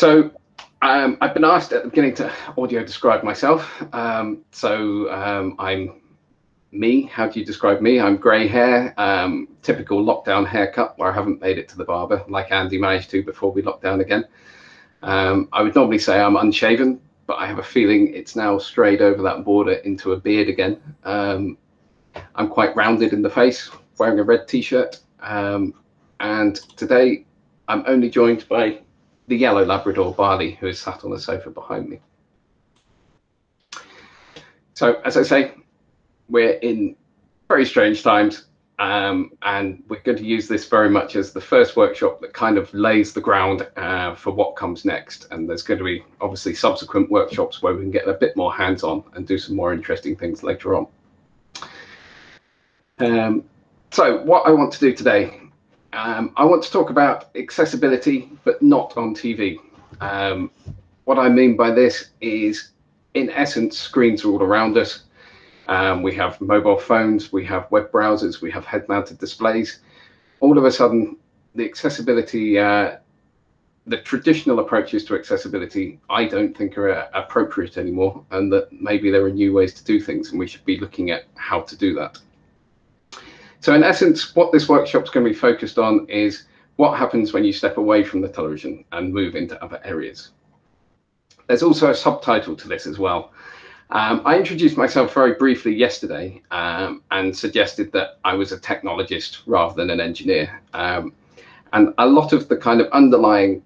So um, I've been asked at the beginning to audio describe myself. Um, so um, I'm me. How do you describe me? I'm grey hair, um, typical lockdown haircut where I haven't made it to the barber like Andy managed to before we locked down again. Um, I would normally say I'm unshaven, but I have a feeling it's now strayed over that border into a beard again. Um, I'm quite rounded in the face, wearing a red t-shirt, and today I'm only joined by the yellow Labrador Barley, who is sat on the sofa behind me. So, as I say, we're in very strange times, um, and we're going to use this very much as the first workshop that kind of lays the ground uh, for what comes next. And there's going to be obviously subsequent workshops where we can get a bit more hands-on and do some more interesting things later on. Um, so what I want to do today um, I want to talk about accessibility, but not on TV. Um, what I mean by this is, in essence, screens are all around us. Um, we have mobile phones, we have web browsers, we have head-mounted displays. All of a sudden, the accessibility, uh, the traditional approaches to accessibility, I don't think are uh, appropriate anymore, and that maybe there are new ways to do things, and we should be looking at how to do that. So in essence, what this workshop is going to be focused on is what happens when you step away from the television and move into other areas. There's also a subtitle to this as well. Um, I introduced myself very briefly yesterday um, and suggested that I was a technologist rather than an engineer. Um, and a lot of the kind of underlying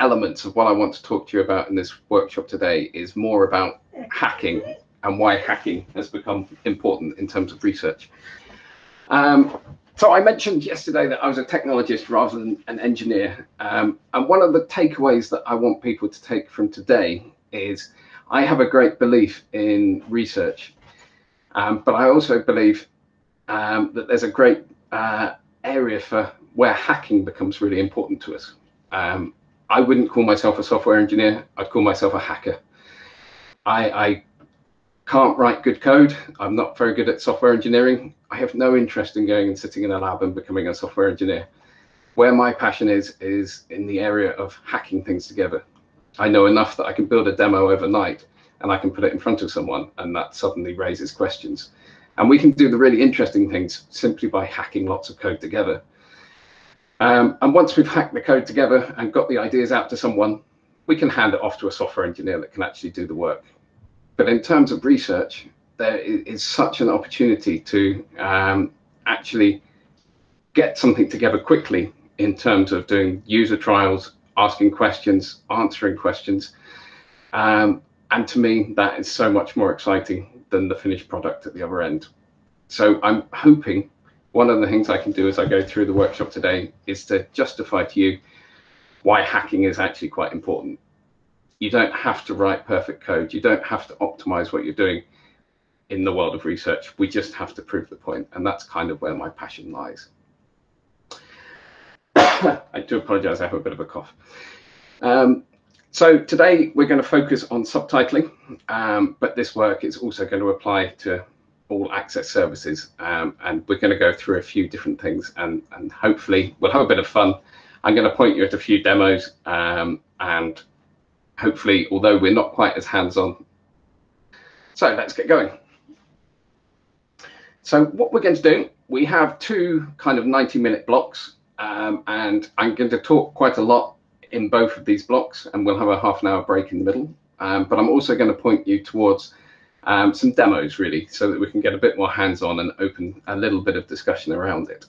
elements of what I want to talk to you about in this workshop today is more about hacking and why hacking has become important in terms of research. Um, so I mentioned yesterday that I was a technologist rather than an engineer. Um, and one of the takeaways that I want people to take from today is I have a great belief in research, um, but I also believe um, that there's a great uh, area for where hacking becomes really important to us. Um, I wouldn't call myself a software engineer. I'd call myself a hacker. I, I can't write good code. I'm not very good at software engineering. I have no interest in going and sitting in a lab and becoming a software engineer. Where my passion is, is in the area of hacking things together. I know enough that I can build a demo overnight and I can put it in front of someone and that suddenly raises questions. And we can do the really interesting things simply by hacking lots of code together. Um, and once we've hacked the code together and got the ideas out to someone, we can hand it off to a software engineer that can actually do the work. But in terms of research, there is such an opportunity to um, actually get something together quickly in terms of doing user trials, asking questions, answering questions. Um, and to me, that is so much more exciting than the finished product at the other end. So I'm hoping one of the things I can do as I go through the workshop today is to justify to you why hacking is actually quite important you don't have to write perfect code. You don't have to optimize what you're doing in the world of research. We just have to prove the point, and that's kind of where my passion lies. I do apologize, I have a bit of a cough. Um, so today we're going to focus on subtitling, um, but this work is also going to apply to all access services, um, and we're going to go through a few different things, and, and hopefully we'll have a bit of fun. I'm going to point you at a few demos, um, and hopefully, although we're not quite as hands-on. So let's get going. So what we're going to do, we have two kind of 90 minute blocks um, and I'm going to talk quite a lot in both of these blocks and we'll have a half an hour break in the middle. Um, but I'm also going to point you towards um, some demos really so that we can get a bit more hands-on and open a little bit of discussion around it.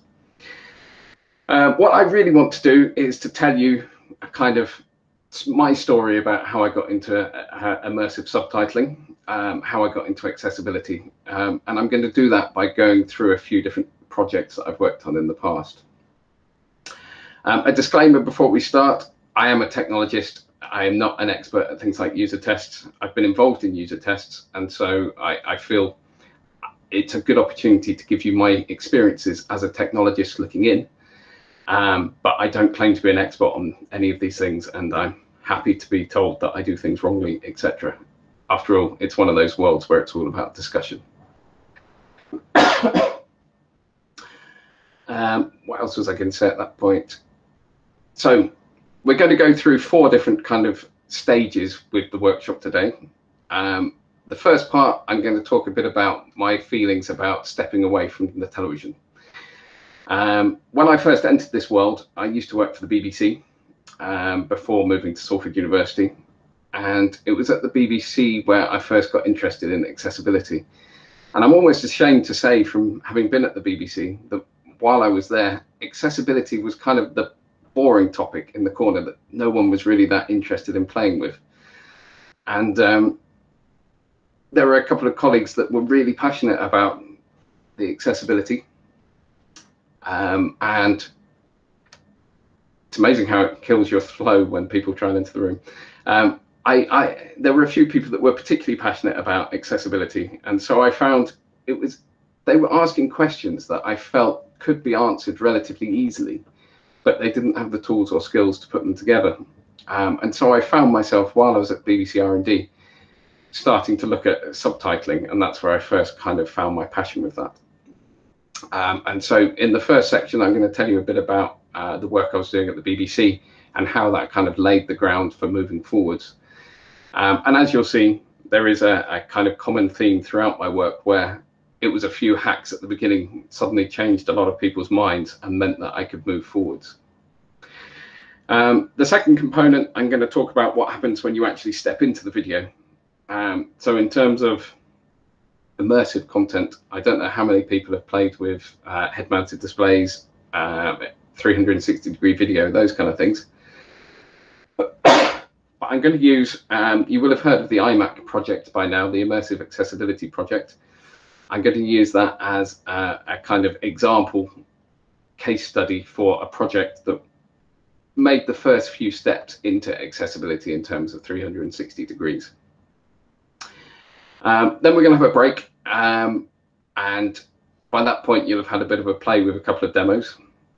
Uh, what I really want to do is to tell you a kind of my story about how I got into uh, immersive subtitling, um, how I got into accessibility, um, and I'm going to do that by going through a few different projects that I've worked on in the past. Um, a disclaimer before we start, I am a technologist. I am not an expert at things like user tests. I've been involved in user tests, and so I, I feel it's a good opportunity to give you my experiences as a technologist looking in um, but I don't claim to be an expert on any of these things, and I'm happy to be told that I do things wrongly, etc. After all, it's one of those worlds where it's all about discussion. um, what else was I going to say at that point? So, we're going to go through four different kind of stages with the workshop today. Um, the first part, I'm going to talk a bit about my feelings about stepping away from the television. Um, when I first entered this world, I used to work for the BBC um, before moving to Salford University. And it was at the BBC where I first got interested in accessibility. And I'm almost ashamed to say, from having been at the BBC, that while I was there, accessibility was kind of the boring topic in the corner that no one was really that interested in playing with. And um, there were a couple of colleagues that were really passionate about the accessibility. Um, and it's amazing how it kills your flow when people try and enter the room. Um, I, I, there were a few people that were particularly passionate about accessibility, and so I found it was they were asking questions that I felt could be answered relatively easily, but they didn't have the tools or skills to put them together. Um, and so I found myself while I was at BBC R&D starting to look at subtitling, and that's where I first kind of found my passion with that. Um, and so in the first section, I'm going to tell you a bit about uh, the work I was doing at the BBC and how that kind of laid the ground for moving forwards. Um, and as you'll see, there is a, a, kind of common theme throughout my work where it was a few hacks at the beginning suddenly changed a lot of people's minds and meant that I could move forwards. Um, the second component, I'm going to talk about what happens when you actually step into the video. Um, so in terms of immersive content, I don't know how many people have played with uh, head-mounted displays, uh, 360 degree video, those kind of things. But, but I'm going to use, um, you will have heard of the ImAc project by now, the Immersive Accessibility Project. I'm going to use that as a, a kind of example case study for a project that made the first few steps into accessibility in terms of 360 degrees. Um, then we're going to have a break, um, and by that point you'll have had a bit of a play with a couple of demos.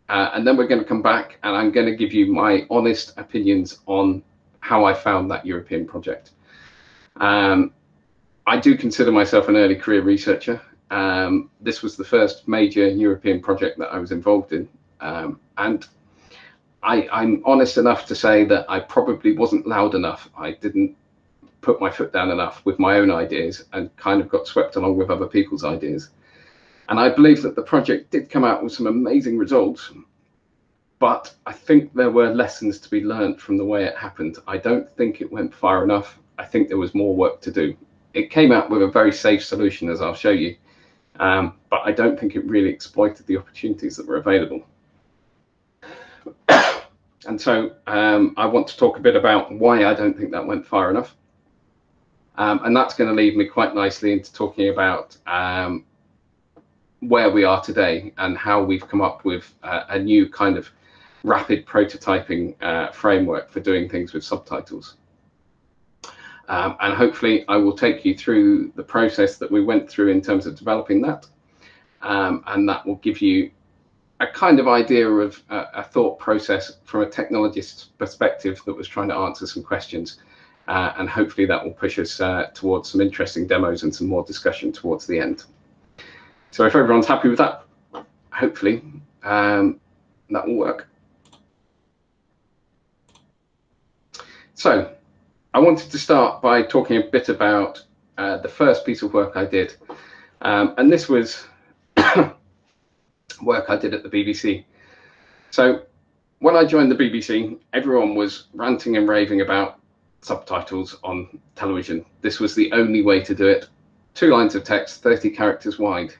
Uh, and then we're going to come back and I'm going to give you my honest opinions on how I found that European project. Um, I do consider myself an early career researcher. Um, this was the first major European project that I was involved in. Um, and I, I'm honest enough to say that I probably wasn't loud enough. I didn't put my foot down enough with my own ideas and kind of got swept along with other people's ideas. And I believe that the project did come out with some amazing results, but I think there were lessons to be learned from the way it happened. I don't think it went far enough. I think there was more work to do. It came out with a very safe solution, as I'll show you, um, but I don't think it really exploited the opportunities that were available. and so um, I want to talk a bit about why I don't think that went far enough. Um, and that's going to lead me quite nicely into talking about um, where we are today and how we've come up with uh, a new kind of rapid prototyping uh, framework for doing things with subtitles. Um, and hopefully I will take you through the process that we went through in terms of developing that. Um, and that will give you a kind of idea of uh, a thought process from a technologist's perspective that was trying to answer some questions. Uh, and hopefully that will push us uh, towards some interesting demos and some more discussion towards the end. So if everyone's happy with that, hopefully um, that will work. So I wanted to start by talking a bit about uh, the first piece of work I did. Um, and this was work I did at the BBC. So when I joined the BBC, everyone was ranting and raving about subtitles on television. This was the only way to do it. Two lines of text, 30 characters wide.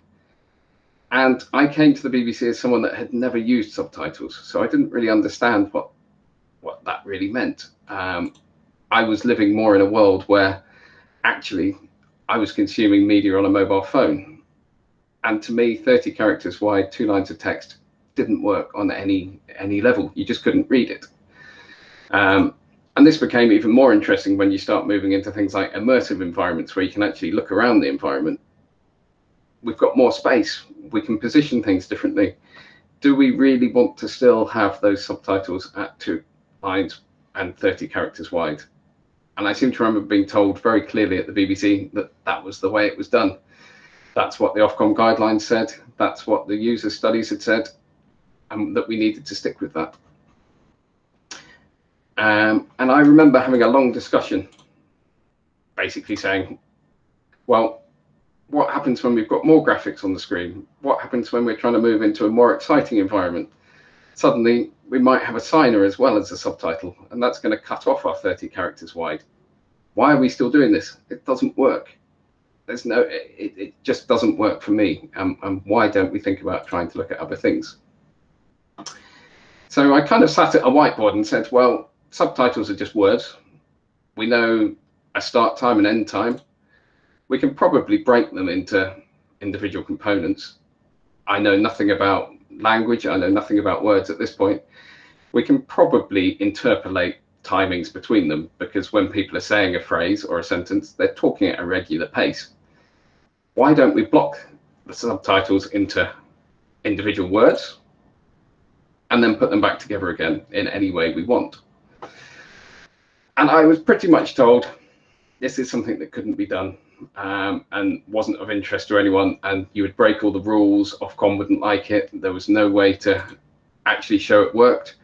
And I came to the BBC as someone that had never used subtitles, so I didn't really understand what what that really meant. Um, I was living more in a world where actually I was consuming media on a mobile phone, and to me, 30 characters wide, two lines of text didn't work on any any level. You just couldn't read it. Um, and this became even more interesting when you start moving into things like immersive environments where you can actually look around the environment we've got more space. We can position things differently. Do we really want to still have those subtitles at two lines and 30 characters wide? And I seem to remember being told very clearly at the BBC that that was the way it was done. That's what the Ofcom guidelines said. That's what the user studies had said, and that we needed to stick with that. Um, and I remember having a long discussion, basically saying, well, what happens when we've got more graphics on the screen? What happens when we're trying to move into a more exciting environment? Suddenly, we might have a signer as well as a subtitle, and that's going to cut off our 30 characters wide. Why are we still doing this? It doesn't work. There's no, it, it just doesn't work for me. Um, and why don't we think about trying to look at other things? So I kind of sat at a whiteboard and said, well, subtitles are just words. We know a start time and end time. We can probably break them into individual components. I know nothing about language. I know nothing about words at this point. We can probably interpolate timings between them because when people are saying a phrase or a sentence, they're talking at a regular pace. Why don't we block the subtitles into individual words and then put them back together again in any way we want? And I was pretty much told this is something that couldn't be done um, and wasn't of interest to anyone, and you would break all the rules. Ofcom wouldn't like it. There was no way to actually show it worked.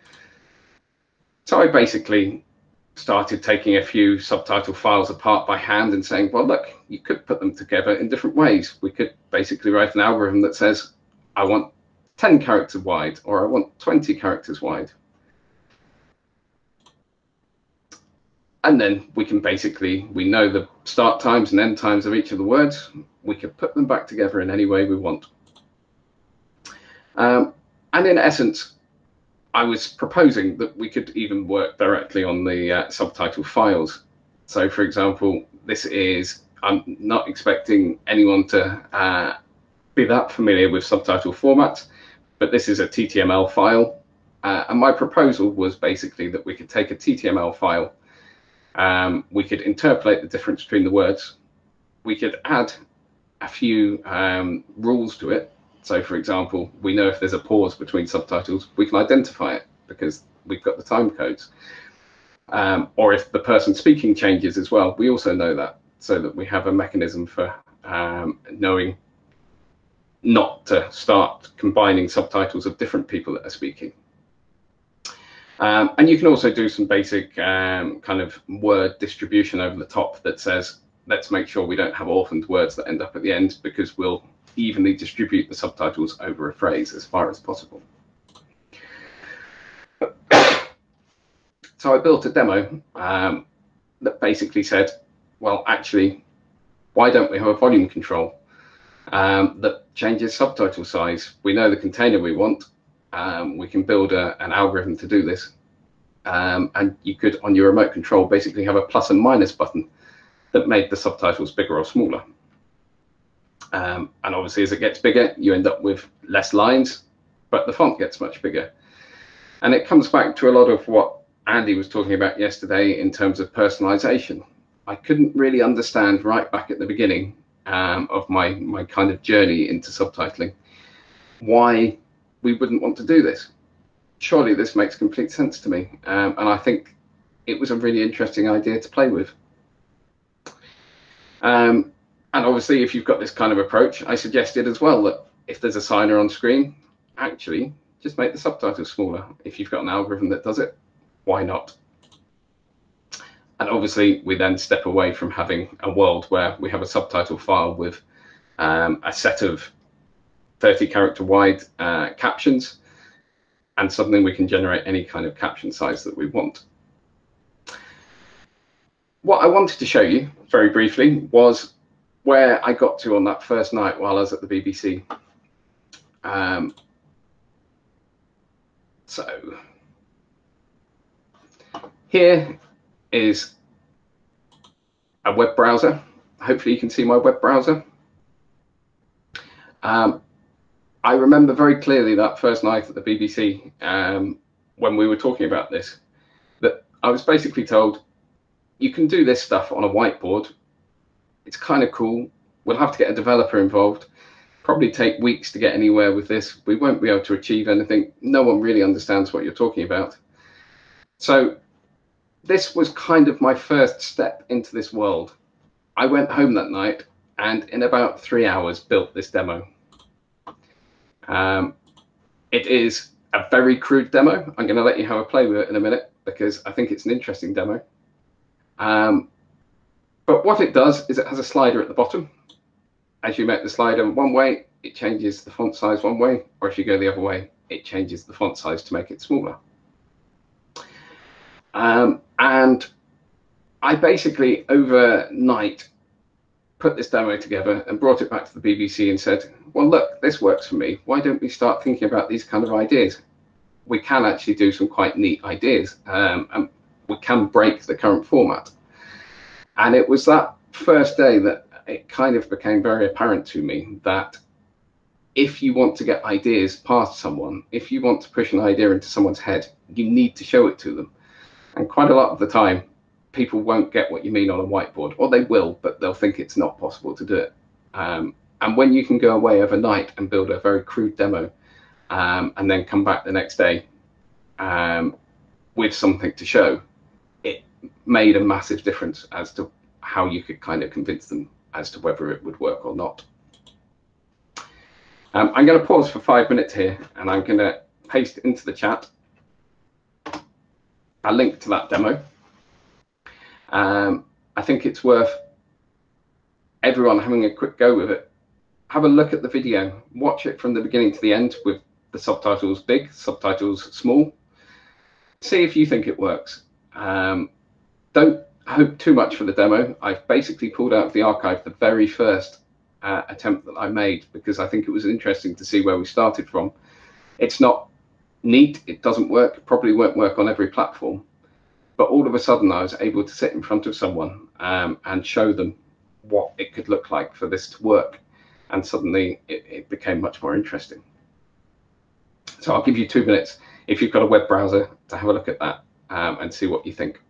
So I basically started taking a few subtitle files apart by hand and saying, well, look, you could put them together in different ways. We could basically write an algorithm that says, I want 10 characters wide, or I want 20 characters wide. And then we can basically, we know the start times and end times of each of the words. We can put them back together in any way we want. Um, and in essence, I was proposing that we could even work directly on the uh, subtitle files. So for example, this is, I'm not expecting anyone to uh, be that familiar with subtitle formats, but this is a TTML file. Uh, and my proposal was basically that we could take a TTML file um, we could interpolate the difference between the words. We could add a few um, rules to it. So, for example, we know if there's a pause between subtitles, we can identify it because we've got the time codes. Um, or if the person speaking changes as well, we also know that so that we have a mechanism for um, knowing not to start combining subtitles of different people that are speaking. Um, and you can also do some basic um, kind of word distribution over the top that says, let's make sure we don't have orphaned words that end up at the end because we'll evenly distribute the subtitles over a phrase as far as possible. so I built a demo um, that basically said, well, actually, why don't we have a volume control um, that changes subtitle size? We know the container we want, um, we can build a, an algorithm to do this. Um, and you could, on your remote control, basically have a plus and minus button that made the subtitles bigger or smaller. Um, and obviously, as it gets bigger, you end up with less lines, but the font gets much bigger. And it comes back to a lot of what Andy was talking about yesterday in terms of personalization. I couldn't really understand right back at the beginning um, of my, my kind of journey into subtitling why we wouldn't want to do this. Surely this makes complete sense to me. Um, and I think it was a really interesting idea to play with. Um, and obviously, if you've got this kind of approach, I suggested as well that if there's a signer on screen, actually just make the subtitles smaller. If you've got an algorithm that does it, why not? And obviously, we then step away from having a world where we have a subtitle file with um, a set of 30 character wide uh, captions, and suddenly we can generate any kind of caption size that we want. What I wanted to show you very briefly was where I got to on that first night while I was at the BBC. Um, so here is a web browser. Hopefully you can see my web browser. Um, I remember very clearly that first night at the BBC um, when we were talking about this, that I was basically told, you can do this stuff on a whiteboard. It's kind of cool. We'll have to get a developer involved. Probably take weeks to get anywhere with this. We won't be able to achieve anything. No one really understands what you're talking about. So this was kind of my first step into this world. I went home that night and in about three hours built this demo. Um, it is a very crude demo. I'm going to let you have a play with it in a minute, because I think it's an interesting demo. Um, but what it does is it has a slider at the bottom. As you make the slider one way, it changes the font size one way, or if you go the other way, it changes the font size to make it smaller. Um, and I basically overnight put this demo together and brought it back to the BBC and said, well, look, this works for me. Why don't we start thinking about these kind of ideas? We can actually do some quite neat ideas um, and we can break the current format. And it was that first day that it kind of became very apparent to me that if you want to get ideas past someone, if you want to push an idea into someone's head, you need to show it to them. And quite a lot of the time, people won't get what you mean on a whiteboard, or they will, but they'll think it's not possible to do it. Um, and when you can go away overnight and build a very crude demo, um, and then come back the next day um, with something to show, it made a massive difference as to how you could kind of convince them as to whether it would work or not. Um, I'm going to pause for five minutes here, and I'm going to paste into the chat a link to that demo. Um, I think it's worth everyone having a quick go with it. Have a look at the video, watch it from the beginning to the end with the subtitles big, subtitles small. See if you think it works. Um, don't hope too much for the demo. I've basically pulled out of the archive the very first uh, attempt that I made because I think it was interesting to see where we started from. It's not neat, it doesn't work, probably won't work on every platform, but all of a sudden, I was able to sit in front of someone um, and show them what it could look like for this to work. And suddenly it, it became much more interesting. So I'll give you two minutes if you've got a web browser to have a look at that um, and see what you think.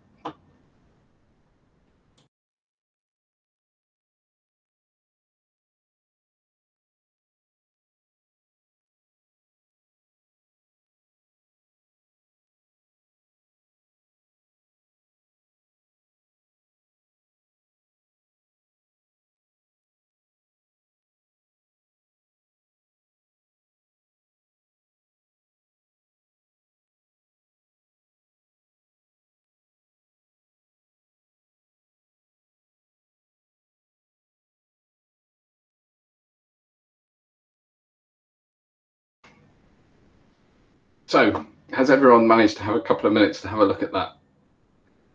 So, has everyone managed to have a couple of minutes to have a look at that?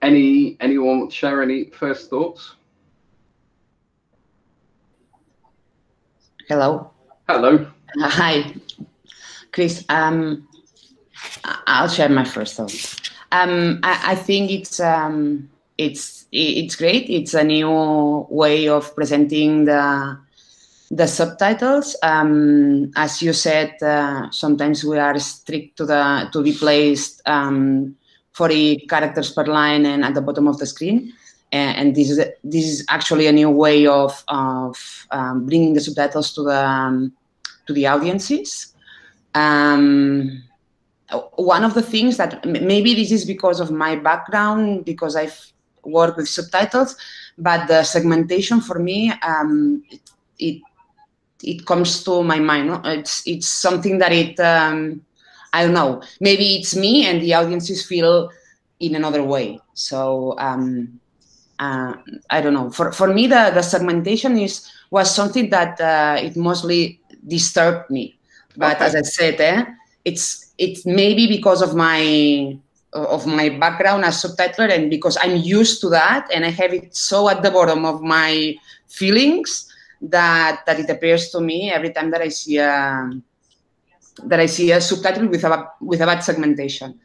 Any anyone share any first thoughts? Hello. Hello. Hi, Chris. Um, I'll share my first thoughts. Um, I, I, think it's um, it's it's great. It's a new way of presenting the the subtitles, um, as you said, uh, sometimes we are strict to the to be placed um, 40 characters per line and at the bottom of the screen. And, this is this is actually a new way of of um, bringing the subtitles to the um, to the audiences. Um, one of the things that maybe this is because of my background, because I've worked with subtitles, but the segmentation for me um, it, it comes to my mind. No? It's it's something that it um, I don't know. Maybe it's me and the audiences feel in another way. So um, uh, I don't know. For for me, the the segmentation is was something that uh, it mostly disturbed me. But okay. as I said, eh, it's it's maybe because of my of my background as subtitler and because I'm used to that and I have it so at the bottom of my feelings that that it appears to me every time that I see a that I see a subtitle with a with a bad segmentation.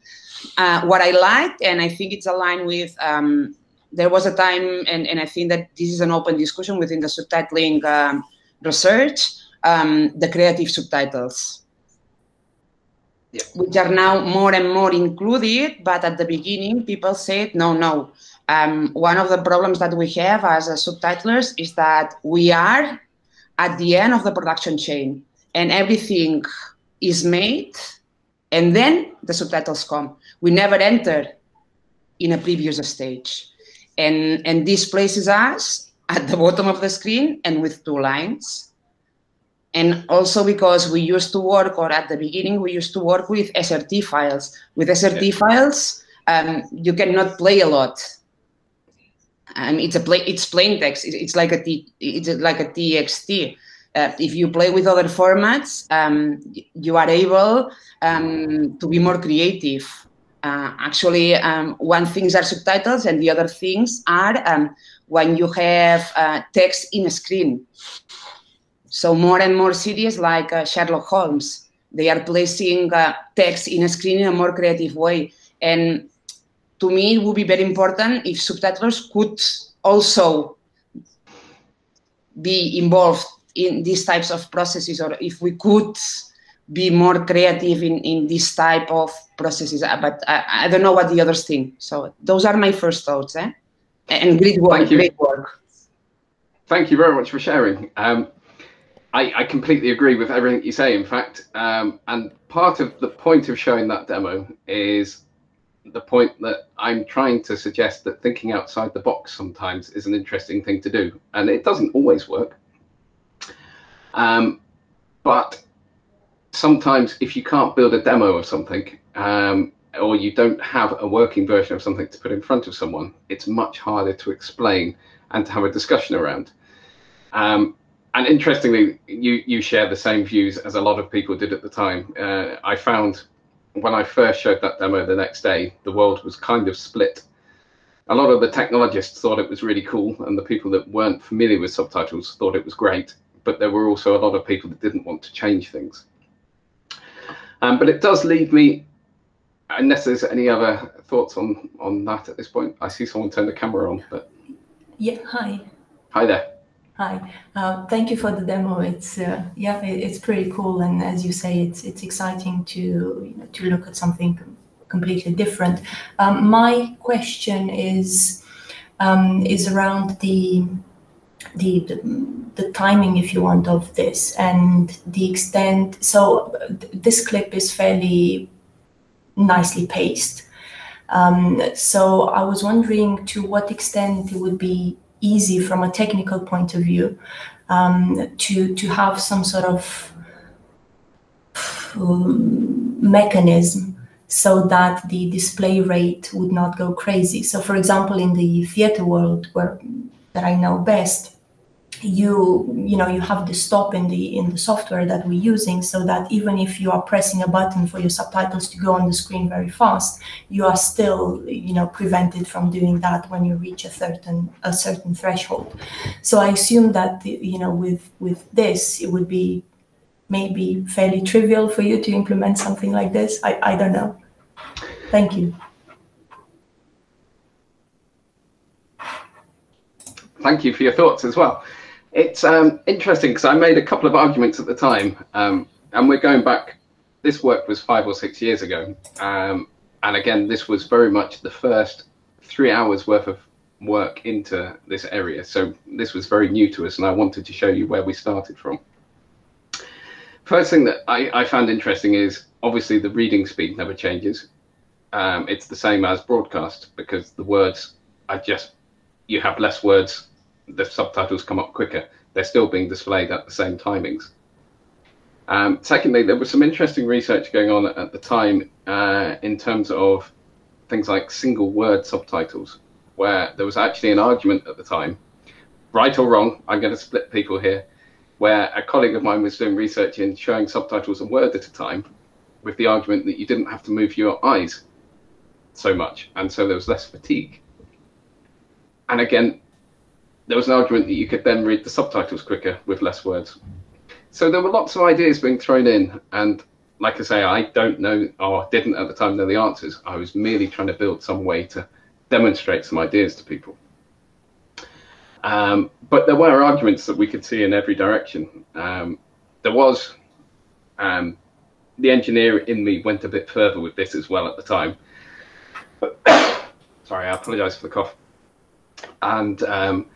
Uh, what I like, and I think it's aligned with, um, there was a time, and, and I think that this is an open discussion within the subtitling um, research, um, the creative subtitles, yeah. which are now more and more included. But at the beginning, people said, no, no, um, one of the problems that we have as subtitlers is that we are at the end of the production chain and everything is made and then the subtitles come. We never enter in a previous stage. And, and this places us at the bottom of the screen and with two lines. And also because we used to work, or at the beginning, we used to work with SRT files. With SRT yeah. files, um, you cannot play a lot. And it's a play, it's plain text. It's like a t, it's like a TXT. Uh, if you play with other formats, um, you are able um, to be more creative. Uh, actually, um, one things are subtitles, and the other things are um, when you have uh, text in a screen. So more and more series like uh, Sherlock Holmes, they are placing uh, text in a screen in a more creative way. And to me, it would be very important if subtitles could also be involved in these types of processes, or if we could be more creative in, in this type of processes. Uh, but I, I don't know what the others think. So those are my first thoughts. Eh? And great work. Thank you. Great work. Thank you very much for sharing. Um, I, I, completely agree with everything you say, in fact. Um, and part of the point of showing that demo is the point that I'm trying to suggest that thinking outside the box sometimes is an interesting thing to do. And it doesn't always work. Um, but sometimes if you can't build a demo of something, um, or you don't have a working version of something to put in front of someone, it's much harder to explain and to have a discussion around. Um, and interestingly, you, you share the same views as a lot of people did at the time. Uh, I found when I first showed that demo the next day, the world was kind of split. A lot of the technologists thought it was really cool, and the people that weren't familiar with subtitles thought it was great. But there were also a lot of people that didn't want to change things. Um, but it does leave me, unless there's any other thoughts on on that at this point. I see someone turn the camera on, but yeah, hi. Hi there. Hi, uh, thank you for the demo. It's uh, yeah, it, it's pretty cool, and as you say, it's it's exciting to you know, to look at something completely different. Um, my question is um, is around the, the, the the timing, if you want, of this and the extent. So this clip is fairly nicely paced. Um, so I was wondering to what extent it would be easy from a technical point of view um, to to have some sort of um, mechanism so that the display rate would not go crazy. So, for example, in the theater world, where that I know best, you you know you have the stop in the in the software that we're using so that even if you are pressing a button for your subtitles to go on the screen very fast you are still you know prevented from doing that when you reach a certain a certain threshold. So i assume that you know with with this it would be maybe fairly trivial for you to implement something like this. I i don't know. Thank you. Thank you for your thoughts as well it's um, interesting because I made a couple of arguments at the time, um, and we're going back. This work was five or six years ago, um, and again, this was very much the first three hours worth of work into this area. So this was very new to us, and I wanted to show you where we started from. First thing that I, I found interesting is obviously the reading speed never changes. Um, it's the same as broadcast because the words are just you have less words the subtitles come up quicker. They're still being displayed at the same timings. Um, secondly, there was some interesting research going on at the time uh, in terms of things like single word subtitles, where there was actually an argument at the time, right or wrong, I'm going to split people here, where a colleague of mine was doing research in showing subtitles a word at a time with the argument that you didn't have to move your eyes so much, and so there was less fatigue. And again, there was an argument that you could then read the subtitles quicker with less words. So there were lots of ideas being thrown in, and like I say, I don't know or didn't at the time know the answers. I was merely trying to build some way to demonstrate some ideas to people. Um, but there were arguments that we could see in every direction. Um, there was um, the engineer in me went a bit further with this as well at the time. sorry, I apologise for the cough. And um,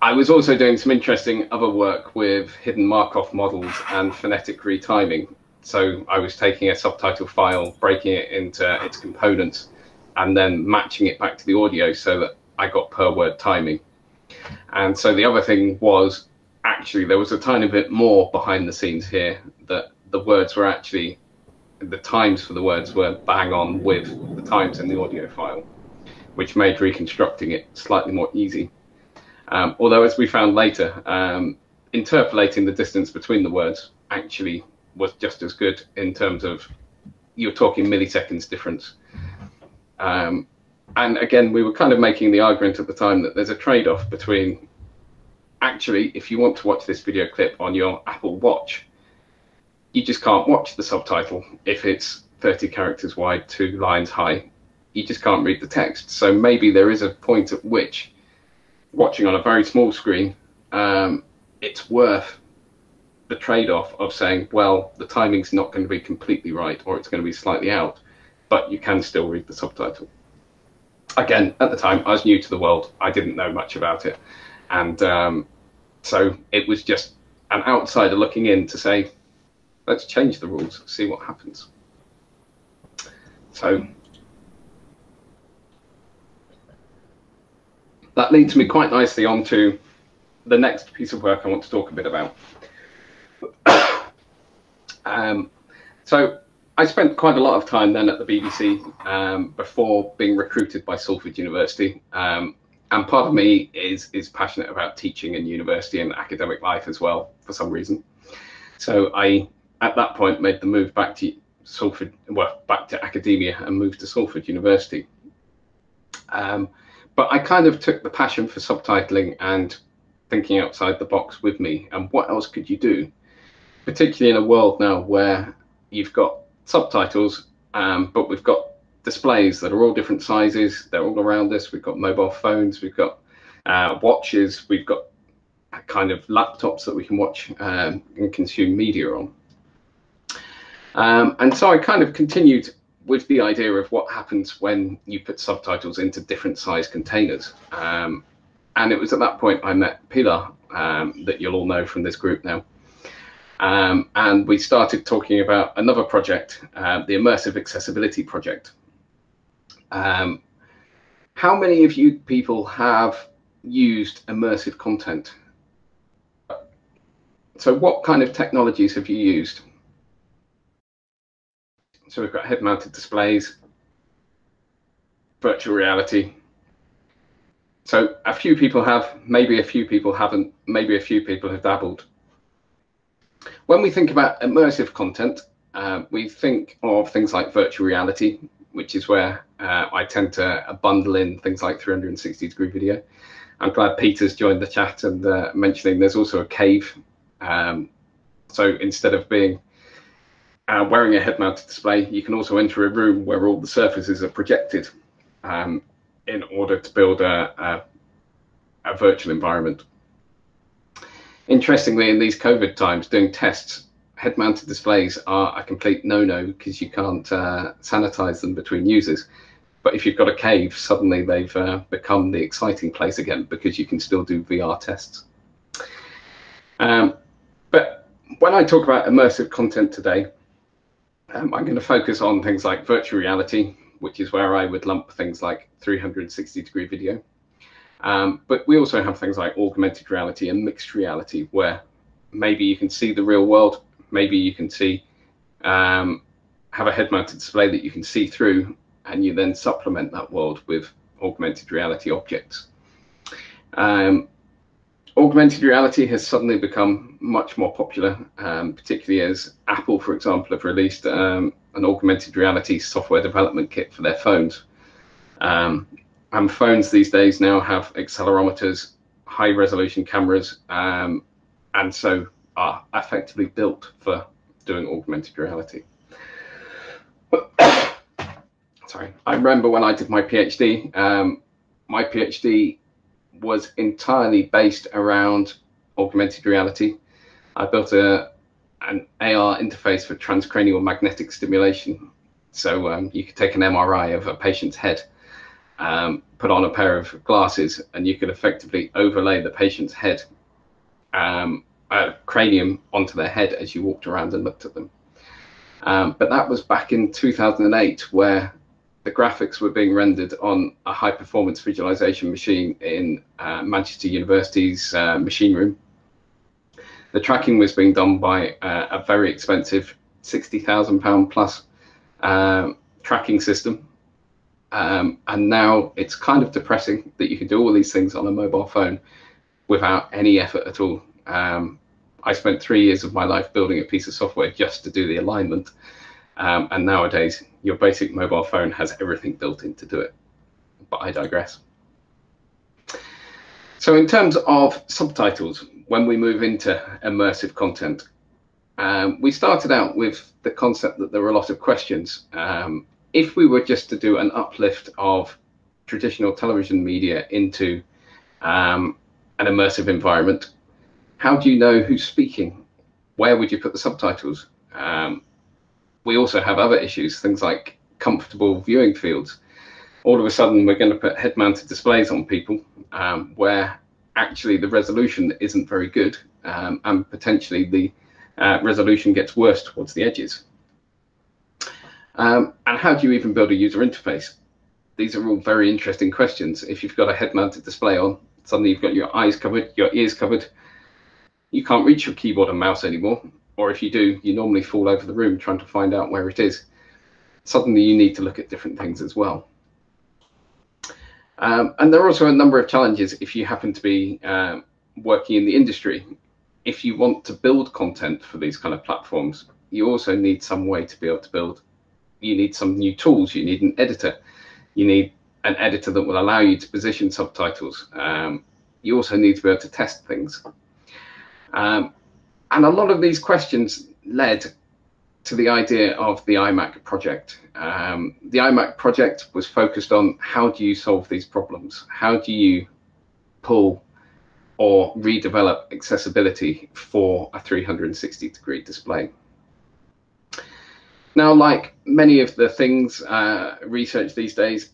I was also doing some interesting other work with hidden Markov models and phonetic retiming. So I was taking a subtitle file, breaking it into its components, and then matching it back to the audio so that I got per word timing. And so the other thing was actually there was a tiny bit more behind the scenes here that the words were actually the times for the words were bang on with the times in the audio file, which made reconstructing it slightly more easy. Um, although, as we found later, um, interpolating the distance between the words actually was just as good in terms of you're talking milliseconds difference. Um, and again, we were kind of making the argument at the time that there's a trade off between actually, if you want to watch this video clip on your Apple Watch, you just can't watch the subtitle if it's 30 characters wide, two lines high. You just can't read the text. So maybe there is a point at which watching on a very small screen, um, it's worth the trade-off of saying, well, the timing's not going to be completely right, or it's going to be slightly out, but you can still read the subtitle. Again, at the time, I was new to the world. I didn't know much about it, and um, so it was just an outsider looking in to say, let's change the rules, see what happens. So that leads me quite nicely on to the next piece of work I want to talk a bit about. um, so I spent quite a lot of time then at the BBC um, before being recruited by Salford University. Um, and part of me is is passionate about teaching and university and academic life as well for some reason. So I, at that point, made the move back to Salford, well, back to academia and moved to Salford University. Um, but I kind of took the passion for subtitling and thinking outside the box with me. And what else could you do? Particularly in a world now where you've got subtitles, um, but we've got displays that are all different sizes. They're all around us. We've got mobile phones. We've got uh, watches. We've got kind of laptops that we can watch um, and consume media on. Um, and so I kind of continued with the idea of what happens when you put subtitles into different size containers. Um, and it was at that point I met Pilar, um, that you'll all know from this group now. Um, and we started talking about another project, uh, the Immersive Accessibility Project. Um, how many of you people have used immersive content? So what kind of technologies have you used? So we've got head-mounted displays, virtual reality. So a few people have, maybe a few people haven't, maybe a few people have dabbled. When we think about immersive content, uh, we think of things like virtual reality, which is where uh, I tend to bundle in things like 360 degree video. I'm glad Peter's joined the chat and uh, mentioning there's also a cave. Um, so instead of being uh, wearing a head-mounted display, you can also enter a room where all the surfaces are projected um, in order to build a, a, a virtual environment. Interestingly, in these COVID times, doing tests, head-mounted displays are a complete no-no because you can't uh, sanitize them between users. But if you've got a cave, suddenly they've uh, become the exciting place again because you can still do VR tests. Um, but when I talk about immersive content today, um, I'm going to focus on things like virtual reality, which is where I would lump things like 360 degree video. Um, but we also have things like augmented reality and mixed reality, where maybe you can see the real world, maybe you can see, um, have a head mounted display that you can see through, and you then supplement that world with augmented reality objects. Um, augmented reality has suddenly become much more popular, um, particularly as Apple, for example, have released um, an augmented reality software development kit for their phones. Um, and phones these days now have accelerometers, high resolution cameras, um, and so are effectively built for doing augmented reality. Sorry, I remember when I did my PhD, um, my PhD was entirely based around augmented reality. I built a an AR interface for transcranial magnetic stimulation. So um, you could take an MRI of a patient's head, um, put on a pair of glasses, and you could effectively overlay the patient's head, um, cranium onto their head as you walked around and looked at them. Um, but that was back in 2008, where the graphics were being rendered on a high performance visualization machine in uh, Manchester University's uh, machine room. The tracking was being done by uh, a very expensive £60,000 plus um, tracking system. Um, and now it's kind of depressing that you can do all these things on a mobile phone without any effort at all. Um, I spent three years of my life building a piece of software just to do the alignment. Um, and nowadays, your basic mobile phone has everything built in to do it. But I digress. So in terms of subtitles, when we move into immersive content, um, we started out with the concept that there were a lot of questions. Um, if we were just to do an uplift of traditional television media into um, an immersive environment, how do you know who's speaking? Where would you put the subtitles? Um, we also have other issues, things like comfortable viewing fields. All of a sudden, we're going to put head-mounted displays on people um, where actually the resolution isn't very good um, and potentially the uh, resolution gets worse towards the edges. Um, and how do you even build a user interface? These are all very interesting questions. If you've got a head-mounted display on, suddenly you've got your eyes covered, your ears covered, you can't reach your keyboard and mouse anymore. Or if you do, you normally fall over the room trying to find out where it is. Suddenly you need to look at different things as well. Um, and there are also a number of challenges if you happen to be uh, working in the industry. If you want to build content for these kind of platforms, you also need some way to be able to build. You need some new tools. You need an editor. You need an editor that will allow you to position subtitles. Um, you also need to be able to test things. Um, and a lot of these questions led to the idea of the ImAc project. Um, the ImAc project was focused on how do you solve these problems? How do you pull or redevelop accessibility for a 360 degree display? Now, like many of the things uh, research these days,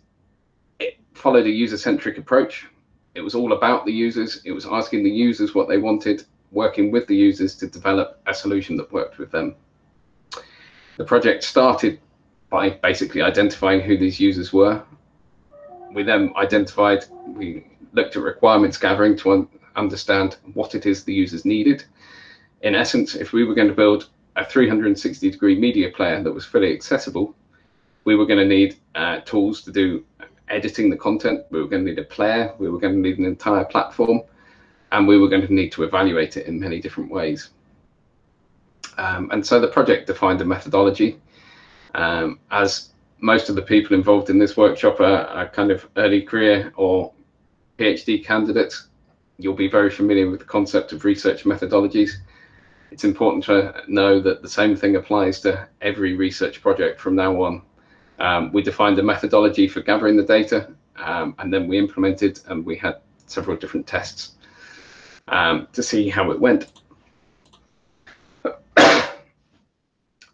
it followed a user-centric approach. It was all about the users. It was asking the users what they wanted working with the users to develop a solution that worked with them. The project started by basically identifying who these users were. We then identified, we looked at requirements gathering to un understand what it is the users needed. In essence, if we were going to build a 360 degree media player that was fully accessible, we were going to need uh, tools to do editing the content. We were going to need a player. We were going to need an entire platform and we were going to need to evaluate it in many different ways. Um, and so the project defined a methodology. Um, as most of the people involved in this workshop are, are, kind of early career or PhD candidates, you'll be very familiar with the concept of research methodologies. It's important to know that the same thing applies to every research project from now on. Um, we defined a methodology for gathering the data, um, and then we implemented, and we had several different tests um, to see how it went.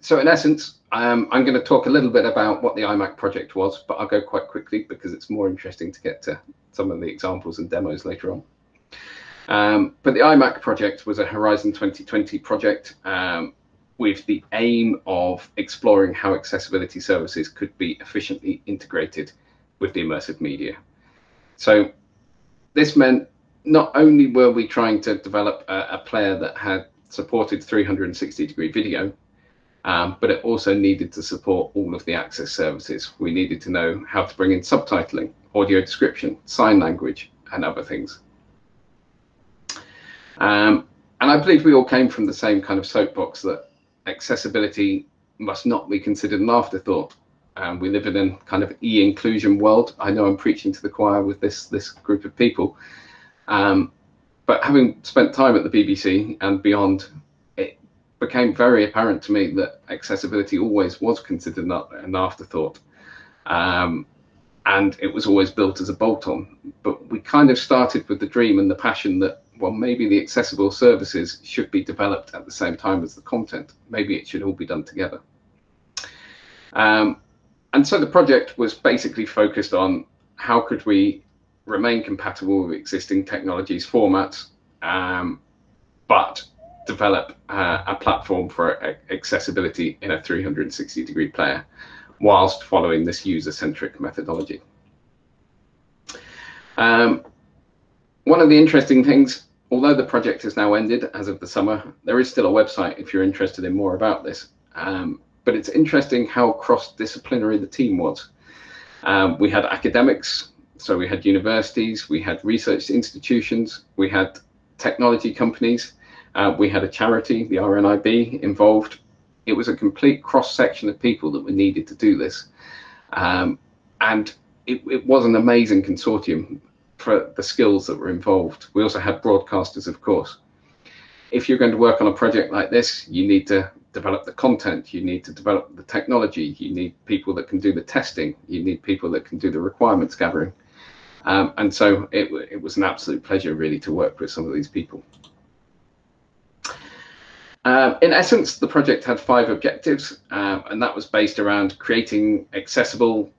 so in essence, um, I'm going to talk a little bit about what the ImAc project was, but I'll go quite quickly because it's more interesting to get to some of the examples and demos later on. Um, but the ImAc project was a Horizon 2020 project um, with the aim of exploring how accessibility services could be efficiently integrated with the immersive media. So this meant not only were we trying to develop a, a player that had supported 360 degree video, um, but it also needed to support all of the access services. We needed to know how to bring in subtitling, audio description, sign language, and other things. Um, and I believe we all came from the same kind of soapbox that accessibility must not be considered an afterthought. Um, we live in a kind of e-inclusion world. I know I'm preaching to the choir with this this group of people, um, but having spent time at the BBC and beyond, it became very apparent to me that accessibility always was considered an afterthought. Um, and it was always built as a bolt on. But we kind of started with the dream and the passion that, well, maybe the accessible services should be developed at the same time as the content. Maybe it should all be done together. Um, and so the project was basically focused on how could we remain compatible with existing technologies formats, um, but develop uh, a platform for accessibility in a 360 degree player whilst following this user-centric methodology. Um, one of the interesting things, although the project has now ended as of the summer, there is still a website if you're interested in more about this. Um, but it's interesting how cross-disciplinary the team was. Um, we had academics, so we had universities, we had research institutions, we had technology companies, uh, we had a charity, the RNIB, involved. It was a complete cross section of people that were needed to do this. Um, and it, it was an amazing consortium for the skills that were involved. We also had broadcasters, of course. If you're going to work on a project like this, you need to develop the content, you need to develop the technology, you need people that can do the testing, you need people that can do the requirements gathering. Um, and so it, it was an absolute pleasure really to work with some of these people. Uh, in essence, the project had five objectives, uh, and that was based around creating accessible,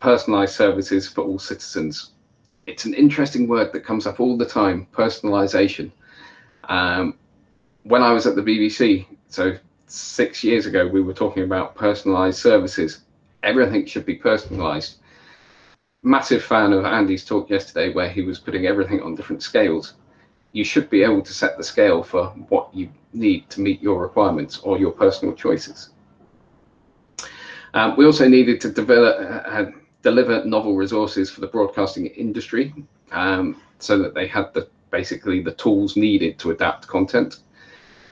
personalized services for all citizens. It's an interesting word that comes up all the time, personalization. Um, when I was at the BBC, so six years ago, we were talking about personalized services. Everything should be personalized. Massive fan of Andy's talk yesterday, where he was putting everything on different scales. You should be able to set the scale for what you need to meet your requirements or your personal choices. Um, we also needed to develop, uh, deliver novel resources for the broadcasting industry um, so that they had the basically the tools needed to adapt content.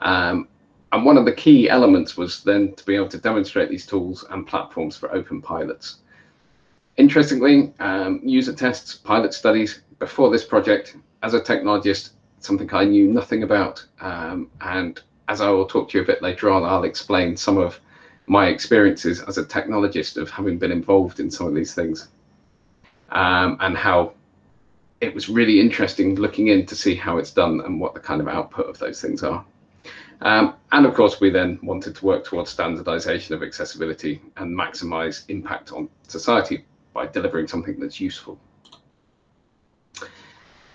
Um, and one of the key elements was then to be able to demonstrate these tools and platforms for open pilots. Interestingly, um, user tests, pilot studies before this project, as a technologist, something I knew nothing about. Um, and as I will talk to you a bit later on, I'll explain some of my experiences as a technologist of having been involved in some of these things um, and how it was really interesting looking in to see how it's done and what the kind of output of those things are. Um, and of course, we then wanted to work towards standardization of accessibility and maximize impact on society by delivering something that's useful.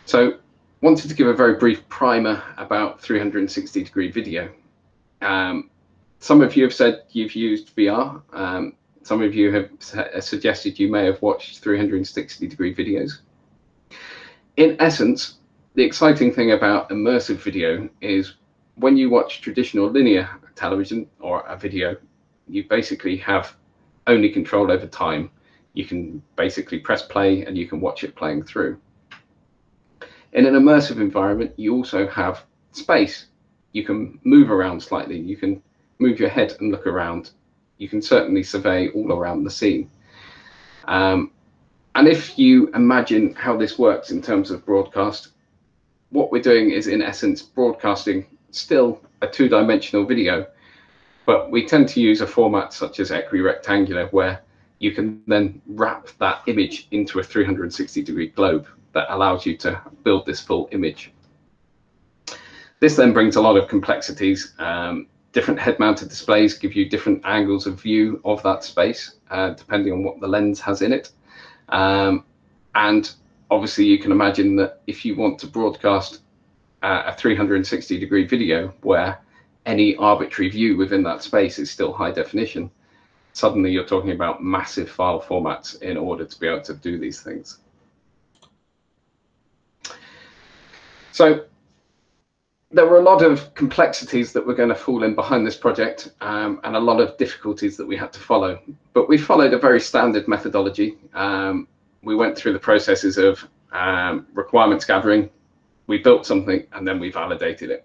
So wanted to give a very brief primer about 360 degree video. Um, some of you have said you've used VR. Um, some of you have suggested you may have watched 360 degree videos. In essence, the exciting thing about immersive video is when you watch traditional linear television or a video, you basically have only control over time. You can basically press play and you can watch it playing through. In an immersive environment, you also have space. You can move around slightly. You can move your head and look around. You can certainly survey all around the scene. Um, and if you imagine how this works in terms of broadcast, what we're doing is in essence broadcasting still a two-dimensional video, but we tend to use a format such as equirectangular where you can then wrap that image into a 360 degree globe that allows you to build this full image. This then brings a lot of complexities. Um, different head-mounted displays give you different angles of view of that space, uh, depending on what the lens has in it. Um, and obviously you can imagine that if you want to broadcast uh, a 360 degree video where any arbitrary view within that space is still high definition, suddenly you're talking about massive file formats in order to be able to do these things. So there were a lot of complexities that were going to fall in behind this project um, and a lot of difficulties that we had to follow. But we followed a very standard methodology. Um, we went through the processes of um, requirements gathering, we built something and then we validated it.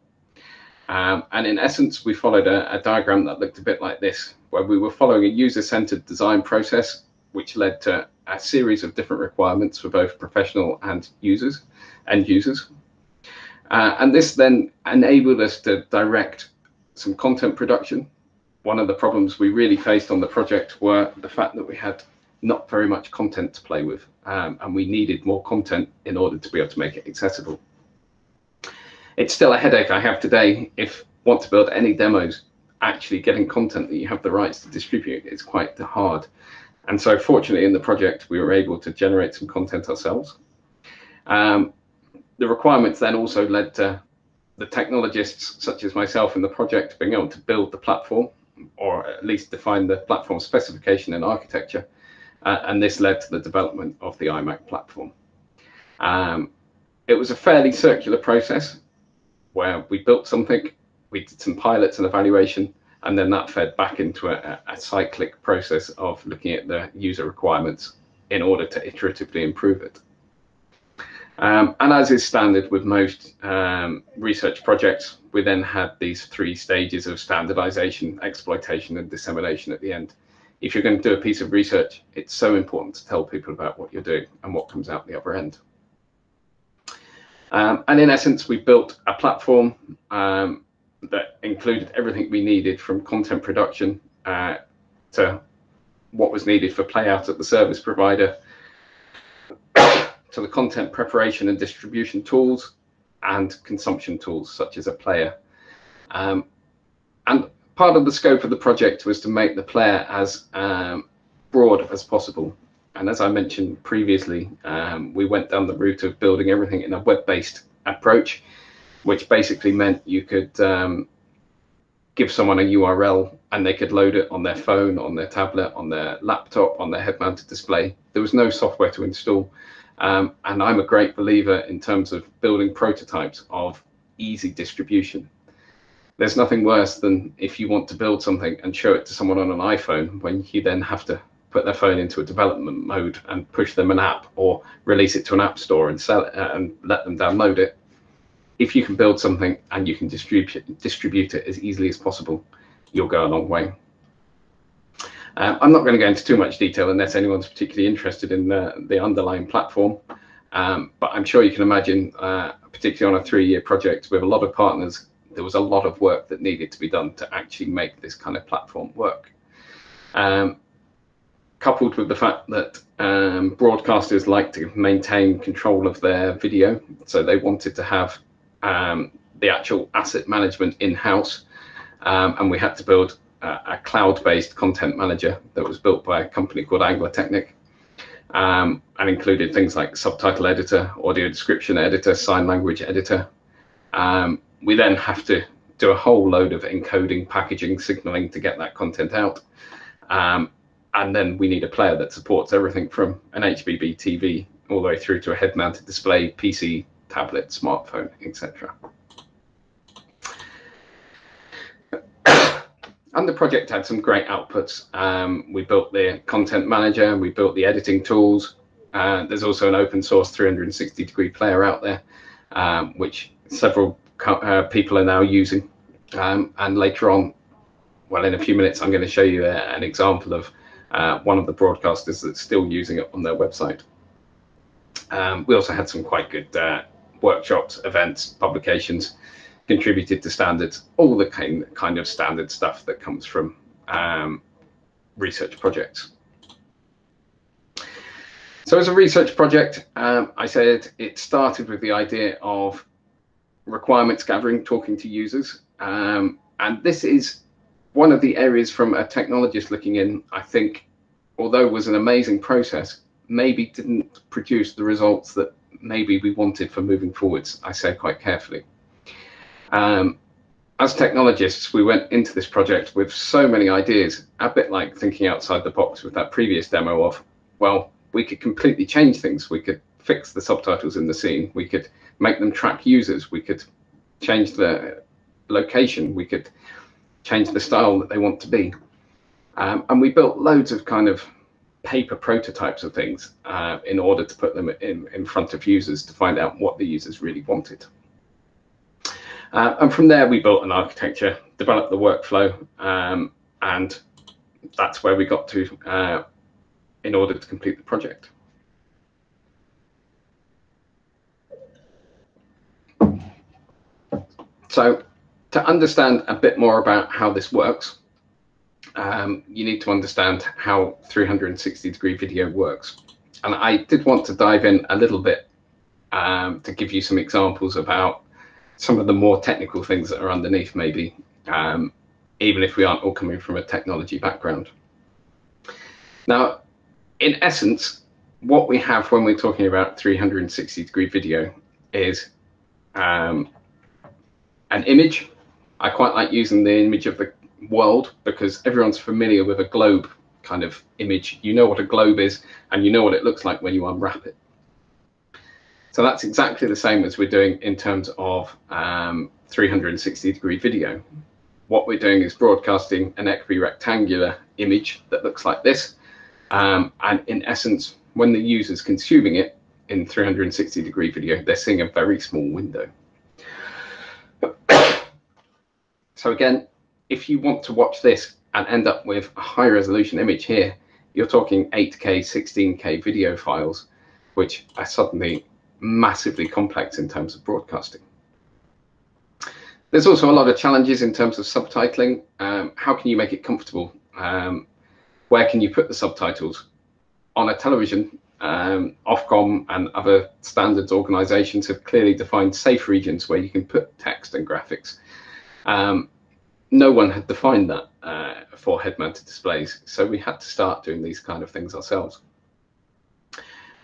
Um, and in essence, we followed a, a, diagram that looked a bit like this, where we were following a user-centered design process, which led to a series of different requirements for both professional and users, end users. Uh, and this then enabled us to direct some content production. One of the problems we really faced on the project were the fact that we had not very much content to play with, um, and we needed more content in order to be able to make it accessible it's still a headache I have today if want to build any demos actually getting content that you have the rights to distribute is quite hard. And so fortunately in the project, we were able to generate some content ourselves. Um, the requirements then also led to the technologists such as myself in the project being able to build the platform or at least define the platform specification and architecture. Uh, and this led to the development of the ImAc platform. Um, it was a fairly circular process where we built something, we did some pilots and evaluation, and then that fed back into a, a cyclic process of looking at the user requirements in order to iteratively improve it. Um, and as is standard with most um, research projects, we then had these three stages of standardization, exploitation, and dissemination at the end. If you're going to do a piece of research, it's so important to tell people about what you're doing and what comes out the other end. Um, and in essence, we built a platform um, that included everything we needed from content production uh, to what was needed for playout at the service provider to the content preparation and distribution tools and consumption tools such as a player. Um, and part of the scope of the project was to make the player as um, broad as possible. And as I mentioned previously, um, we went down the route of building everything in a web-based approach, which basically meant you could um, give someone a URL and they could load it on their phone, on their tablet, on their laptop, on their head-mounted display. There was no software to install. Um, and I'm a great believer in terms of building prototypes of easy distribution. There's nothing worse than if you want to build something and show it to someone on an iPhone when you then have to put their phone into a development mode and push them an app or release it to an app store and sell it uh, and let them download it. If you can build something and you can distribute distribute it as easily as possible, you'll go a long way. Um, I'm not going to go into too much detail unless anyone's particularly interested in the, the underlying platform. Um, but I'm sure you can imagine, uh, particularly on a three-year project with a lot of partners, there was a lot of work that needed to be done to actually make this kind of platform work. Um, coupled with the fact that um, broadcasters like to maintain control of their video, so they wanted to have um, the actual asset management in-house, um, and we had to build a cloud-based content manager that was built by a company called Anglatècnic, um, and included things like subtitle editor, audio description editor, sign language editor. Um, we then have to do a whole load of encoding, packaging, signaling to get that content out. Um, and then we need a player that supports everything from an HbbTV all the way through to a head-mounted display, PC, tablet, smartphone, etc. and the project had some great outputs. Um, we built the content manager, we built the editing tools. Uh, there's also an open source 360 degree player out there, um, which several uh, people are now using. Um, and later on, well, in a few minutes, I'm going to show you a, an example of uh, one of the broadcasters that's still using it on their website. Um, we also had some quite good uh, workshops, events, publications contributed to standards, all the kind, kind of standard stuff that comes from um, research projects. So as a research project, um, I said it started with the idea of requirements gathering, talking to users. Um, and this is one of the areas from a technologist looking in, I think, although it was an amazing process, maybe didn't produce the results that maybe we wanted for moving forwards, I say quite carefully. Um, as technologists, we went into this project with so many ideas, a bit like thinking outside the box with that previous demo of, well, we could completely change things. We could fix the subtitles in the scene. We could make them track users. We could change the location. We could change the style that they want to be. Um, and we built loads of kind of paper prototypes of things uh, in order to put them in, in front of users to find out what the users really wanted. Uh, and from there, we built an architecture, developed the workflow, um, and that's where we got to uh, in order to complete the project. So to understand a bit more about how this works, um, you need to understand how 360 degree video works. And I did want to dive in a little bit um, to give you some examples about some of the more technical things that are underneath, maybe, um, even if we aren't all coming from a technology background. Now, in essence, what we have when we're talking about 360 degree video is um, an image. I quite like using the image of the world because everyone's familiar with a globe kind of image. You know what a globe is and you know what it looks like when you unwrap it. So that's exactly the same as we're doing in terms of um, 360 degree video. what we're doing is broadcasting an equirectangular image that looks like this. Um, and in essence, when the user's consuming it in 360 degree video, they're seeing a very small window. So again, if you want to watch this and end up with a high resolution image here, you're talking 8K, 16K video files, which are suddenly massively complex in terms of broadcasting. There's also a lot of challenges in terms of subtitling. Um, how can you make it comfortable? Um, where can you put the subtitles? On a television, um, Ofcom and other standards organizations have clearly defined safe regions where you can put text and graphics. Um, no one had defined that uh, for head-mounted displays, so we had to start doing these kind of things ourselves.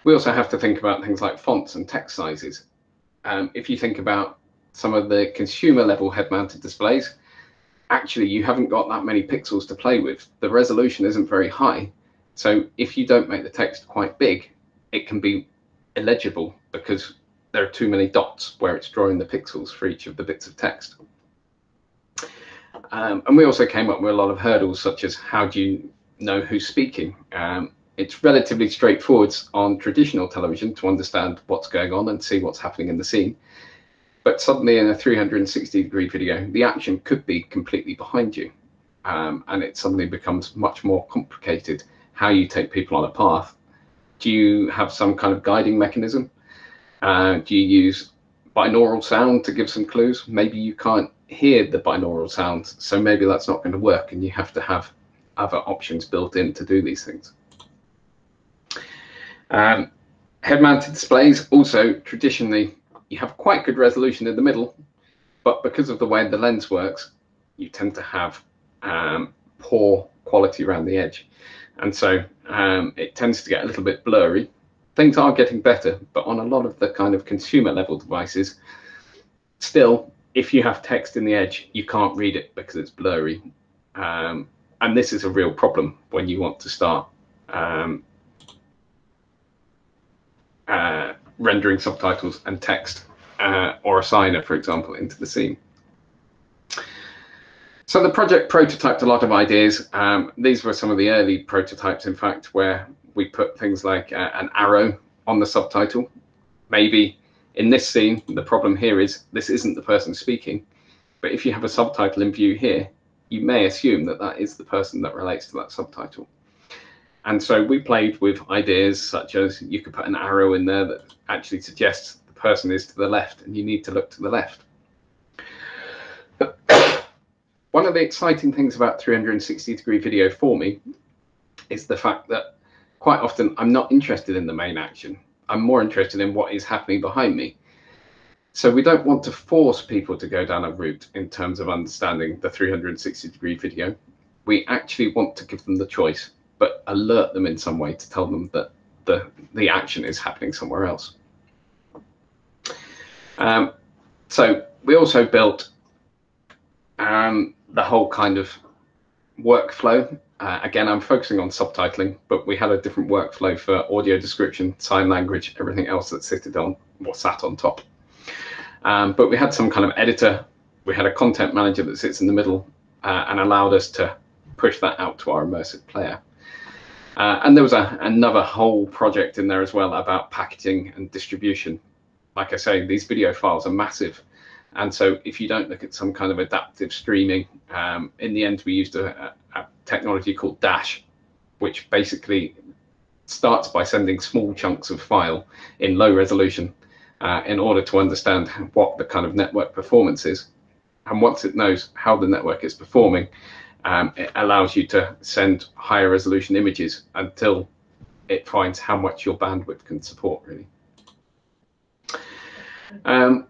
We also have to think about things like fonts and text sizes. Um, if you think about some of the consumer level head mounted displays, actually you haven't got that many pixels to play with. The resolution isn't very high. So if you don't make the text quite big, it can be illegible because there are too many dots where it's drawing the pixels for each of the bits of text. Um, and we also came up with a lot of hurdles such as how do you know who's speaking? Um, it's relatively straightforward on traditional television to understand what's going on and see what's happening in the scene. But suddenly in a 360 degree video, the action could be completely behind you. Um, and it suddenly becomes much more complicated how you take people on a path. Do you have some kind of guiding mechanism? Uh, do you use binaural sound to give some clues? Maybe you can't hear the binaural sound, so maybe that's not going to work and you have to have other options built in to do these things. Um, head-mounted displays also traditionally you have quite good resolution in the middle, but because of the way the lens works, you tend to have um, poor quality around the edge. And so um, it tends to get a little bit blurry. Things are getting better, but on a lot of the kind of consumer level devices, still, if you have text in the edge, you can't read it because it's blurry. Um, and this is a real problem when you want to start um, uh, rendering subtitles and text uh, or a signer, for example, into the scene. So the project prototyped a lot of ideas. Um, these were some of the early prototypes, in fact, where we put things like uh, an arrow on the subtitle. Maybe in this scene, the problem here is this isn't the person speaking, but if you have a subtitle in view here, you may assume that that is the person that relates to that subtitle. And so we played with ideas such as you could put an arrow in there that actually suggests the person is to the left and you need to look to the left. One of the exciting things about 360 degree video for me is the fact that quite often I'm not interested in the main action. I'm more interested in what is happening behind me. So we don't want to force people to go down a route in terms of understanding the 360 degree video. We actually want to give them the choice but alert them in some way to tell them that the, the action is happening somewhere else. Um, so we also built um, the whole kind of workflow. Uh, again, I'm focusing on subtitling, but we had a different workflow for audio description, sign language, everything else that sat on or sat on top. Um, but we had some kind of editor. We had a content manager that sits in the middle uh, and allowed us to push that out to our immersive player. Uh, and there was a, another whole project in there as well about packaging and distribution. Like I say, these video files are massive. And so if you don't look at some kind of adaptive streaming, um, in the end, we used a, a, technology called Dash, which basically starts by sending small chunks of file in low resolution uh, in order to understand what the kind of network performance is. And once it knows how the network is performing, um, it allows you to send higher resolution images until it finds how much your bandwidth can support really. Um,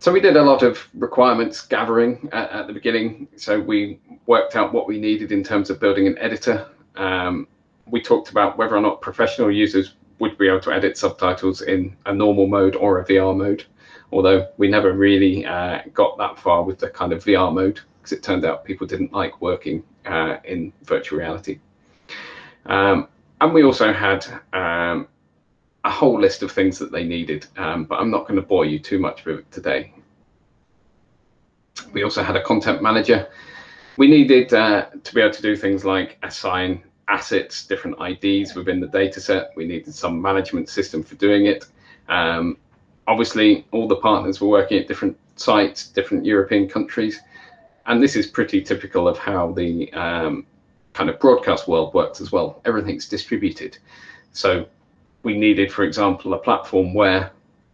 so we did a lot of requirements gathering at, at, the beginning. So we worked out what we needed in terms of building an editor. Um, we talked about whether or not professional users would be able to edit subtitles in a normal mode or a VR mode, although we never really uh, got that far with the kind of VR mode because it turned out people didn't like working uh, in virtual reality. Um, and we also had um, a whole list of things that they needed, um, but I'm not going to bore you too much with it today. We also had a content manager. we needed uh, to be able to do things like assign assets, different IDs within the data set. We needed some management system for doing it. Um, obviously, all the partners were working at different sites, different European countries. And this is pretty typical of how the um, kind of broadcast world works as well. Everything's distributed. So we needed, for example, a platform where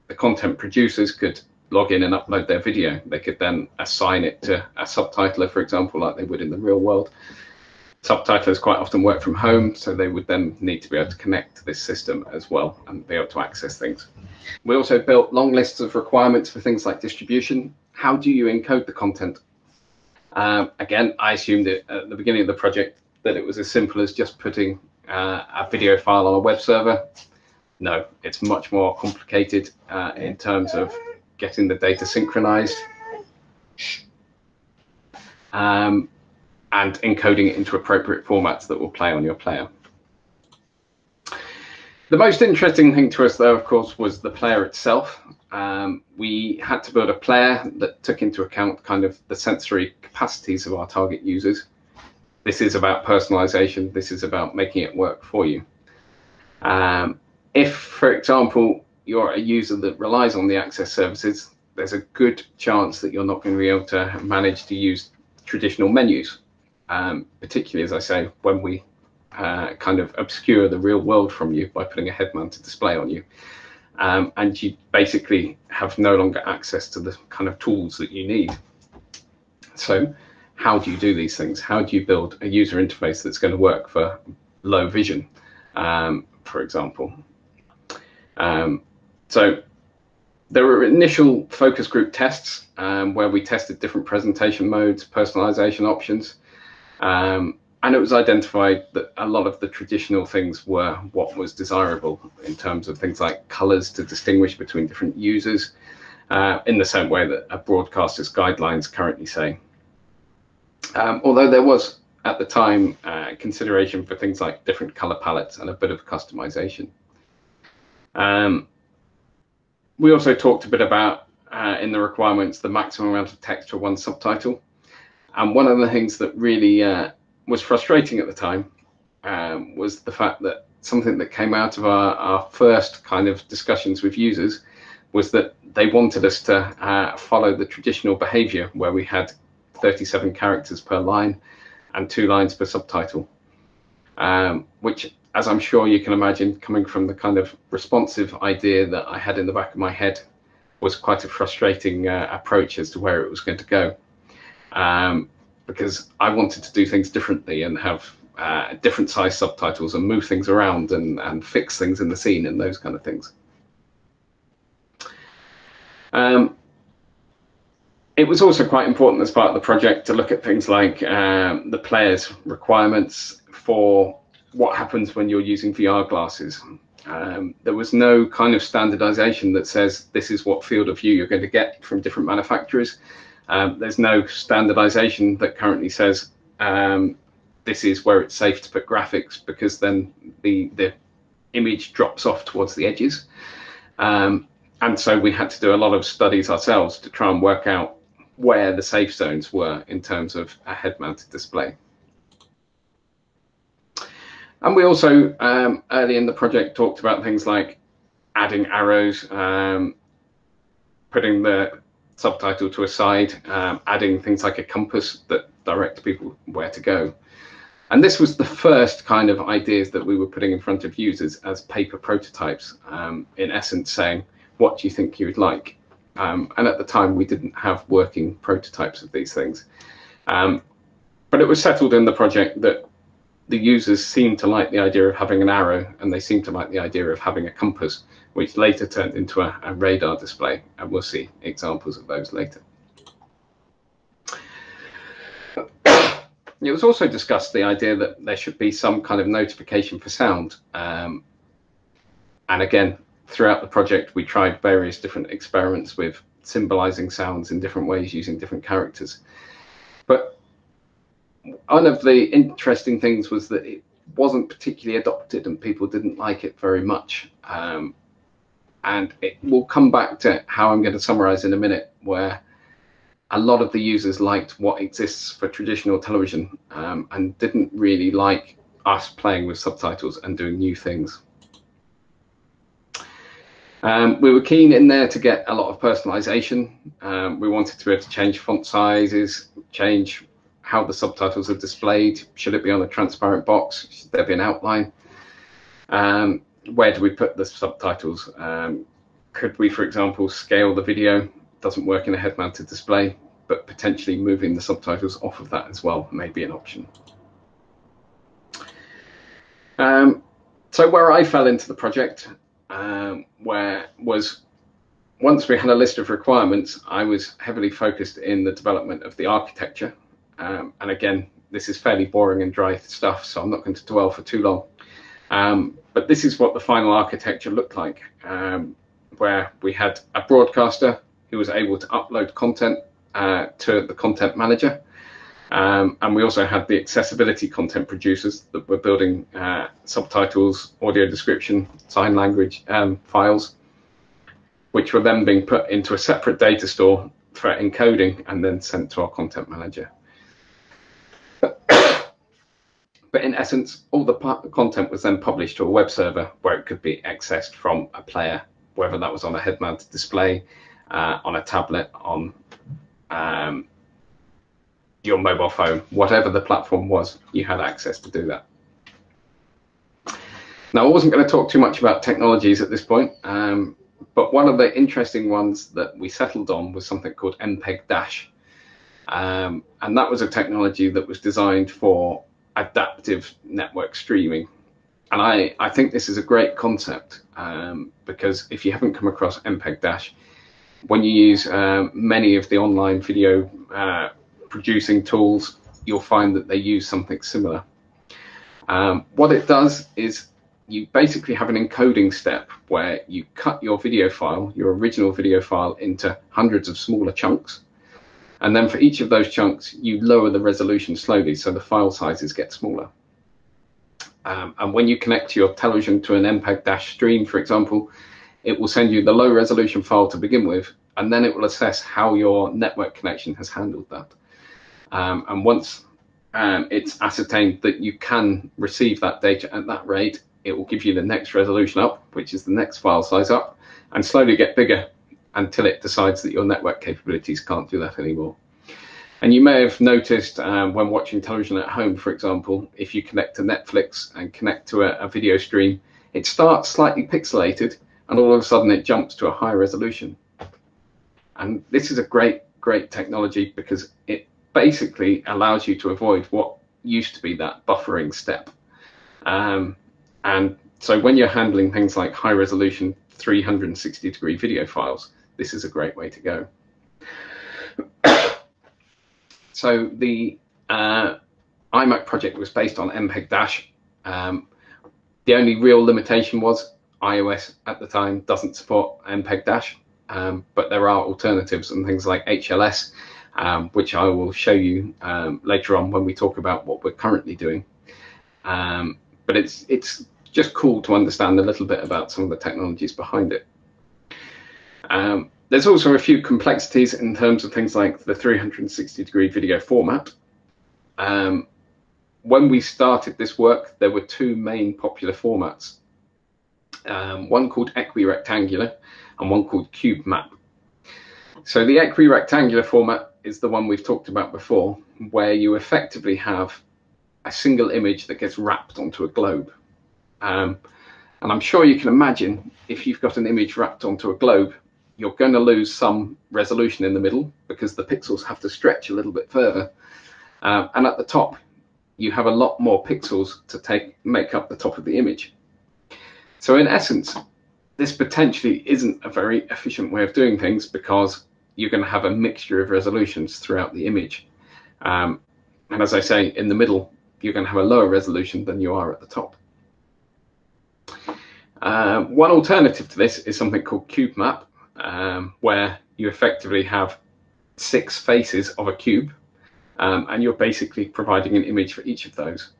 the content producers could log in and upload their video. They could then assign it to a subtitler, for example, like they would in the real world. Subtitlers quite often work from home, so they would then need to be able to connect to this system as well and be able to access things. We also built long lists of requirements for things like distribution. How do you encode the content? Um, again, I assumed it at the beginning of the project that it was as simple as just putting uh, a video file on a web server. No, it's much more complicated uh, in terms of getting the data synchronized um, and encoding it into appropriate formats that will play on your player. The most interesting thing to us, though, of course, was the player itself. Um, we had to build a player that took into account kind of the sensory capacities of our target users. This is about personalization. This is about making it work for you. Um, if, for example, you're a user that relies on the access services, there's a good chance that you're not going to be able to manage to use traditional menus, um, particularly, as I say, when we uh, kind of obscure the real world from you by putting a head-mounted display on you. Um, and you basically have no longer access to the kind of tools that you need. So how do you do these things? How do you build a user interface that's going to work for low vision, um, for example? Um, so there were initial focus group tests um, where we tested different presentation modes, personalization options. Um, and it was identified that a lot of the traditional things were what was desirable in terms of things like colors to distinguish between different users, uh, in the same way that a broadcaster's guidelines currently say. Um, although there was at the time uh, consideration for things like different color palettes and a bit of customization. Um, we also talked a bit about uh, in the requirements the maximum amount of text for one subtitle. And one of the things that really uh, was frustrating at the time um, was the fact that something that came out of our, our first kind of discussions with users was that they wanted us to uh, follow the traditional behavior where we had 37 characters per line and two lines per subtitle, um, which as I'm sure you can imagine, coming from the kind of responsive idea that I had in the back of my head, was quite a frustrating uh, approach as to where it was going to go. Um, because I wanted to do things differently and have uh, different size subtitles and move things around and, and fix things in the scene and those kind of things. Um, it was also quite important as part of the project to look at things like um, the player's requirements for what happens when you're using VR glasses. Um, there was no kind of standardization that says this is what field of view you're going to get from different manufacturers. Um, there's no standardization that currently says um, this is where it's safe to put graphics because then the, the image drops off towards the edges. Um, and so we had to do a lot of studies ourselves to try and work out where the safe zones were in terms of a head-mounted display. And we also, um, early in the project, talked about things like adding arrows, um, putting the subtitle to a side, um, adding things like a compass that direct people where to go. And this was the first kind of ideas that we were putting in front of users as paper prototypes, um, in essence saying, what do you think you would like? Um, and at the time, we didn't have working prototypes of these things. Um, but it was settled in the project that the users seem to like the idea of having an arrow and they seem to like the idea of having a compass, which later turned into a, a radar display. And we'll see examples of those later. It was also discussed the idea that there should be some kind of notification for sound. Um, and again, throughout the project, we tried various different experiments with symbolizing sounds in different ways using different characters. But one of the interesting things was that it wasn't particularly adopted and people didn't like it very much. Um, and it will come back to how I'm going to summarize in a minute, where a lot of the users liked what exists for traditional television um, and didn't really like us playing with subtitles and doing new things. Um, we were keen in there to get a lot of personalization. Um, we wanted to be able to change font sizes, change how the subtitles are displayed. Should it be on a transparent box? Should there be an outline? Um, where do we put the subtitles? Um, could we, for example, scale the video? Doesn't work in a head-mounted display, but potentially moving the subtitles off of that as well may be an option. Um, so where I fell into the project, um, where was once we had a list of requirements, I was heavily focused in the development of the architecture. Um, and again, this is fairly boring and dry stuff, so I'm not going to dwell for too long. Um, but this is what the final architecture looked like, um, where we had a broadcaster who was able to upload content uh, to the content manager. Um, and we also had the accessibility content producers that were building uh, subtitles, audio description, sign language um, files, which were then being put into a separate data store for encoding and then sent to our content manager. But in essence, all the content was then published to a web server where it could be accessed from a player, whether that was on a head-mounted display, uh, on a tablet, on um, your mobile phone, whatever the platform was, you had access to do that. Now, I wasn't going to talk too much about technologies at this point, um, but one of the interesting ones that we settled on was something called MPEG Dash. Um, and that was a technology that was designed for adaptive network streaming. And I, I think this is a great concept um, because if you haven't come across MPEG Dash, when you use uh, many of the online video uh, producing tools, you'll find that they use something similar. Um, what it does is you basically have an encoding step where you cut your video file, your original video file, into hundreds of smaller chunks. And then for each of those chunks, you lower the resolution slowly so the file sizes get smaller. Um, and when you connect your television to an MPEG dash stream, for example, it will send you the low resolution file to begin with, and then it will assess how your network connection has handled that. Um, and once um, it's ascertained that you can receive that data at that rate, it will give you the next resolution up, which is the next file size up, and slowly get bigger until it decides that your network capabilities can't do that anymore. And you may have noticed um, when watching television at home, for example, if you connect to Netflix and connect to a, a, video stream, it starts slightly pixelated and all of a sudden it jumps to a high resolution. And this is a great, great technology because it basically allows you to avoid what used to be that buffering step. Um, and so when you're handling things like high resolution 360 degree video files, this is a great way to go. so the uh, ImAc project was based on MPEG Dash. Um, the only real limitation was iOS at the time doesn't support MPEG Dash, um, but there are alternatives and things like HLS, um, which I will show you um, later on when we talk about what we're currently doing. Um, but it's it's just cool to understand a little bit about some of the technologies behind it. Um, there's also a few complexities in terms of things like the 360 degree video format. Um, when we started this work, there were two main popular formats. Um, one called equirectangular and one called cube map. So the equirectangular format is the one we've talked about before, where you effectively have a single image that gets wrapped onto a globe. Um, and I'm sure you can imagine if you've got an image wrapped onto a globe, you're going to lose some resolution in the middle because the pixels have to stretch a little bit further. Uh, and at the top, you have a lot more pixels to take make up the top of the image. So in essence, this potentially isn't a very efficient way of doing things because you're going to have a mixture of resolutions throughout the image. Um, and as I say, in the middle, you're going to have a lower resolution than you are at the top. Uh, one alternative to this is something called cube map, um, where you effectively have six faces of a cube, um, and you're basically providing an image for each of those.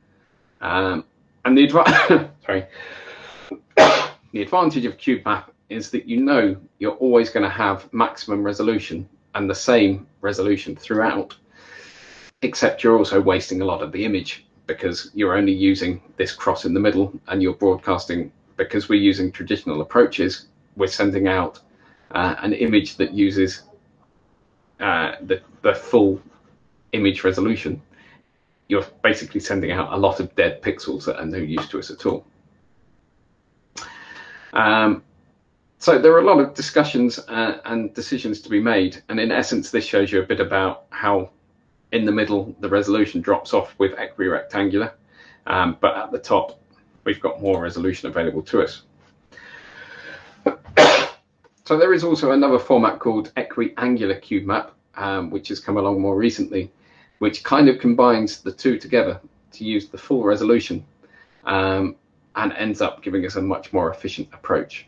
Um, and the, adva sorry. the advantage of cube map is that you know you're always going to have maximum resolution and the same resolution throughout, except you're also wasting a lot of the image because you're only using this cross in the middle and you're broadcasting because we're using traditional approaches, we're sending out uh, an image that uses uh, the, the full image resolution. You're basically sending out a lot of dead pixels that are no use to us at all. Um, so there are a lot of discussions uh, and decisions to be made. And in essence, this shows you a bit about how in the middle, the resolution drops off with equirectangular, um, but at the top, we've got more resolution available to us. So there is also another format called equiangular cube map, um, which has come along more recently, which kind of combines the two together to use the full resolution um, and ends up giving us a much more efficient approach.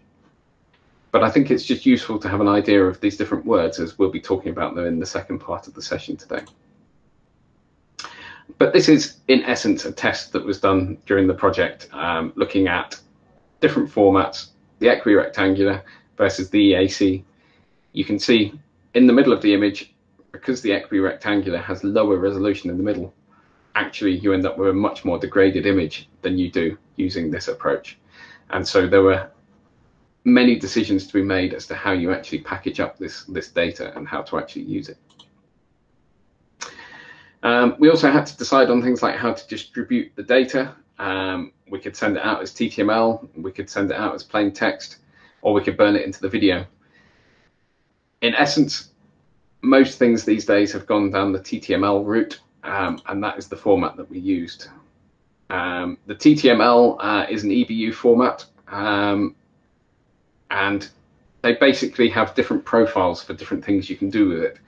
But I think it's just useful to have an idea of these different words as we'll be talking about them in the second part of the session today. But this is, in essence, a test that was done during the project, um, looking at different formats, the equirectangular versus the EAC. You can see in the middle of the image, because the equirectangular has lower resolution in the middle, actually you end up with a much more degraded image than you do using this approach. And so there were many decisions to be made as to how you actually package up this, this data and how to actually use it. Um, we also had to decide on things like how to distribute the data. Um, we could send it out as TTML, we could send it out as plain text, or we could burn it into the video. In essence, most things these days have gone down the TTML route, um, and that is the format that we used. Um, the TTML uh, is an EBU format, um, and they basically have different profiles for different things you can do with it.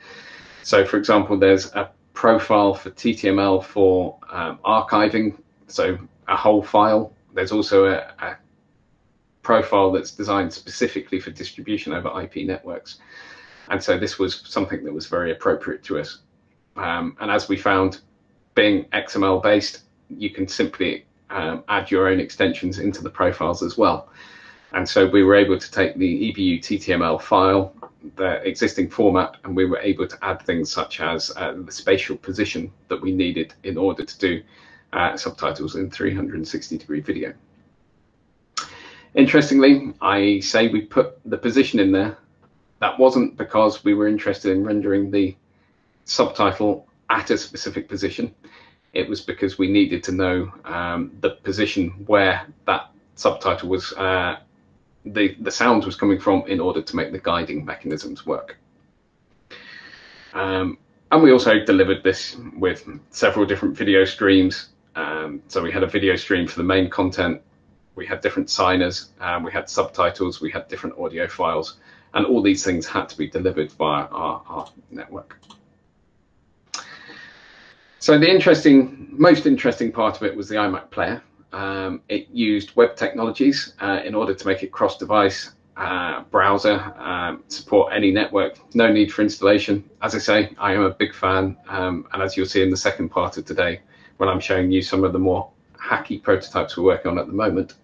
So, for example, there's a profile for TTML for um, archiving, so a whole file. There's also a, a, profile that's designed specifically for distribution over IP networks. And so this was something that was very appropriate to us. Um, and as we found, being XML based, you can simply um, add your own extensions into the profiles as well. And so we were able to take the EBU TTML file, the existing format, and we were able to add things such as uh, the spatial position that we needed in order to do uh, subtitles in 360 degree video. Interestingly, I say we put the position in there. That wasn't because we were interested in rendering the subtitle at a specific position. It was because we needed to know um, the position where that subtitle was uh, the, the sound was coming from in order to make the guiding mechanisms work. Um, and we also delivered this with several different video streams. Um, so we had a video stream for the main content, we had different signers, um, we had subtitles, we had different audio files, and all these things had to be delivered via our, our network. So the interesting, most interesting part of it was the ImAc player. Um, it used web technologies uh, in order to make it cross-device uh, browser, um, support any network, no need for installation. As I say, I am a big fan, um, and as you'll see in the second part of today, when I'm showing you some of the more hacky prototypes we're working on at the moment,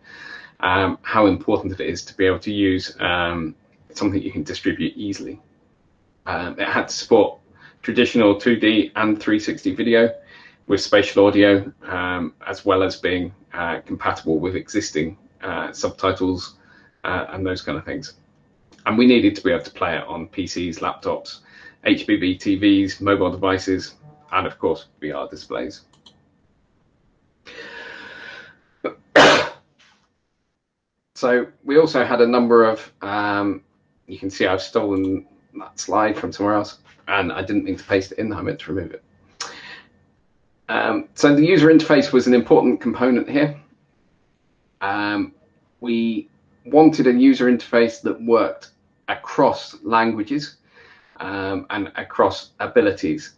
um, how important it is to be able to use um, something you can distribute easily. Um, it had to support traditional 2D and 360 video, with spatial audio, um, as well as being uh, compatible with existing uh, subtitles uh, and those kind of things. And we needed to be able to play it on PCs, laptops, HbbTVs, mobile devices, and of course, VR displays. So we also had a number of, um, you can see I've stolen that slide from somewhere else, and I didn't mean to paste it in, I meant to remove it. Um, so the user interface was an important component here. Um, we wanted a user interface that worked across languages um, and across abilities.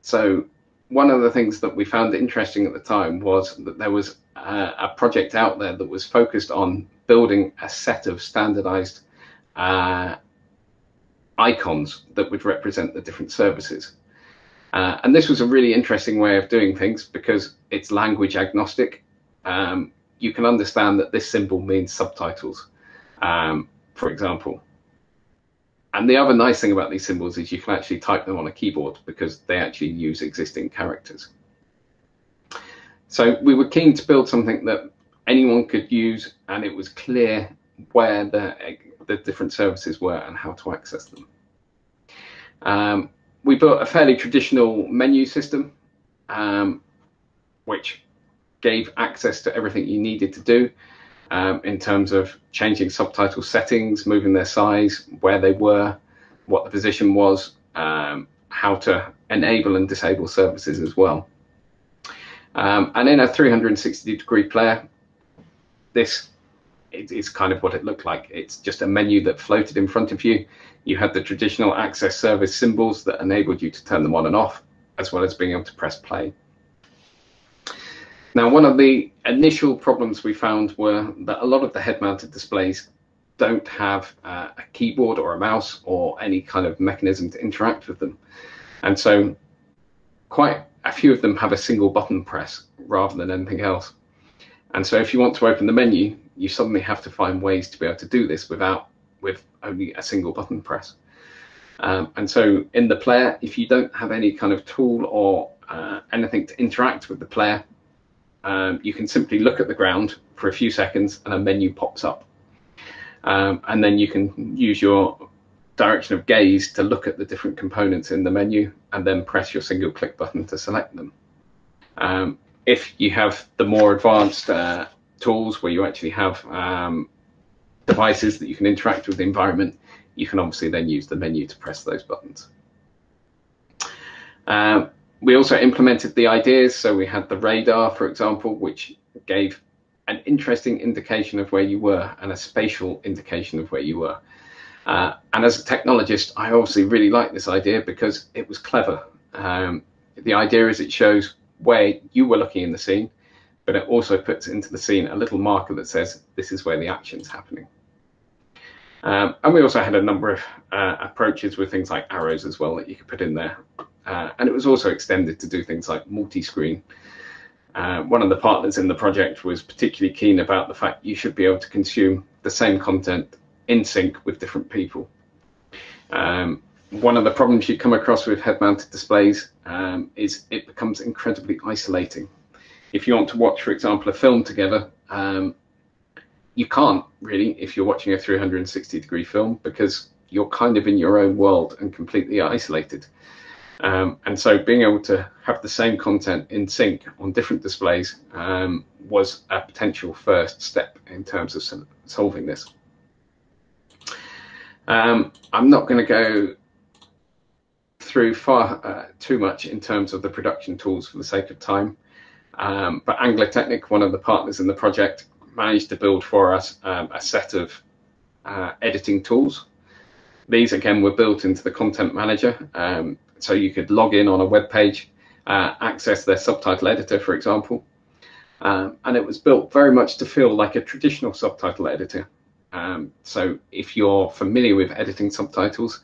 So one of the things that we found interesting at the time was that there was a, a project out there that was focused on building a set of standardized uh, icons that would represent the different services. Uh, and this was a really interesting way of doing things because it's language agnostic. Um, you can understand that this symbol means subtitles, um, for example. and the other nice thing about these symbols is you can actually type them on a keyboard because they actually use existing characters. So we were keen to build something that anyone could use and it was clear where the, the different services were and how to access them. Um, we built a fairly traditional menu system, um, which gave access to everything you needed to do um, in terms of changing subtitle settings, moving their size, where they were, what the position was, um, how to enable and disable services as well. Um, and in a 360 degree player, this is kind of what it looked like. It's just a menu that floated in front of you. You had the traditional access service symbols that enabled you to turn them on and off, as well as being able to press play. Now, one of the initial problems we found were that a lot of the head-mounted displays don't have uh, a keyboard or a mouse or any kind of mechanism to interact with them. And so quite a few of them have a single button press rather than anything else. And so if you want to open the menu, you suddenly have to find ways to be able to do this without with only a single button press. Um, and so in the player, if you don't have any kind of tool or uh, anything to interact with the player, um, you can simply look at the ground for a few seconds and a menu pops up. Um, and then you can use your direction of gaze to look at the different components in the menu and then press your single click button to select them. Um, if you have the more advanced uh, tools where you actually have um, devices that you can interact with the environment, you can obviously then use the menu to press those buttons. Um, we also implemented the ideas. So we had the radar, for example, which gave an interesting indication of where you were and a spatial indication of where you were. Uh, and as a technologist, I obviously really like this idea because it was clever. Um, the idea is it shows where you were looking in the scene, but it also puts into the scene a little marker that says this is where the action's happening. Um, and we also had a number of uh, approaches with things like arrows as well that you could put in there uh, and it was also extended to do things like multi-screen. Uh, one of the partners in the project was particularly keen about the fact you should be able to consume the same content in sync with different people. Um, one of the problems you come across with head-mounted displays um, is it becomes incredibly isolating. If you want to watch, for example, a film together, um, you can't really if you're watching a 360 degree film because you're kind of in your own world and completely isolated. Um, and so being able to have the same content in sync on different displays um, was a potential first step in terms of solving this. Um, I'm not going to go through far uh, too much in terms of the production tools for the sake of time, um, but Anglatècnic, one of the partners in the project, managed to build for us um, a set of uh, editing tools. These again were built into the content manager um, so you could log in on a web page, uh, access their subtitle editor, for example. Um, and it was built very much to feel like a traditional subtitle editor. Um, so if you're familiar with editing subtitles,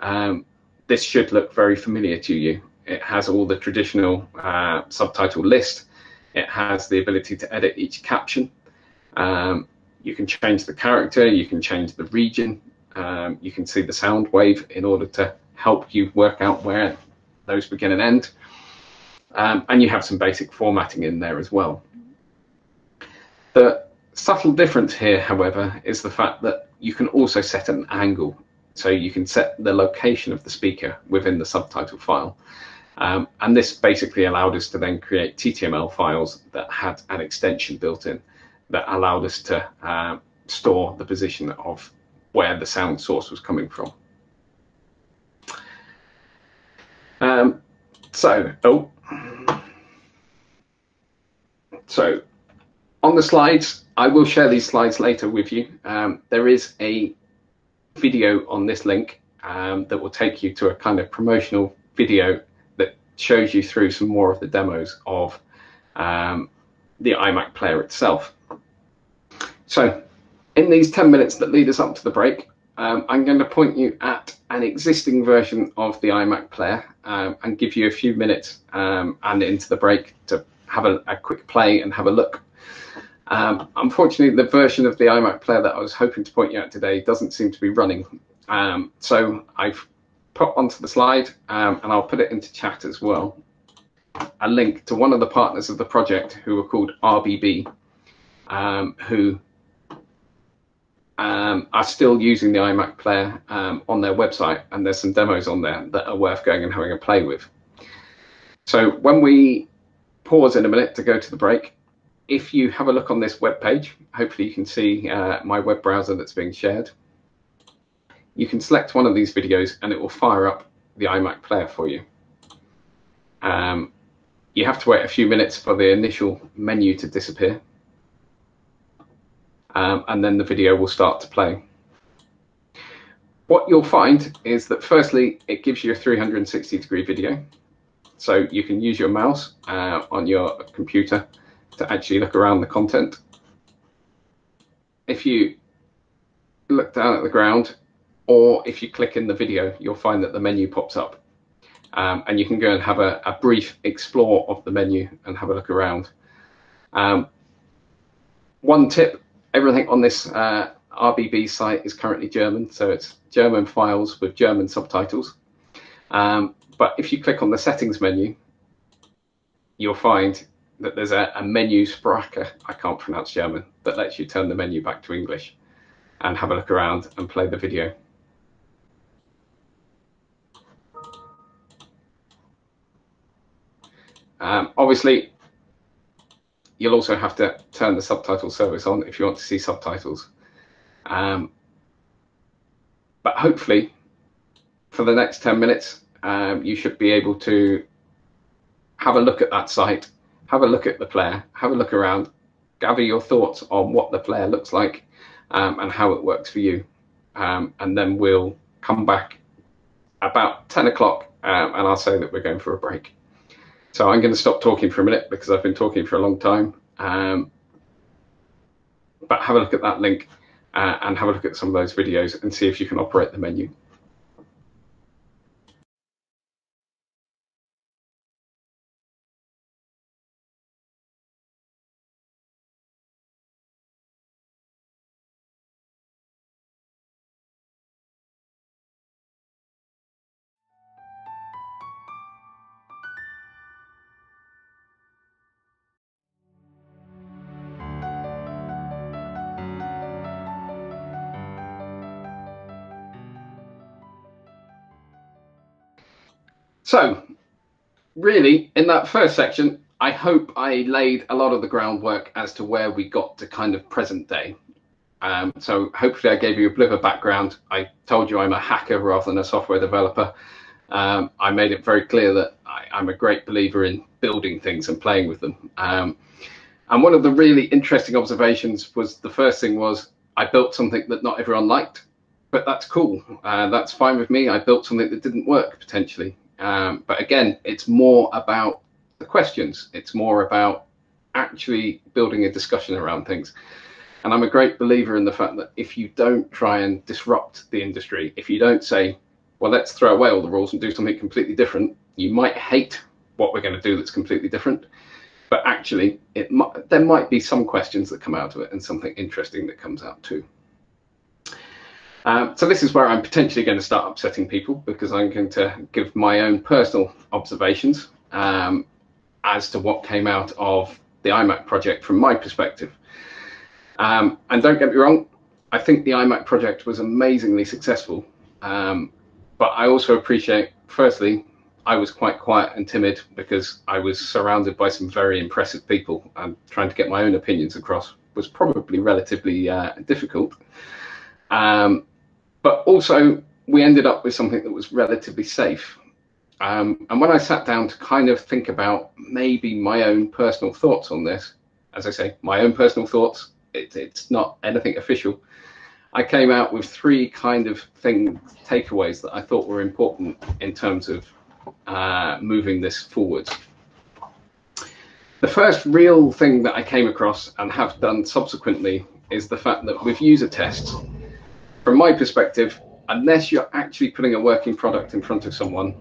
um, this should look very familiar to you. It has all the traditional uh, subtitle list. It has the ability to edit each caption. Um, you can change the character, you can change the region, um, you can see the sound wave in order to help you work out where those begin and end. Um, and you have some basic formatting in there as well. The subtle difference here, however, is the fact that you can also set an angle. So you can set the location of the speaker within the subtitle file. Um, and this basically allowed us to then create TTML files that had an extension built in that allowed us to uh, store the position of where the sound source was coming from. Um, so, oh, so on the slides, I will share these slides later with you. Um, there is a video on this link um, that will take you to a kind of promotional video that shows you through some more of the demos of um, the ImAc player itself. So in these 10 minutes that lead us up to the break, um, I'm going to point you at an existing version of the ImAc player um, and give you a few minutes um, and into the break to have a, a quick play and have a look. Um, unfortunately, the version of the ImAc player that I was hoping to point you at today doesn't seem to be running. Um, so I've put onto the slide, um, and I'll put it into chat as well, a link to one of the partners of the project who are called RBB, um, who um, are still using the ImAc player um, on their website, and there's some demos on there that are worth going and having a play with. So when we pause in a minute to go to the break, if you have a look on this web page, hopefully you can see uh, my web browser that's being shared. You can select one of these videos and it will fire up the ImAc player for you. Um, you have to wait a few minutes for the initial menu to disappear. Um, and then the video will start to play. What you'll find is that firstly, it gives you a 360 degree video. So you can use your mouse uh, on your computer to actually look around the content. If you look down at the ground, or if you click in the video, you'll find that the menu pops up. Um, and you can go and have a, a, brief explore of the menu and have a look around. Um, one tip, everything on this uh, RBB site is currently German, so it's German files with German subtitles. Um, but if you click on the settings menu, you'll find that there's a, a menu sprache, I can't pronounce German, that lets you turn the menu back to English and have a look around and play the video. Um, obviously, you'll also have to turn the subtitle service on if you want to see subtitles. Um, but hopefully, for the next 10 minutes, um, you should be able to have a look at that site, have a look at the player, have a look around, gather your thoughts on what the player looks like um, and how it works for you. Um, and then we'll come back about 10 o'clock um, and I'll say that we're going for a break. So I'm going to stop talking for a minute because I've been talking for a long time. Um, but have a look at that link uh, and have a look at some of those videos and see if you can operate the menu. Really, in that first section, I hope I laid a lot of the groundwork as to where we got to kind of present day. Um, so hopefully I gave you a bit of a background. I told you I'm a hacker rather than a software developer. Um, I made it very clear that I, am a great believer in building things and playing with them. Um, and one of the really interesting observations was the first thing was I built something that not everyone liked, but that's cool. Uh, that's fine with me. I built something that didn't work potentially. Um, but again, it's more about the questions. It's more about actually building a discussion around things. And I'm a great believer in the fact that if you don't try and disrupt the industry, if you don't say, well, let's throw away all the rules and do something completely different, you might hate what we're going to do that's completely different. But actually, it there might be some questions that come out of it and something interesting that comes out too. Um, so this is where I'm potentially going to start upsetting people because I'm going to give my own personal observations um, as to what came out of the ImAc project from my perspective. Um, and don't get me wrong, I think the ImAc project was amazingly successful. Um, but I also appreciate, firstly, I was quite quiet and timid because I was surrounded by some very impressive people and trying to get my own opinions across was probably relatively uh, difficult. Um, but also, we ended up with something that was relatively safe. Um, and when I sat down to kind of think about maybe my own personal thoughts on this, as I say, my own personal thoughts, it, it's not anything official. I came out with three kind of thing takeaways that I thought were important in terms of uh, moving this forward. The first real thing that I came across and have done subsequently is the fact that with user tests, from my perspective, unless you're actually putting a working product in front of someone,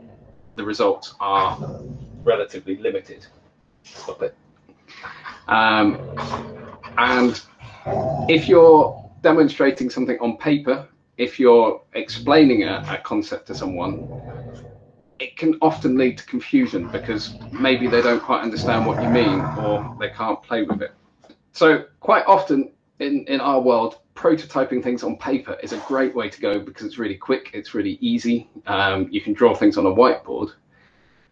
the results are relatively limited. Stop it. Um, and if you're demonstrating something on paper if you're explaining a, a concept to someone, it can often lead to confusion because maybe they don't quite understand what you mean or they can't play with it. So quite often in, in our world, prototyping things on paper is a great way to go because it's really quick, it's really easy. Um, you can draw things on a whiteboard.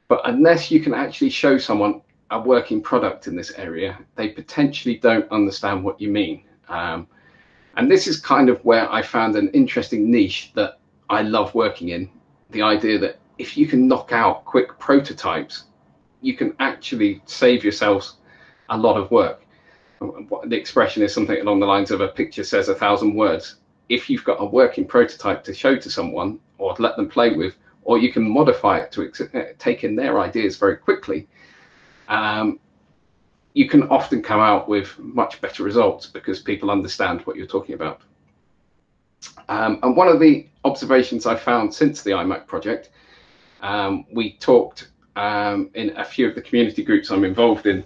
But unless you can actually show someone a working product in this area, they potentially don't understand what you mean. Um, and this is kind of where I found an interesting niche that I love working in. The idea that if you can knock out quick prototypes, you can actually save yourselves a lot of work. The expression is something along the lines of a picture says a thousand words. If you've got a working prototype to show to someone or let them play with, or you can modify it to uh, take in their ideas very quickly, um, you can often come out with much better results because people understand what you're talking about. Um, and one of the observations I found since the ImAc project, um, we talked um, in a few of the community groups I'm involved in,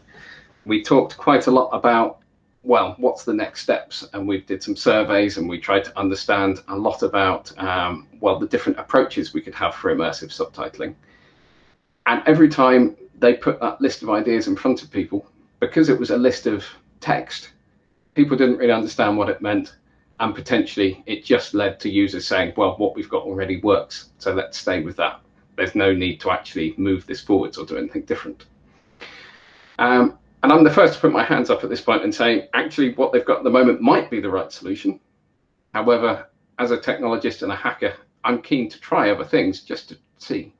we talked quite a lot about, well, what's the next steps? And we did some surveys and we tried to understand a lot about, um, well, the different approaches we could have for immersive subtitling. And every time they put that list of ideas in front of people, because it was a list of text, people didn't really understand what it meant. And potentially it just led to users saying, well, what we've got already works. So let's stay with that. There's no need to actually move this forwards or do anything different. Um, and I'm the first to put my hands up at this point and say, actually, what they've got at the moment might be the right solution. However, as a technologist and a hacker, I'm keen to try other things just to see,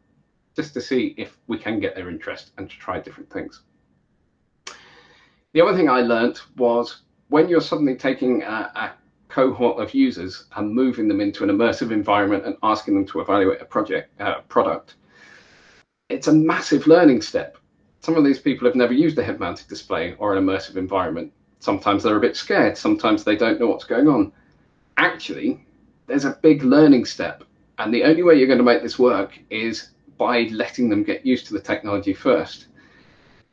just to see if we can get their interest and to try different things. The other thing I learned was when you're suddenly taking a, a cohort of users and moving them into an immersive environment and asking them to evaluate a project uh, product, it's a massive learning step. Some of these people have never used a head-mounted display or an immersive environment. Sometimes they're a bit scared. Sometimes they don't know what's going on. Actually, there's a big learning step. And the only way you're going to make this work is by letting them get used to the technology first.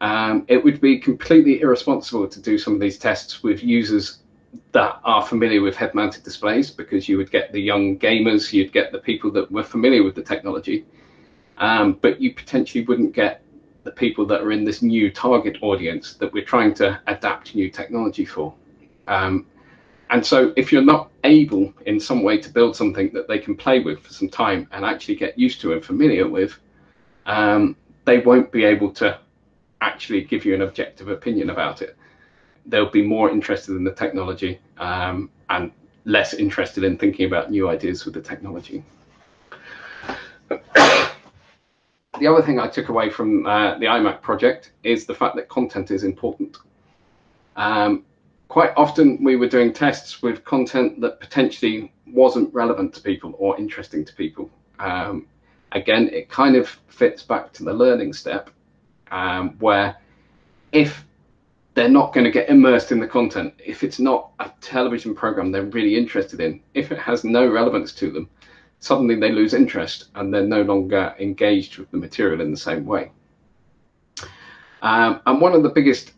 Um, it would be completely irresponsible to do some of these tests with users that are familiar with head-mounted displays because you would get the young gamers, you'd get the people that were familiar with the technology, um, but you potentially wouldn't get the people that are in this new target audience that we're trying to adapt new technology for. Um, and so if you're not able in some way to build something that they can play with for some time and actually get used to and familiar with, um, they won't be able to actually give you an objective opinion about it. They'll be more interested in the technology um, and less interested in thinking about new ideas with the technology. The other thing I took away from uh, the ImAc project is the fact that content is important. Um, quite often we were doing tests with content that potentially wasn't relevant to people or interesting to people. Um, again, it kind of fits back to the learning step um, where if they're not going to get immersed in the content, if it's not a television program they're really interested in, if it has no relevance to them, suddenly they lose interest and they're no longer engaged with the material in the same way. Um, and one of the biggest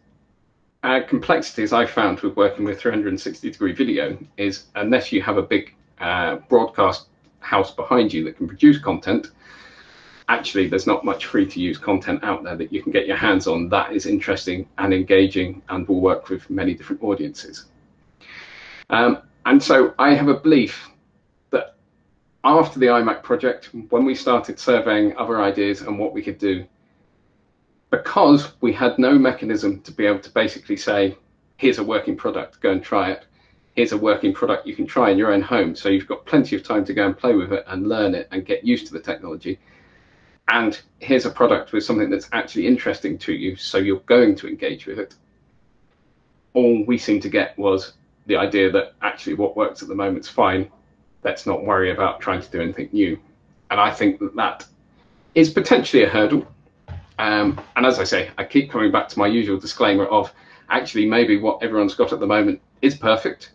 uh, complexities I found with working with 360 degree video is unless you have a big uh, broadcast house behind you that can produce content, actually there's not much free to use content out there that you can get your hands on that is interesting and engaging and will work with many different audiences. Um, and so I have a belief after the ImAc project, when we started surveying other ideas and what we could do, because we had no mechanism to be able to basically say, here's a working product, go and try it. Here's a working product you can try in your own home. So you've got plenty of time to go and play with it and learn it and get used to the technology and here's a product with something that's actually interesting to you, so you're going to engage with it. All we seemed to get was the idea that actually what works at the moment is fine. Let's not worry about trying to do anything new. And I think that that is potentially a hurdle. Um, and as I say, I keep coming back to my usual disclaimer of actually maybe what everyone's got at the moment is perfect.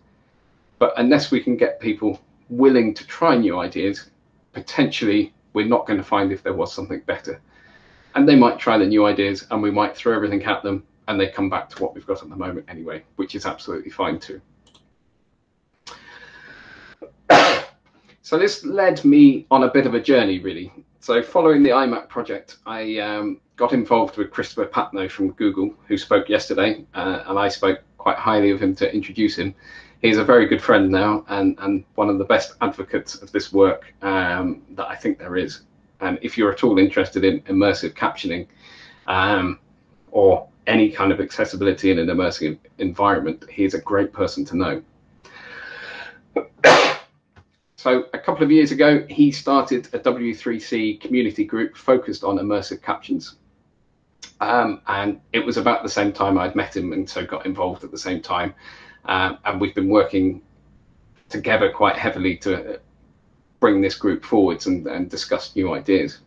But unless we can get people willing to try new ideas, potentially we're not going to find if there was something better. And they might try the new ideas and we might throw everything at them and they come back to what we've got at the moment anyway, which is absolutely fine too. So this led me on a bit of a journey, really. So following the ImAc project, I um, got involved with Christopher Patnoe from Google, who spoke yesterday, uh, and I spoke quite highly of him to introduce him. He's a very good friend now, and, and one of the best advocates of this work um, that I think there is. And if you're at all interested in immersive captioning, um, or any kind of accessibility in an immersive environment, he's a great person to know. So a couple of years ago, he started a W3C community group focused on immersive captions. Um, and it was about the same time I'd met him and so got involved at the same time. Um, and we've been working together quite heavily to bring this group forwards and, and discuss new ideas.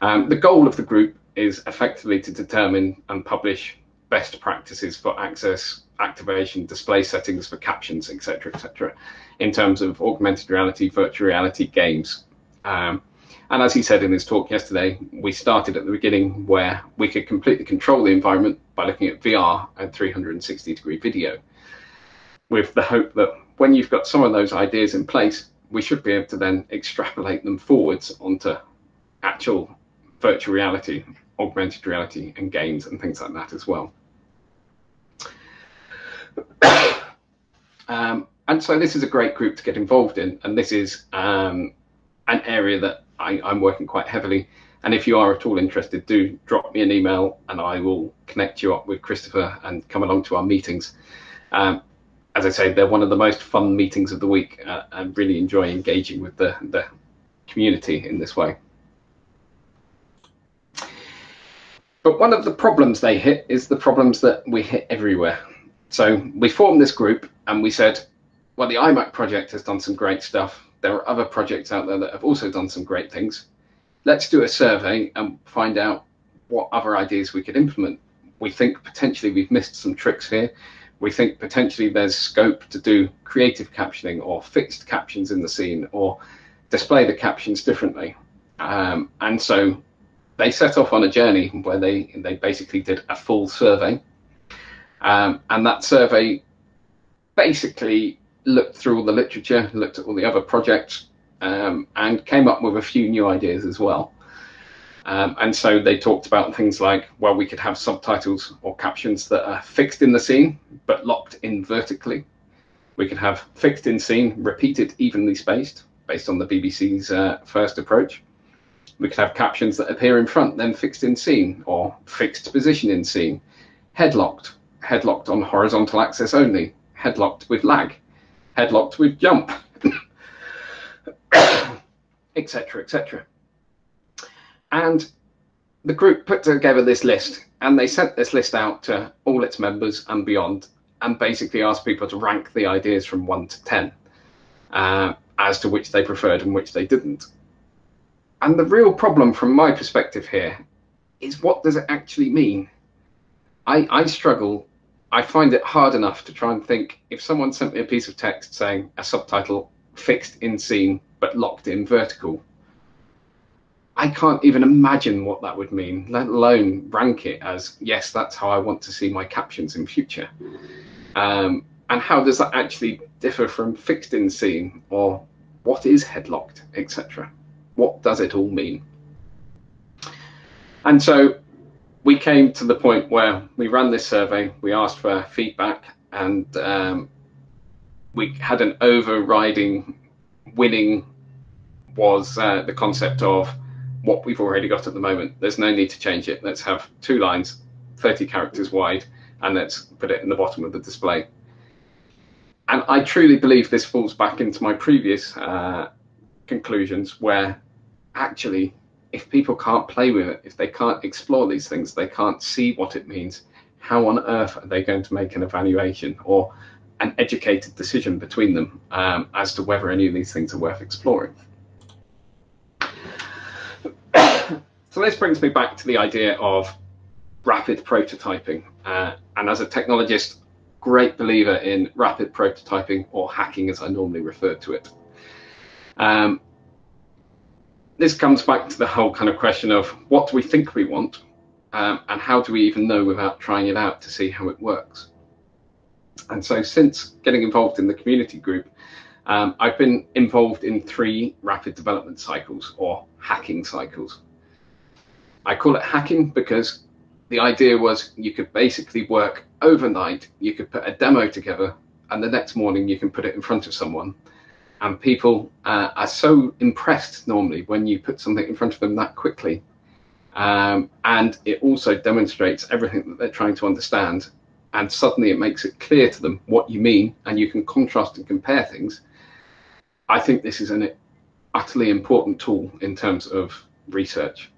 Um, the goal of the group is effectively to determine and publish best practices for access, activation, display settings for captions, etc., etc in terms of augmented reality, virtual reality games. Um, and as he said in his talk yesterday, we started at the beginning where we could completely control the environment by looking at VR and 360 degree video, with the hope that when you've got some of those ideas in place, we should be able to then extrapolate them forwards onto actual virtual reality, augmented reality, and games and things like that as well. um, and so this is a great group to get involved in, and this is um, an area that I, I'm working quite heavily. And if you are at all interested, do drop me an email, and I will connect you up with Christopher and come along to our meetings. Um, as I say, they're one of the most fun meetings of the week. Uh, I really enjoy engaging with the, the community in this way. But one of the problems they hit is the problems that we hit everywhere. So we formed this group and we said, well, the ImAc project has done some great stuff. There are other projects out there that have also done some great things. Let's do a survey and find out what other ideas we could implement. We think potentially we've missed some tricks here. We think potentially there's scope to do creative captioning or fixed captions in the scene or display the captions differently. Um, and so they set off on a journey where they, they basically did a full survey. Um, and that survey basically looked through all the literature, looked at all the other projects, um, and came up with a few new ideas as well. Um, and so they talked about things like, well, we could have subtitles or captions that are fixed in the scene but locked in vertically. We could have fixed in scene, repeated evenly spaced, based on the BBC's uh, first approach. We could have captions that appear in front, then fixed in scene, or fixed position in scene, headlocked, headlocked on horizontal axis only, headlocked with lag, headlocked with jump, etc., etc. And the group put together this list and they sent this list out to all its members and beyond and basically asked people to rank the ideas from 1 to 10 uh, as to which they preferred and which they didn't. And the real problem from my perspective here is what does it actually mean? I, I struggle I find it hard enough to try and think if someone sent me a piece of text saying a subtitle fixed in scene but locked in vertical. I can't even imagine what that would mean, let alone rank it as yes, that's how I want to see my captions in future. Um, and how does that actually differ from fixed in scene or what is headlocked, etc. What does it all mean? And so we came to the point where we ran this survey, we asked for feedback, and um, we had an overriding winning was uh, the concept of what we've already got at the moment. There's no need to change it. Let's have two lines, 30 characters wide, and let's put it in the bottom of the display. And I truly believe this falls back into my previous uh, conclusions where actually if people can't play with it, if they can't explore these things, they can't see what it means, how on earth are they going to make an evaluation or an educated decision between them um, as to whether any of these things are worth exploring? so this brings me back to the idea of rapid prototyping. Uh, and as a technologist, great believer in rapid prototyping or hacking as I normally refer to it. Um, this comes back to the whole kind of question of what do we think we want um, and how do we even know without trying it out to see how it works. And so since getting involved in the community group, Um, I've been involved in three rapid development cycles or hacking cycles. I call it hacking because the idea was you could basically work overnight, you could put a demo together, and the next morning you can put it in front of someone. And people uh, are so impressed normally when you put something in front of them that quickly. Um, and it also demonstrates everything that they're trying to understand. And suddenly it makes it clear to them what you mean, and you can contrast and compare things. I think this is an utterly important tool in terms of research,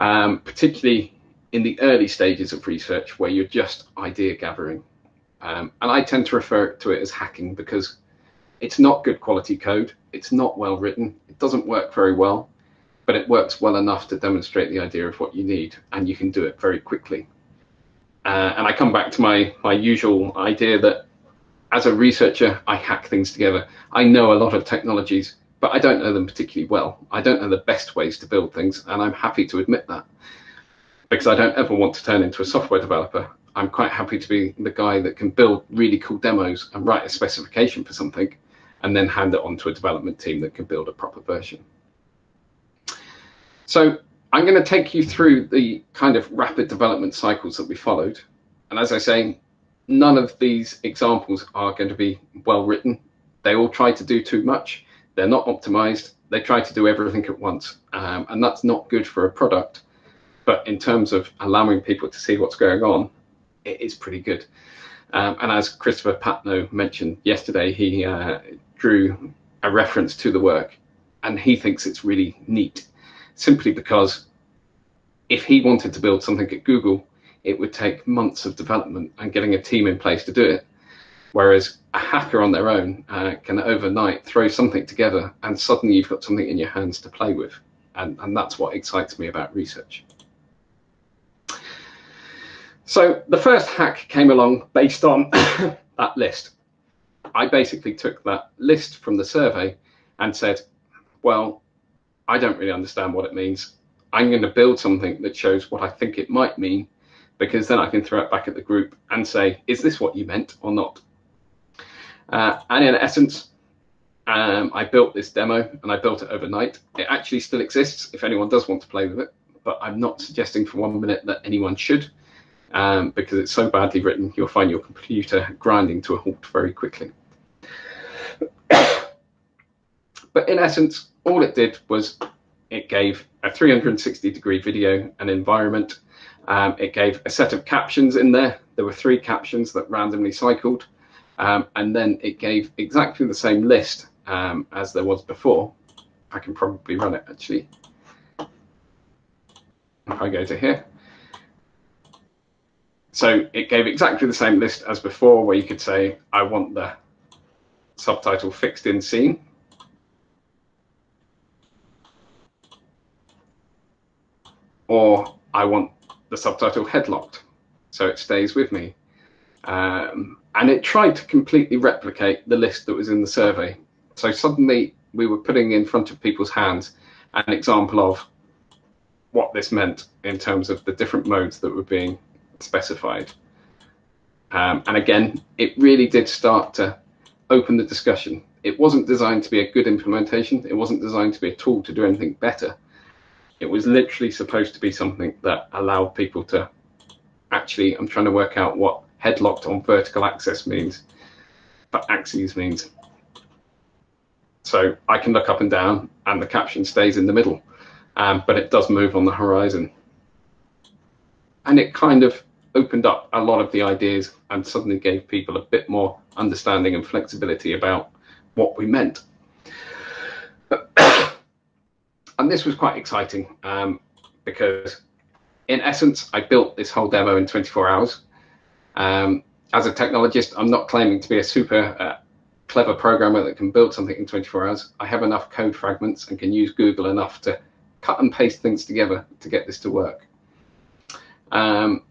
um, particularly in the early stages of research where you're just idea gathering. Um, and I tend to refer to it as hacking because it's not good quality code. It's not well written. It doesn't work very well, but it works well enough to demonstrate the idea of what you need, and you can do it very quickly. Uh, and I come back to my my usual idea that as a researcher, I hack things together. I know a lot of technologies, but I don't know them particularly well. I don't know the best ways to build things, and I'm happy to admit that because I don't ever want to turn into a software developer. I'm quite happy to be the guy that can build really cool demos and write a specification for something and then hand it on to a development team that can build a proper version. So I'm going to take you through the kind of rapid development cycles that we followed. And as I say, none of these examples are going to be well written. They all try to do too much. They're not optimized. They try to do everything at once. Um, and that's not good for a product but in terms of allowing people to see what's going on, it is pretty good. Um, and as Christopher Patnoe mentioned yesterday, he uh, drew a reference to the work, and he thinks it's really neat, simply because if he wanted to build something at Google, it would take months of development and getting a team in place to do it. Whereas a hacker on their own uh, can overnight throw something together, and suddenly you've got something in your hands to play with. And, and that's what excites me about research. So the first hack came along based on that list. I basically took that list from the survey and said, well, I don't really understand what it means. I'm going to build something that shows what I think it might mean, because then I can throw it back at the group and say, is this what you meant or not? Uh, and in essence, um, I built this demo and I built it overnight. It actually still exists if anyone does want to play with it, but I'm not suggesting for one minute that anyone should um, because it's so badly written, you'll find your computer grinding to a halt very quickly. but in essence, all it did was it gave a 360 degree video and environment. Um, it gave a set of captions in there. There were three captions that randomly cycled. Um, and then it gave exactly the same list um, as there was before. I can probably run it actually. If I go to here. So it gave exactly the same list as before, where you could say, I want the subtitle fixed in scene. Or I want the subtitle headlocked, so it stays with me. Um, and it tried to completely replicate the list that was in the survey. So suddenly we were putting in front of people's hands an example of what this meant in terms of the different modes that were being specified. Um, and again, it really did start to open the discussion. It wasn't designed to be a good implementation. It wasn't designed to be a tool to do anything better. It was literally supposed to be something that allowed people to actually, I'm trying to work out what headlocked on vertical axis means, but axes means. So I can look up and down and the caption stays in the middle, um, but it does move on the horizon. And it kind of opened up a lot of the ideas and suddenly gave people a bit more understanding and flexibility about what we meant. and this was quite exciting um, because, in essence, I built this whole demo in 24 hours. Um, as a technologist, I'm not claiming to be a super uh, clever programmer that can build something in 24 hours. I have enough code fragments and can use Google enough to cut and paste things together to get this to work. Um,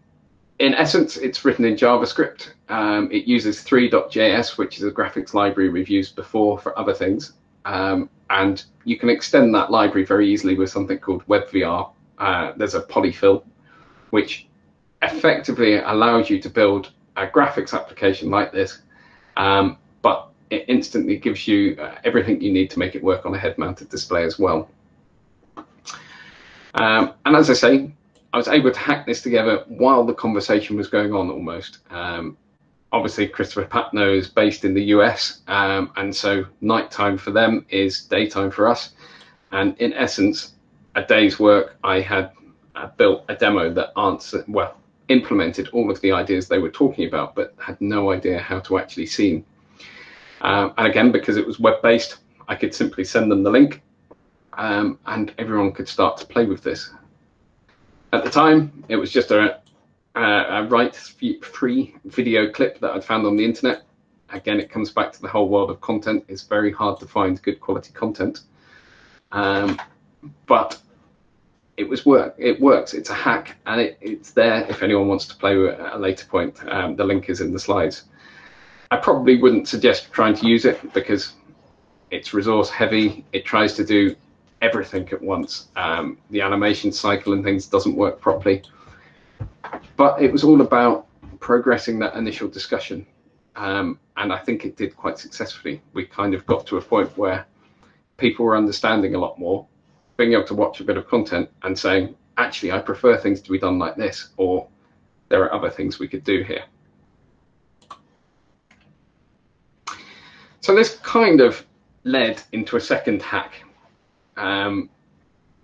in essence, it's written in JavaScript. Um, it uses three.js, which is a graphics library we've used before for other things. Um, and you can extend that library very easily with something called WebVR. Uh, there's a polyfill, which effectively allows you to build a graphics application like this, um, but it instantly gives you uh, everything you need to make it work on a head-mounted display as well. Um, and as I say, I was able to hack this together while the conversation was going on almost. Um, obviously, Christopher Patnoe is based in the US, um, and so nighttime for them is daytime for us. And in essence, a day's work, I had uh, built a demo that answered, well, implemented all of the ideas they were talking about, but had no idea how to actually see. Um, and again, because it was web-based, I could simply send them the link um, and everyone could start to play with this. At the time, it was just a, a, a right free video clip that I'd found on the internet. Again, it comes back to the whole world of content. It's very hard to find good quality content. Um, but it was work. It works. It's a hack, and it, it's there if anyone wants to play with it at a later point. Um, the link is in the slides. I probably wouldn't suggest trying to use it because it's resource heavy. It tries to do everything at once. Um, the animation cycle and things doesn't work properly. But it was all about progressing that initial discussion. Um, and I think it did quite successfully. We kind of got to a point where people were understanding a lot more, being able to watch a bit of content and saying, actually, I prefer things to be done like this, or there are other things we could do here. So this kind of led into a second hack um,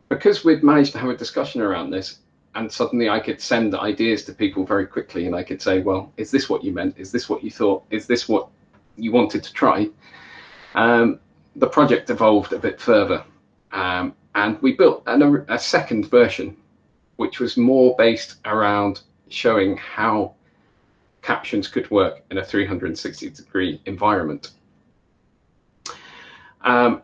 because we'd managed to have a discussion around this, and suddenly I could send ideas to people very quickly, and I could say, "Well, is this what you meant? Is this what you thought? Is this what you wanted to try?" Um, the project evolved a bit further, um, and we built a, a second version, which was more based around showing how captions could work in a 360 degree environment. Um,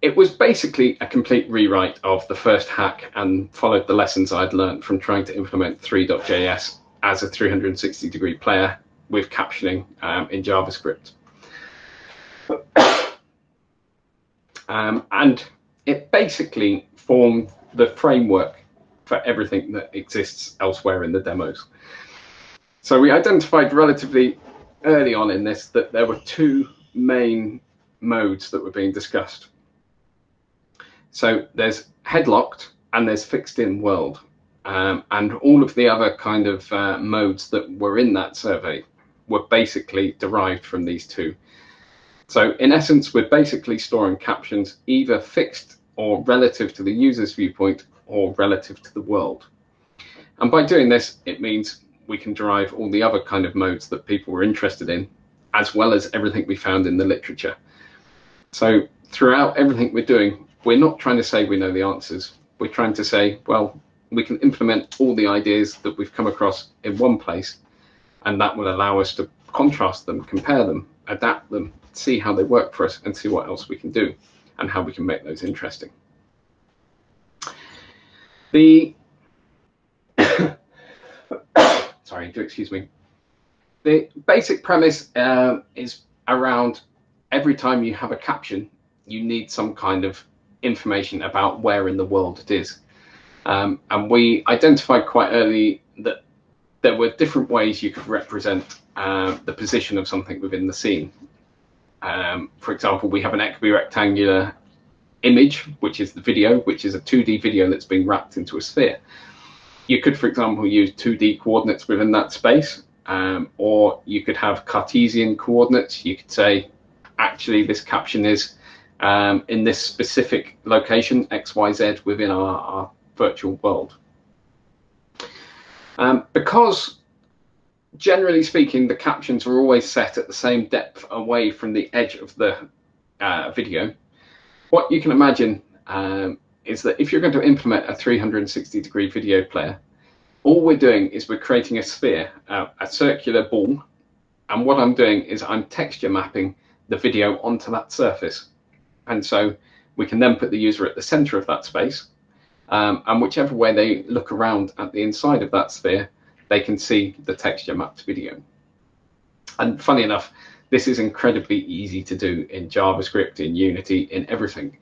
it was basically a complete rewrite of the first hack and followed the lessons I'd learned from trying to implement Three.js as a 360 degree player with captioning um, in JavaScript. um, and it basically formed the framework for everything that exists elsewhere in the demos. So we identified relatively early on in this that there were two main modes that were being discussed. So there's headlocked and there's fixed in world. Um, and all of the other kind of uh, modes that were in that survey were basically derived from these two. So in essence, we're basically storing captions either fixed or relative to the user's viewpoint or relative to the world. And by doing this, it means we can derive all the other kind of modes that people were interested in, as well as everything we found in the literature. So throughout everything we're doing, we're not trying to say we know the answers. We're trying to say, well, we can implement all the ideas that we've come across in one place, and that will allow us to contrast them, compare them, adapt them, see how they work for us, and see what else we can do and how we can make those interesting. The sorry, do excuse me. The basic premise uh, is around every time you have a caption, you need some kind of information about where in the world it is. Um, and we identified quite early that there were different ways you could represent uh, the position of something within the scene. Um, for example, we have an equirectangular image, which is the video, which is a 2D video that's being wrapped into a sphere. You could, for example, use 2D coordinates within that space, um, or you could have Cartesian coordinates. You could say, actually, this caption is um, in this specific location, XYZ, within our, our virtual world. Um, because generally speaking, the captions are always set at the same depth away from the edge of the uh, video, what you can imagine um, is that if you're going to implement a 360 degree video player, all we're doing is we're creating a sphere, uh, a circular ball, and what I'm doing is I'm texture mapping the video onto that surface. And so we can then put the user at the center of that space. Um, and whichever way they look around at the inside of that sphere, they can see the texture mapped video. And funny enough, this is incredibly easy to do in JavaScript, in Unity, in everything.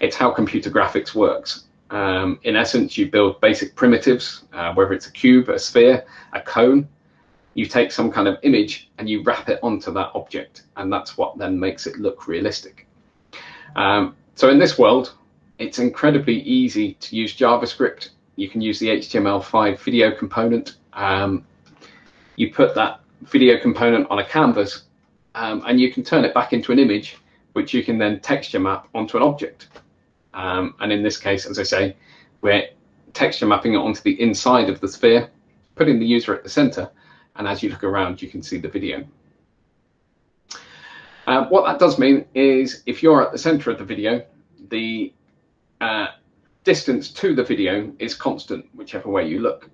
It's how computer graphics works. Um, in essence, you build basic primitives, uh, whether it's a cube, a sphere, a cone, you take some kind of image and you wrap it onto that object, and that's what then makes it look realistic. Um, so in this world, it's incredibly easy to use JavaScript. You can use the HTML5 video component. Um, you put that video component on a canvas, um, and you can turn it back into an image, which you can then texture map onto an object. Um, and in this case, as I say, we're texture mapping it onto the inside of the sphere, putting the user at the center, and as you look around, you can see the video. Uh, what that does mean is if you're at the center of the video, the uh, distance to the video is constant, whichever way you look.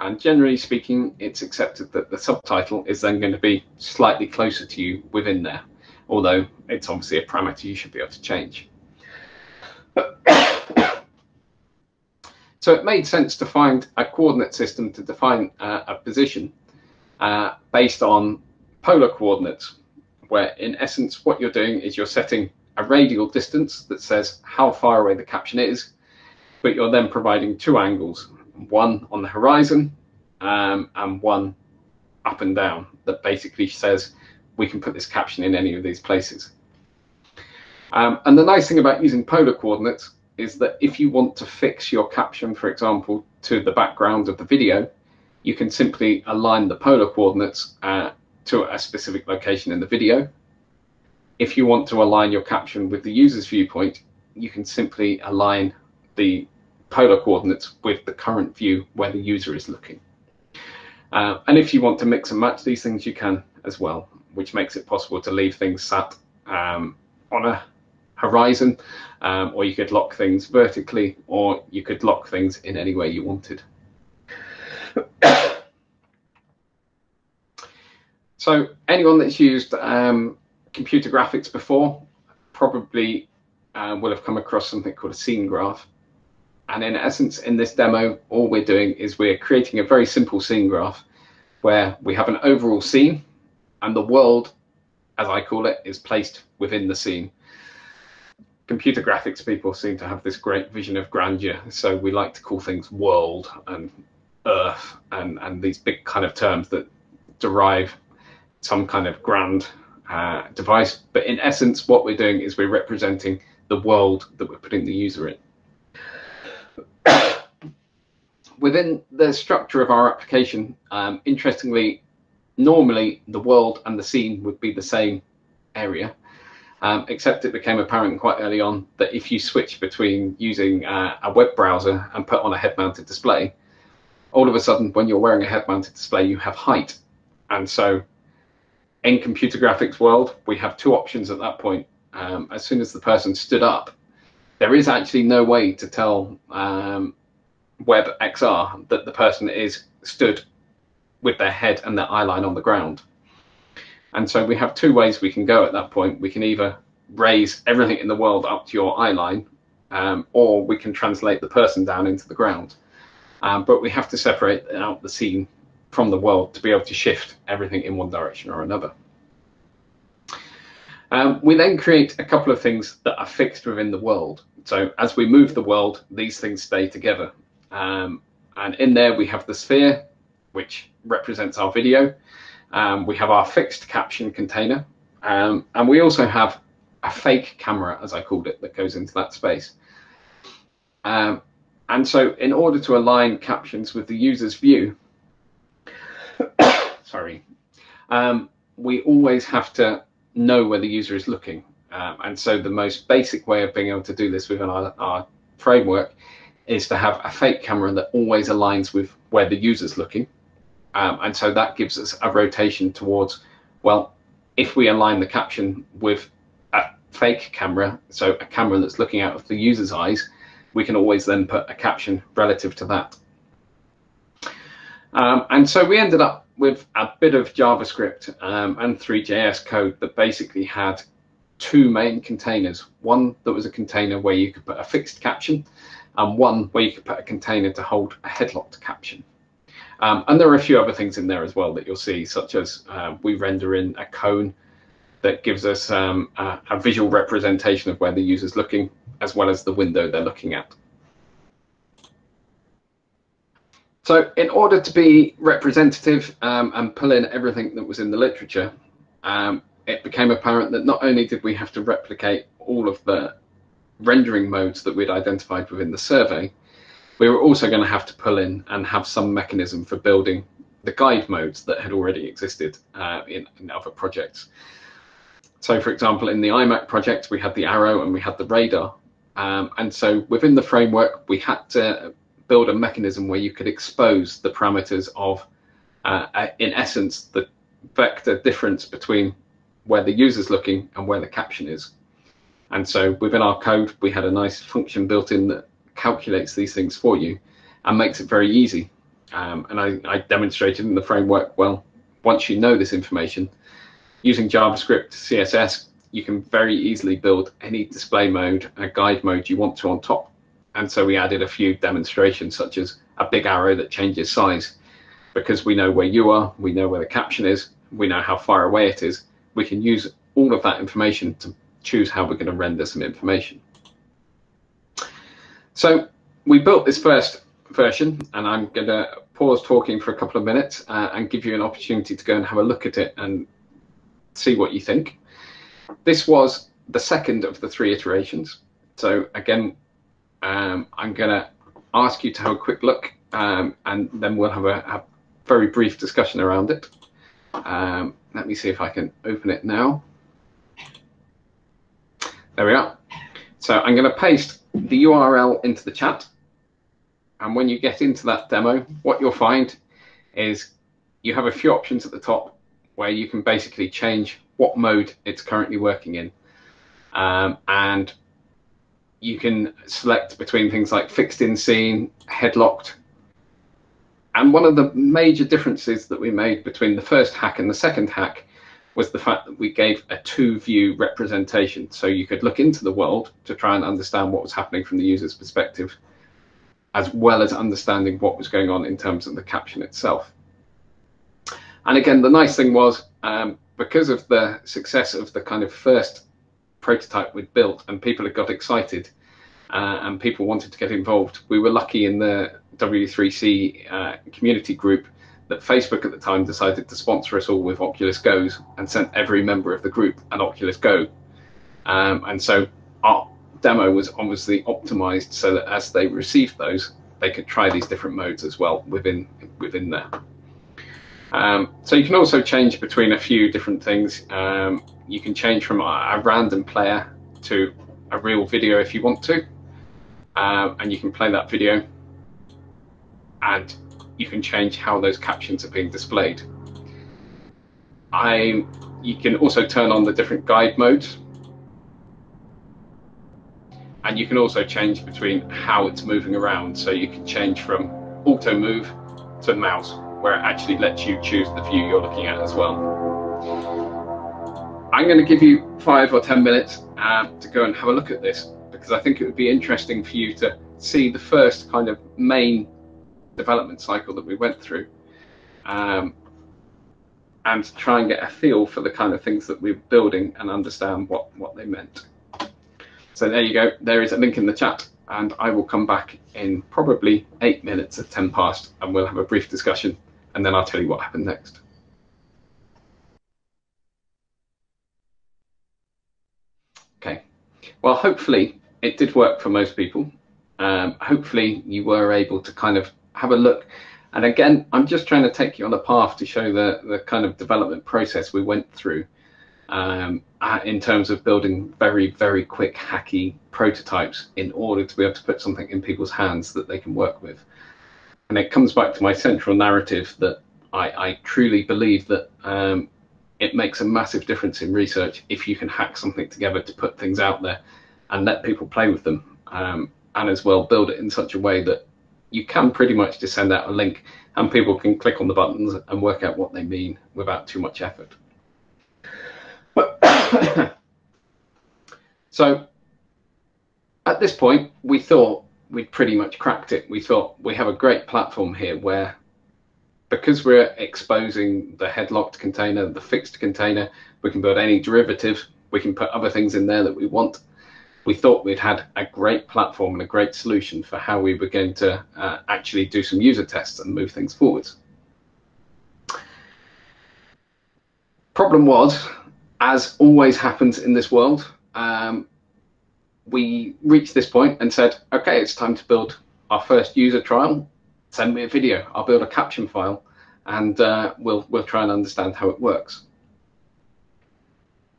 And generally speaking, it's accepted that the subtitle is then going to be slightly closer to you within there, although it's obviously a parameter you should be able to change. so it made sense to find a coordinate system to define uh, a position uh, based on polar coordinates, where in essence what you're doing is you're setting a radial distance that says how far away the caption is, but you're then providing two angles, one on the horizon um, and one up and down that basically says we can put this caption in any of these places. Um, and the nice thing about using polar coordinates is that if you want to fix your caption, for example, to the background of the video, you can simply align the polar coordinates uh, to a specific location in the video. If you want to align your caption with the user's viewpoint, you can simply align the polar coordinates with the current view where the user is looking. Uh, and if you want to mix and match these things, you can as well, which makes it possible to leave things sat um, on a horizon, um, or you could lock things vertically, or you could lock things in any way you wanted. So anyone that's used um, computer graphics before probably uh, will have come across something called a scene graph. And in essence, in this demo, all we're doing is we're creating a very simple scene graph where we have an overall scene and the world, as I call it, is placed within the scene. Computer graphics people seem to have this great vision of grandeur, so we like to call things world and earth and, and these big kind of terms that derive some kind of grand uh, device. But in essence, what we're doing is we're representing the world that we're putting the user in. Within the structure of our application, um, interestingly, normally the world and the scene would be the same area, um, except it became apparent quite early on that if you switch between using uh, a web browser and put on a head-mounted display, all of a sudden, when you're wearing a head-mounted display, you have height. And so in computer graphics world, we have two options at that point. Um, as soon as the person stood up, there is actually no way to tell um, WebXR that the person is stood with their head and their eye line on the ground. And so we have two ways we can go at that point. We can either raise everything in the world up to your eye line, um, or we can translate the person down into the ground. Um, but we have to separate out the scene from the world to be able to shift everything in one direction or another. Um, we then create a couple of things that are fixed within the world. So as we move the world, these things stay together. Um, and in there we have the sphere, which represents our video. Um, we have our fixed caption container. Um, and we also have a fake camera, as I called it, that goes into that space. Um, and so in order to align captions with the user's view, sorry, um, we always have to know where the user is looking. Um, and so the most basic way of being able to do this within our, our framework is to have a fake camera that always aligns with where the user's looking. Um, and so that gives us a rotation towards, well, if we align the caption with a fake camera, so a camera that's looking out of the user's eyes, we can always then put a caption relative to that. Um, and so we ended up with a bit of JavaScript um, and Three.js code that basically had two main containers. One that was a container where you could put a fixed caption and one where you could put a container to hold a headlocked caption. Um, and there are a few other things in there as well that you'll see, such as uh, we render in a cone that gives us um, a, a, visual representation of where the user's looking as well as the window they're looking at. So in order to be representative um, and pull in everything that was in the literature, um, it became apparent that not only did we have to replicate all of the rendering modes that we'd identified within the survey, we were also going to have to pull in and have some mechanism for building the guide modes that had already existed uh, in, in, other projects. So for example, in the ImAc project, we had the arrow and we had the radar. Um, and so within the framework, we had to build a mechanism where you could expose the parameters of, uh, in essence, the vector difference between where the user's looking and where the caption is. And so within our code, we had a nice function built in that calculates these things for you and makes it very easy. Um, and I, I demonstrated in the framework, well, once you know this information, using JavaScript, CSS, you can very easily build any display mode, a guide mode you want to on top and so we added a few demonstrations, such as a big arrow that changes size. Because we know where you are, we know where the caption is, we know how far away it is, we can use all of that information to choose how we're going to render some information. So we built this first version, and I'm going to pause talking for a couple of minutes uh, and give you an opportunity to go and have a look at it and see what you think. This was the second of the three iterations. So again, um, I'm going to ask you to have a quick look um, and then we'll have a, a, very brief discussion around it. Um, let me see if I can open it now. There we are. So I'm going to paste the URL into the chat. And when you get into that demo, what you'll find is you have a few options at the top where you can basically change what mode it's currently working in. Um, and you can select between things like fixed in scene, headlocked. And one of the major differences that we made between the first hack and the second hack was the fact that we gave a two view representation. So you could look into the world to try and understand what was happening from the user's perspective, as well as understanding what was going on in terms of the caption itself. And again, the nice thing was um, because of the success of the kind of first prototype we'd built and people had got excited uh, and people wanted to get involved. We were lucky in the W3C uh, community group that Facebook at the time decided to sponsor us all with Oculus Go's and sent every member of the group an Oculus Go. Um, and so our demo was obviously optimized so that as they received those, they could try these different modes as well within within there. Um, so you can also change between a few different things. Um, you can change from a, a, random player to a real video if you want to, um, and you can play that video, and you can change how those captions are being displayed. I, you can also turn on the different guide modes, and you can also change between how it's moving around. So you can change from auto move to mouse where it actually lets you choose the view you're looking at as well. I'm going to give you five or 10 minutes uh, to go and have a look at this because I think it would be interesting for you to see the first kind of main development cycle that we went through um, and try and get a feel for the kind of things that we're building and understand what, what they meant. So there you go. There is a link in the chat and I will come back in probably eight minutes at 10 past and we'll have a brief discussion and then I'll tell you what happened next. Okay, well, hopefully it did work for most people. Um, hopefully you were able to kind of have a look. And again, I'm just trying to take you on a path to show the, the kind of development process we went through um, in terms of building very, very quick, hacky prototypes in order to be able to put something in people's hands that they can work with. And it comes back to my central narrative that I, I truly believe that um, it makes a massive difference in research if you can hack something together to put things out there and let people play with them. Um, and as well, build it in such a way that you can pretty much just send out a link and people can click on the buttons and work out what they mean without too much effort. But so at this point, we thought we'd pretty much cracked it. We thought we have a great platform here where because we're exposing the headlocked container, the fixed container, we can build any derivative. We can put other things in there that we want. we thought we'd had a great platform and a great solution for how we were going to uh, actually do some user tests and move things forwards. Problem was, as always happens in this world, um, we reached this point and said, okay, it's time to build our first user trial. Send me a video. I'll build a caption file, and uh, we'll we'll try and understand how it works.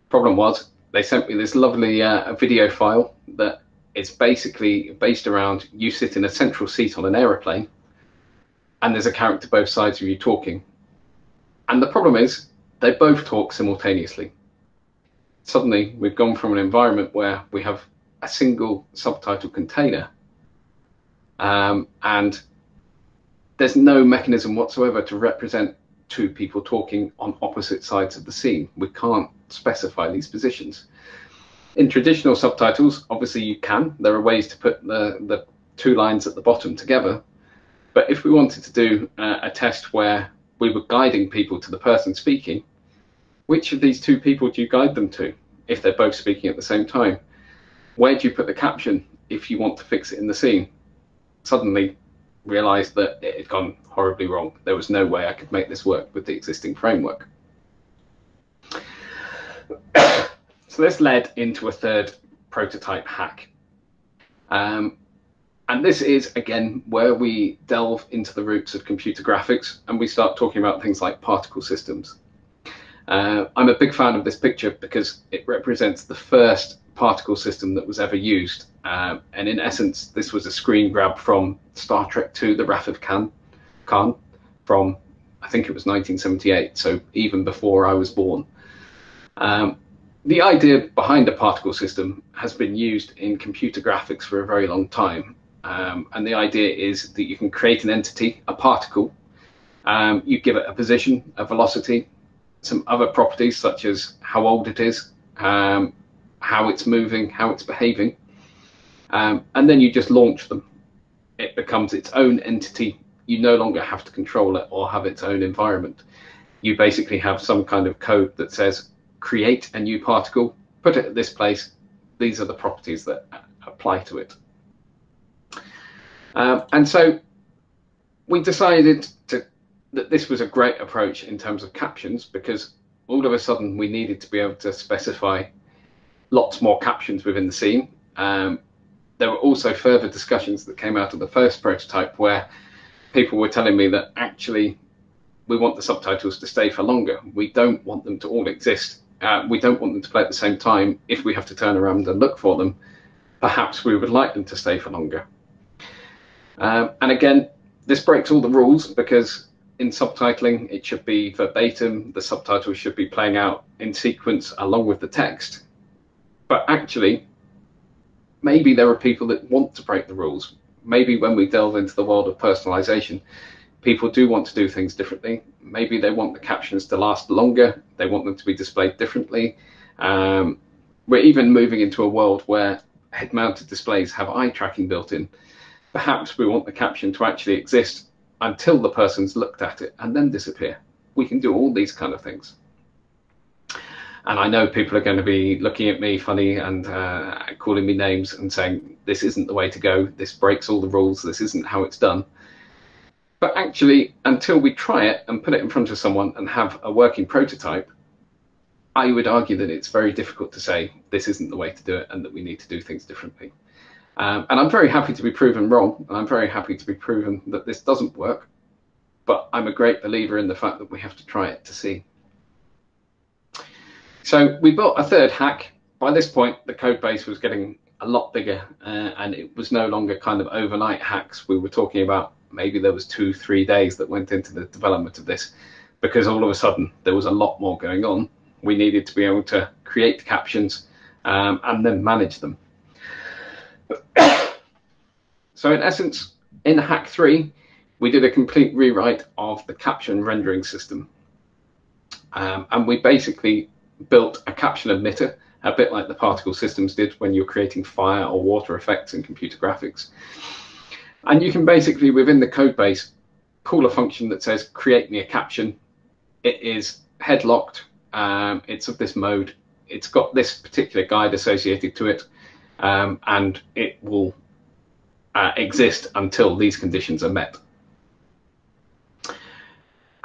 Problem was, they sent me this lovely uh, video file that is basically based around you sit in a central seat on an aeroplane and there's a character both sides of you talking. And the problem is they both talk simultaneously. Suddenly we've gone from an environment where we have a single subtitle container um, and there's no mechanism whatsoever to represent two people talking on opposite sides of the scene. We can't specify these positions. In traditional subtitles, obviously you can. There are ways to put the, the two lines at the bottom together. But if we wanted to do uh, a test where we were guiding people to the person speaking, which of these two people do you guide them to if they're both speaking at the same time? Where do you put the caption if you want to fix it in the scene? Suddenly realized that it had gone horribly wrong. There was no way I could make this work with the existing framework. so this led into a third prototype hack. Um, and this is, again, where we delve into the roots of computer graphics and we start talking about things like particle systems. Uh, I'm a big fan of this picture because it represents the first particle system that was ever used. Um, and in essence, this was a screen grab from Star Trek II, The Wrath of Khan, Khan from, I think it was 1978, so even before I was born. Um, the idea behind a particle system has been used in computer graphics for a very long time. Um, and the idea is that you can create an entity, a particle, um, you give it a position, a velocity, some other properties such as how old it is, um, how it's moving, how it's behaving, um, and then you just launch them. It becomes its own entity. You no longer have to control it or have its own environment. You basically have some kind of code that says create a new particle, put it at this place. These are the properties that apply to it. Um, and so we decided to, that this was a great approach in terms of captions because all of a sudden we needed to be able to specify lots more captions within the scene. Um, there were also further discussions that came out of the first prototype where people were telling me that actually we want the subtitles to stay for longer. We don't want them to all exist. Uh, we don't want them to play at the same time. If we have to turn around and look for them, perhaps we would like them to stay for longer. Um, and again, this breaks all the rules because in subtitling, it should be verbatim. The subtitles should be playing out in sequence along with the text. But actually, maybe there are people that want to break the rules. Maybe when we delve into the world of personalization, people do want to do things differently. Maybe they want the captions to last longer. They want them to be displayed differently. Um, we're even moving into a world where head-mounted displays have eye tracking built in. Perhaps we want the caption to actually exist until the person's looked at it and then disappear. We can do all these kind of things. And I know people are going to be looking at me funny and uh, calling me names and saying, this isn't the way to go. This breaks all the rules. This isn't how it's done. But actually, until we try it and put it in front of someone and have a working prototype, I would argue that it's very difficult to say this isn't the way to do it and that we need to do things differently. Um, and I'm very happy to be proven wrong. And I'm very happy to be proven that this doesn't work. But I'm a great believer in the fact that we have to try it to see. So we built a third hack. By this point, the code base was getting a lot bigger uh, and it was no longer kind of overnight hacks. We were talking about maybe there was two, three days that went into the development of this because all of a sudden there was a lot more going on. We needed to be able to create captions um, and then manage them. so in essence, in hack three, we did a complete rewrite of the caption rendering system. Um, and we basically built a caption emitter, a bit like the particle systems did when you're creating fire or water effects in computer graphics. And you can basically, within the code base, call a function that says create me a caption. It is headlocked. Um, it's of this mode. It's got this particular guide associated to it. um, and it will uh, exist until these conditions are met.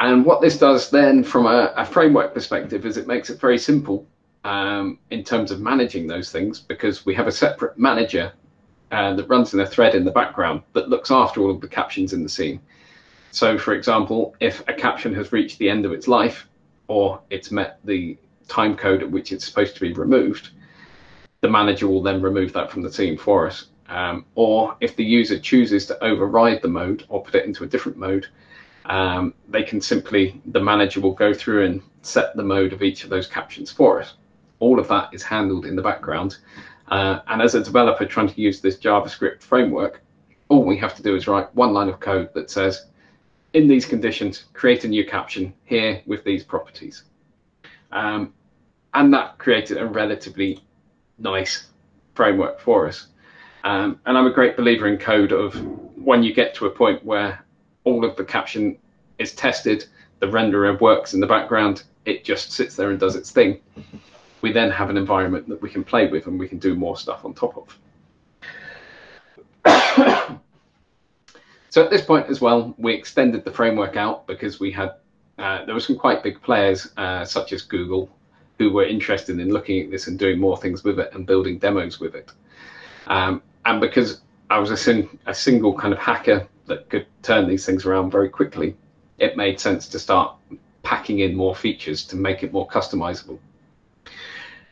And what this does then from a, a framework perspective is it makes it very simple um, in terms of managing those things because we have a separate manager uh, that runs in a thread in the background that looks after all of the captions in the scene. So, for example, if a caption has reached the end of its life or it's met the time code at which it's supposed to be removed, the manager will then remove that from the scene for us. Um, or if the user chooses to override the mode or put it into a different mode, um, they can simply, the manager will go through and set the mode of each of those captions for us. All of that is handled in the background. Uh, and as a developer trying to use this JavaScript framework, all we have to do is write one line of code that says, in these conditions, create a new caption here with these properties. Um, and that created a relatively nice framework for us. Um, and I'm a great believer in code of when you get to a point where all of the caption is tested, the renderer works in the background, it just sits there and does its thing. We then have an environment that we can play with and we can do more stuff on top of. So at this point as well, we extended the framework out because we had uh, there were some quite big players uh, such as Google who were interested in looking at this and doing more things with it and building demos with it. Um, and because I was a, a single kind of hacker that could turn these things around very quickly, it made sense to start packing in more features to make it more customizable.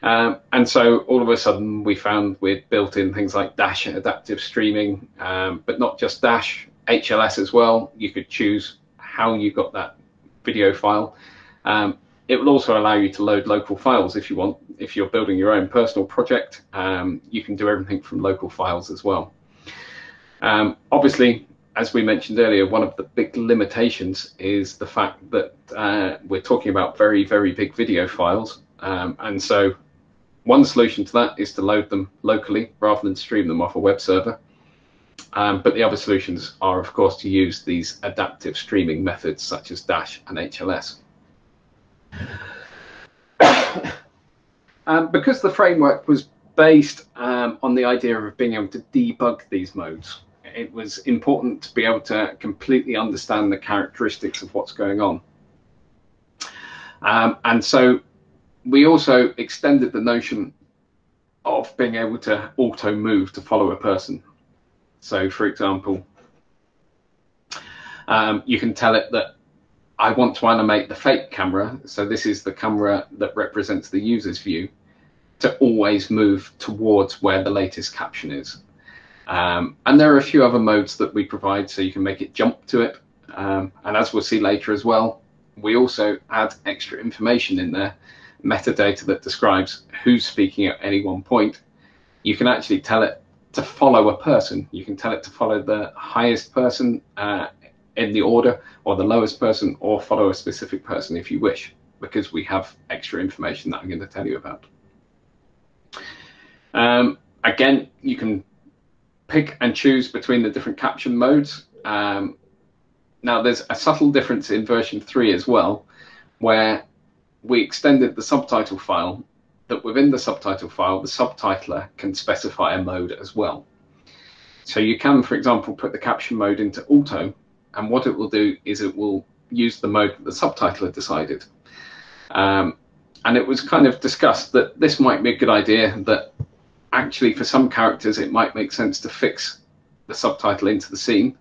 Um, and so all of a sudden we found we'd built in things like Dash adaptive streaming, um, but not just Dash, HLS as well. You could choose how you got that video file. Um, it will also allow you to load local files if you want. If you're building your own personal project, um, you can do everything from local files as well. Um, obviously, as we mentioned earlier, one of the big limitations is the fact that uh, we're talking about very, very big video files. Um, and so one solution to that is to load them locally rather than stream them off a web server. Um, but the other solutions are, of course, to use these adaptive streaming methods such as Dash and HLS. um, because the framework was based um, on the idea of being able to debug these modes, it was important to be able to completely understand the characteristics of what's going on. Um, and so we also extended the notion of being able to auto move to follow a person. So, for example, um, you can tell it that I want to animate the fake camera. So this is the camera that represents the user's view to always move towards where the latest caption is. Um, and there are a few other modes that we provide so you can make it jump to it. Um, and as we'll see later as well, we also add extra information in there, metadata that describes who's speaking at any one point. You can actually tell it to follow a person. You can tell it to follow the highest person uh, in the order or the lowest person or follow a specific person if you wish, because we have extra information that I'm going to tell you about. Um, again, you can pick and choose between the different caption modes. Um, now, there's a subtle difference in version 3 as well, where we extended the subtitle file that within the subtitle file, the subtitler can specify a mode as well. So you can, for example, put the caption mode into auto, and what it will do is it will use the mode that the subtitler decided. Um, and it was kind of discussed that this might be a good idea, that actually for some characters it might make sense to fix the subtitle into the scene.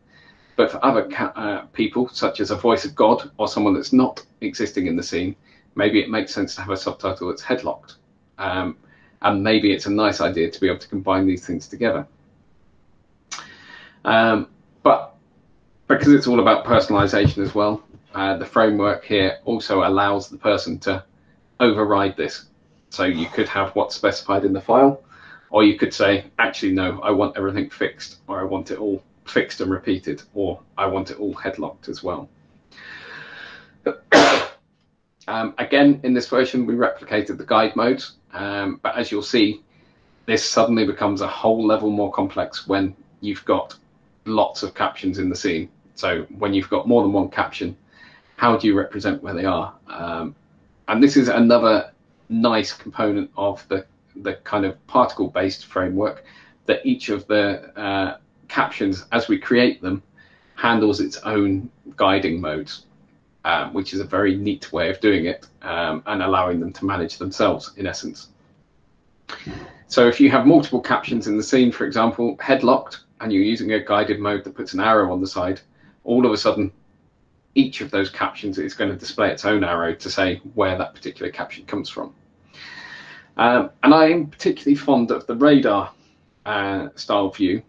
But for other uh, people, such as a voice of God or someone that's not existing in the scene, maybe it makes sense to have a subtitle that's headlocked. Um, and maybe it's a nice idea to be able to combine these things together. Um, but because it's all about personalization as well, uh, the framework here also allows the person to override this. So you could have what's specified in the file, or you could say, actually, no, I want everything fixed, or I want it all fixed and repeated, or I want it all headlocked as well. Um, again, in this version, we replicated the guide modes, um, but as you'll see, this suddenly becomes a whole level more complex when you've got lots of captions in the scene. So when you've got more than one caption, how do you represent where they are? Um, and this is another nice component of the the kind of particle-based framework that each of the uh, captions, as we create them, handles its own guiding modes, um, which is a very neat way of doing it um, and allowing them to manage themselves in essence. So if you have multiple captions in the scene, for example, headlocked, and you're using a guided mode that puts an arrow on the side, all of a sudden, each of those captions is going to display its own arrow to say where that particular caption comes from. Um, and I'm particularly fond of the radar uh, style view,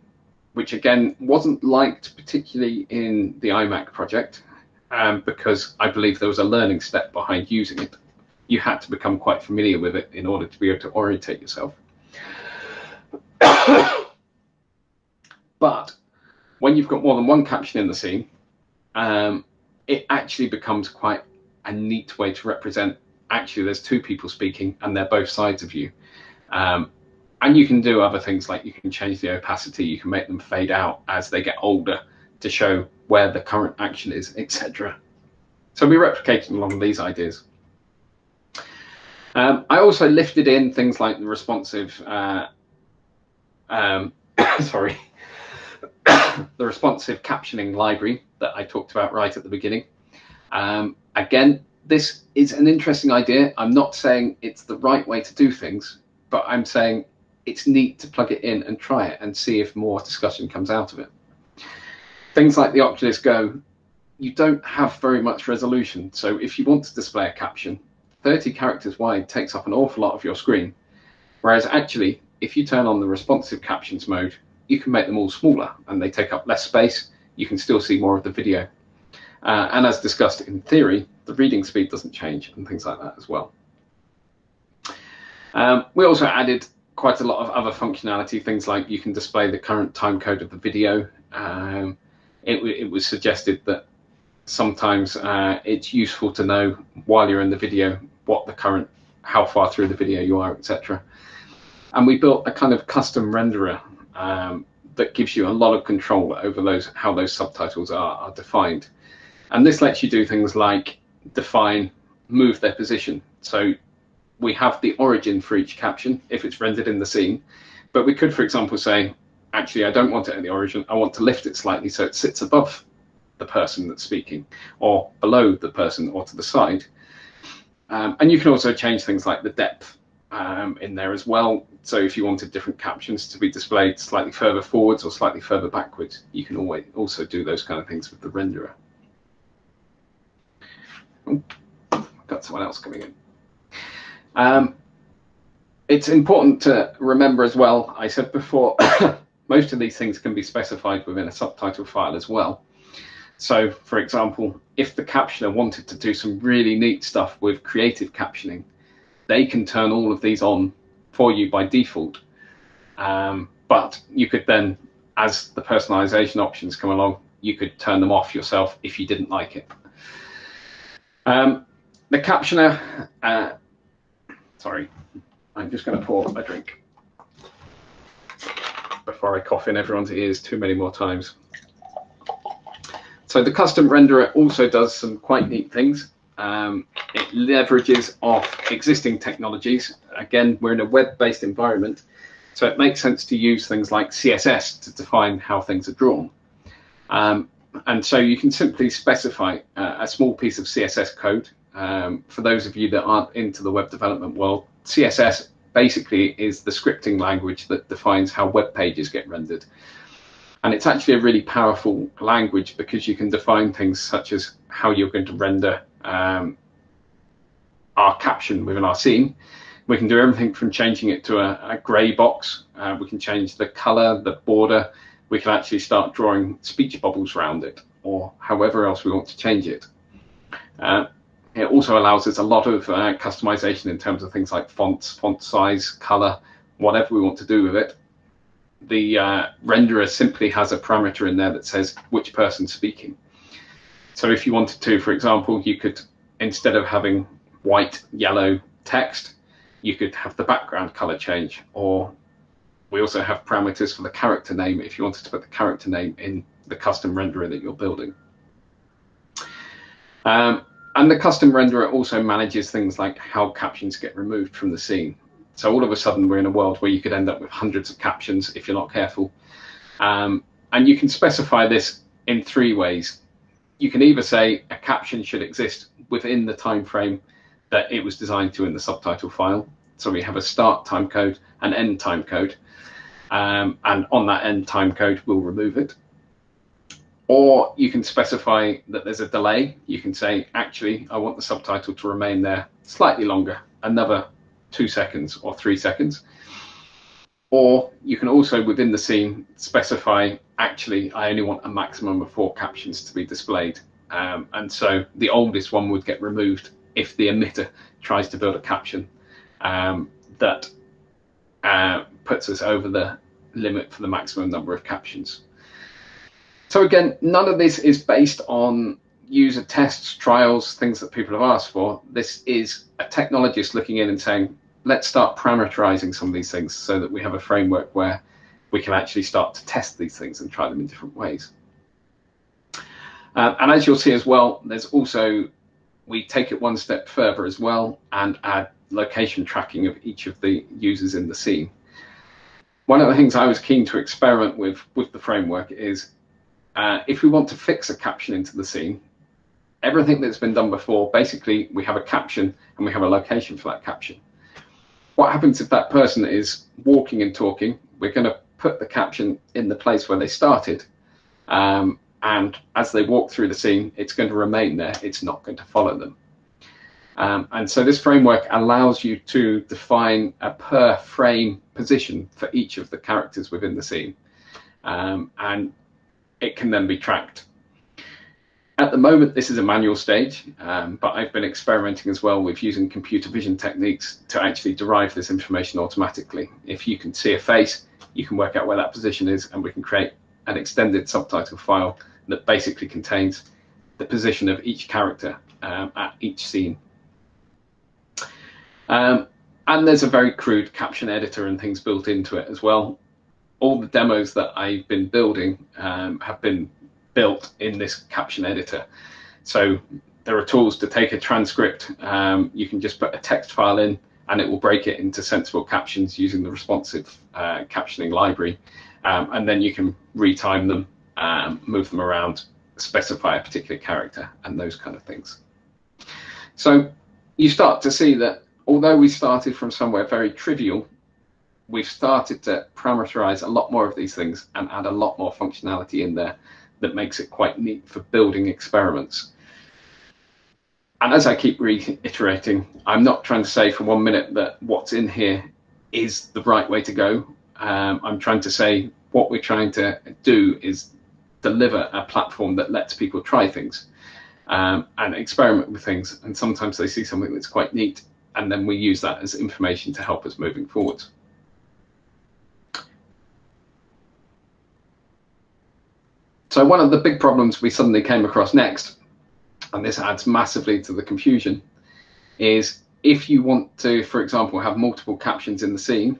which again wasn't liked particularly in the ImAc project um, because I believe there was a learning step behind using it. You had to become quite familiar with it in order to be able to orientate yourself. but when you've got more than one caption in the scene, um, it actually becomes quite a neat way to represent actually there's two people speaking and they're both sides of you. Um, and you can do other things like you can change the opacity, you can make them fade out as they get older to show where the current action is, etc. So we replicated along these ideas. Um, I also lifted in things like the responsive, uh, um, sorry, the responsive captioning library that I talked about right at the beginning. Um, again, this is an interesting idea. I'm not saying it's the right way to do things, but I'm saying it's neat to plug it in and try it and see if more discussion comes out of it. Things like the Oculus Go, you don't have very much resolution. So if you want to display a caption, 30 characters wide takes up an awful lot of your screen. Whereas actually, if you turn on the responsive captions mode, you can make them all smaller and they take up less space. You can still see more of the video. Uh, and as discussed in theory, the reading speed doesn't change and things like that as well. Um, we also added quite a lot of other functionality, things like you can display the current time code of the video. Um, it, it, was suggested that sometimes uh, it's useful to know while you're in the video what the current, how far through the video you are, etc. And we built a kind of custom renderer um, that gives you a lot of control over those how those subtitles are, are defined. And this lets you do things like define, move their position. So we have the origin for each caption if it's rendered in the scene. But we could, for example, say, actually, I don't want it at the origin. I want to lift it slightly so it sits above the person that's speaking or below the person or to the side. Um, and you can also change things like the depth um, in there as well. So if you wanted different captions to be displayed slightly further forwards or slightly further backwards, you can always also do those kind of things with the renderer. Got someone else coming in. Um, it's important to remember as well, I said before, most of these things can be specified within a subtitle file as well. So, for example, if the captioner wanted to do some really neat stuff with creative captioning, they can turn all of these on for you by default. Um, but you could then, as the personalization options come along, you could turn them off yourself if you didn't like it. Um, the captioner uh, Sorry, I'm just going to pour a drink before I cough in everyone's ears too many more times. So the custom renderer also does some quite neat things. Um, it leverages off existing technologies. Again, we're in a web-based environment, so it makes sense to use things like CSS to define how things are drawn. Um, and so you can simply specify uh, a small piece of CSS code um, for those of you that aren't into the web development world, CSS basically is the scripting language that defines how web pages get rendered. And it's actually a really powerful language because you can define things such as how you're going to render um, our caption within our scene. We can do everything from changing it to a, a grey box. Uh, we can change the color, the border. We can actually start drawing speech bubbles around it or however else we want to change it. Uh, it also allows us a lot of uh, customization in terms of things like fonts, font size, color, whatever we want to do with it. The uh, renderer simply has a parameter in there that says which person's speaking. So if you wanted to, for example, you could, instead of having white, yellow text, you could have the background color change. Or we also have parameters for the character name if you wanted to put the character name in the custom renderer that you're building. Um, and the custom renderer also manages things like how captions get removed from the scene. So all of a sudden, we're in a world where you could end up with hundreds of captions if you're not careful. Um, and you can specify this in three ways. You can either say a caption should exist within the time frame that it was designed to in the subtitle file. So we have a start time code and end time code. Um, and on that end time code, we'll remove it. Or you can specify that there's a delay. You can say, actually, I want the subtitle to remain there slightly longer, another two seconds or three seconds. Or you can also, within the scene, specify, actually, I only want a maximum of four captions to be displayed. Um, and so the oldest one would get removed if the emitter tries to build a caption um, that uh, puts us over the limit for the maximum number of captions. So again, none of this is based on user tests, trials, things that people have asked for. This is a technologist looking in and saying, let's start parameterizing some of these things so that we have a framework where we can actually start to test these things and try them in different ways. Uh, and as you'll see as well, there's also, we take it one step further as well and add location tracking of each of the users in the scene. One of the things I was keen to experiment with with the framework is uh, if we want to fix a caption into the scene, everything that's been done before, basically we have a caption and we have a location for that caption. What happens if that person is walking and talking? We're going to put the caption in the place where they started. Um, and as they walk through the scene, it's going to remain there. It's not going to follow them. Um, and so this framework allows you to define a per frame position for each of the characters within the scene. Um, and it can then be tracked. At the moment, this is a manual stage, um, but I've been experimenting as well with using computer vision techniques to actually derive this information automatically. If you can see a face, you can work out where that position is, and we can create an extended subtitle file that basically contains the position of each character um, at each scene. Um, and there's a very crude caption editor and things built into it as well all the demos that I've been building um, have been built in this caption editor. So there are tools to take a transcript. Um, you can just put a text file in and it will break it into sensible captions using the responsive uh, captioning library. Um, and then you can retime them, um, move them around, specify a particular character and those kind of things. So you start to see that although we started from somewhere very trivial we've started to parameterize a lot more of these things and add a lot more functionality in there that makes it quite neat for building experiments. And as I keep reiterating, I'm not trying to say for one minute that what's in here is the right way to go. Um, I'm trying to say what we're trying to do is deliver a platform that lets people try things um, and experiment with things. And sometimes they see something that's quite neat, and then we use that as information to help us moving forward. So one of the big problems we suddenly came across next, and this adds massively to the confusion, is if you want to, for example, have multiple captions in the scene,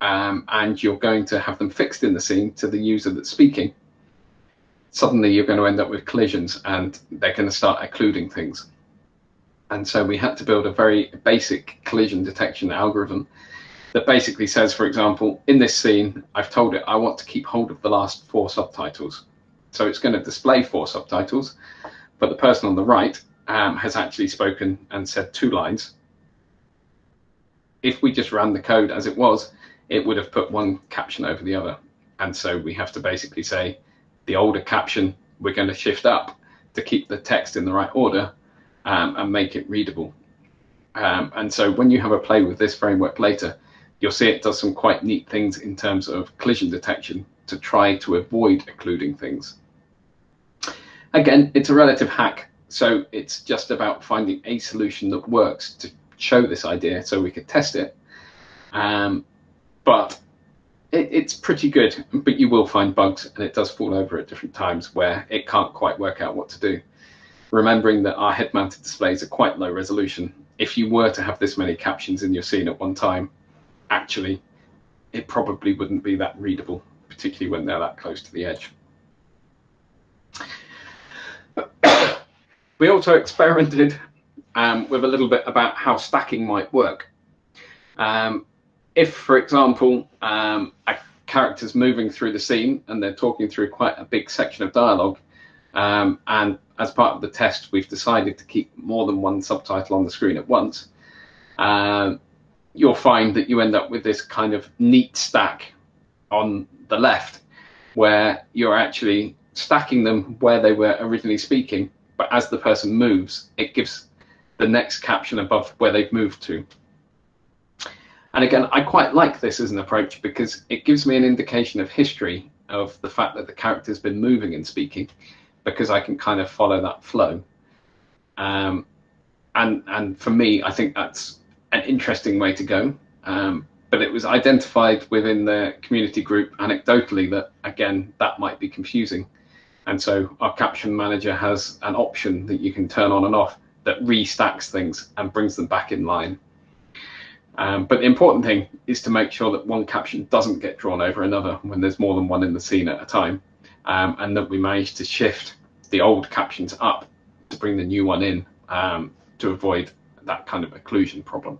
um, and you're going to have them fixed in the scene to the user that's speaking, suddenly you're going to end up with collisions and they're going to start occluding things. And so we had to build a very basic collision detection algorithm that basically says, for example, in this scene, I've told it I want to keep hold of the last four subtitles. So it's going to display four subtitles, but the person on the right um, has actually spoken and said two lines. If we just ran the code as it was, it would have put one caption over the other. And so we have to basically say the older caption, we're going to shift up to keep the text in the right order um, and make it readable. Um, and so when you have a play with this framework later, you'll see it does some quite neat things in terms of collision detection to try to avoid occluding things. Again, it's a relative hack, so it's just about finding a solution that works to show this idea so we could test it. Um, but it, it's pretty good, but you will find bugs and it does fall over at different times where it can't quite work out what to do. Remembering that our head-mounted displays are quite low resolution, if you were to have this many captions in your scene at one time, actually, it probably wouldn't be that readable, particularly when they're that close to the edge. we also experimented um, with a little bit about how stacking might work. Um, if, for example, um, a character's moving through the scene and they're talking through quite a big section of dialogue, um, and as part of the test, we've decided to keep more than one subtitle on the screen at once, um, you'll find that you end up with this kind of neat stack on the left where you're actually stacking them where they were originally speaking, but as the person moves, it gives the next caption above where they've moved to. And again, I quite like this as an approach because it gives me an indication of history of the fact that the character's been moving and speaking because I can kind of follow that flow. Um, and and for me, I think that's an interesting way to go. Um, but it was identified within the community group anecdotally that again that might be confusing. And so our caption manager has an option that you can turn on and off that restacks things and brings them back in line. Um, but the important thing is to make sure that one caption doesn't get drawn over another when there's more than one in the scene at a time, um, and that we managed to shift the old captions up to bring the new one in um, to avoid that kind of occlusion problem.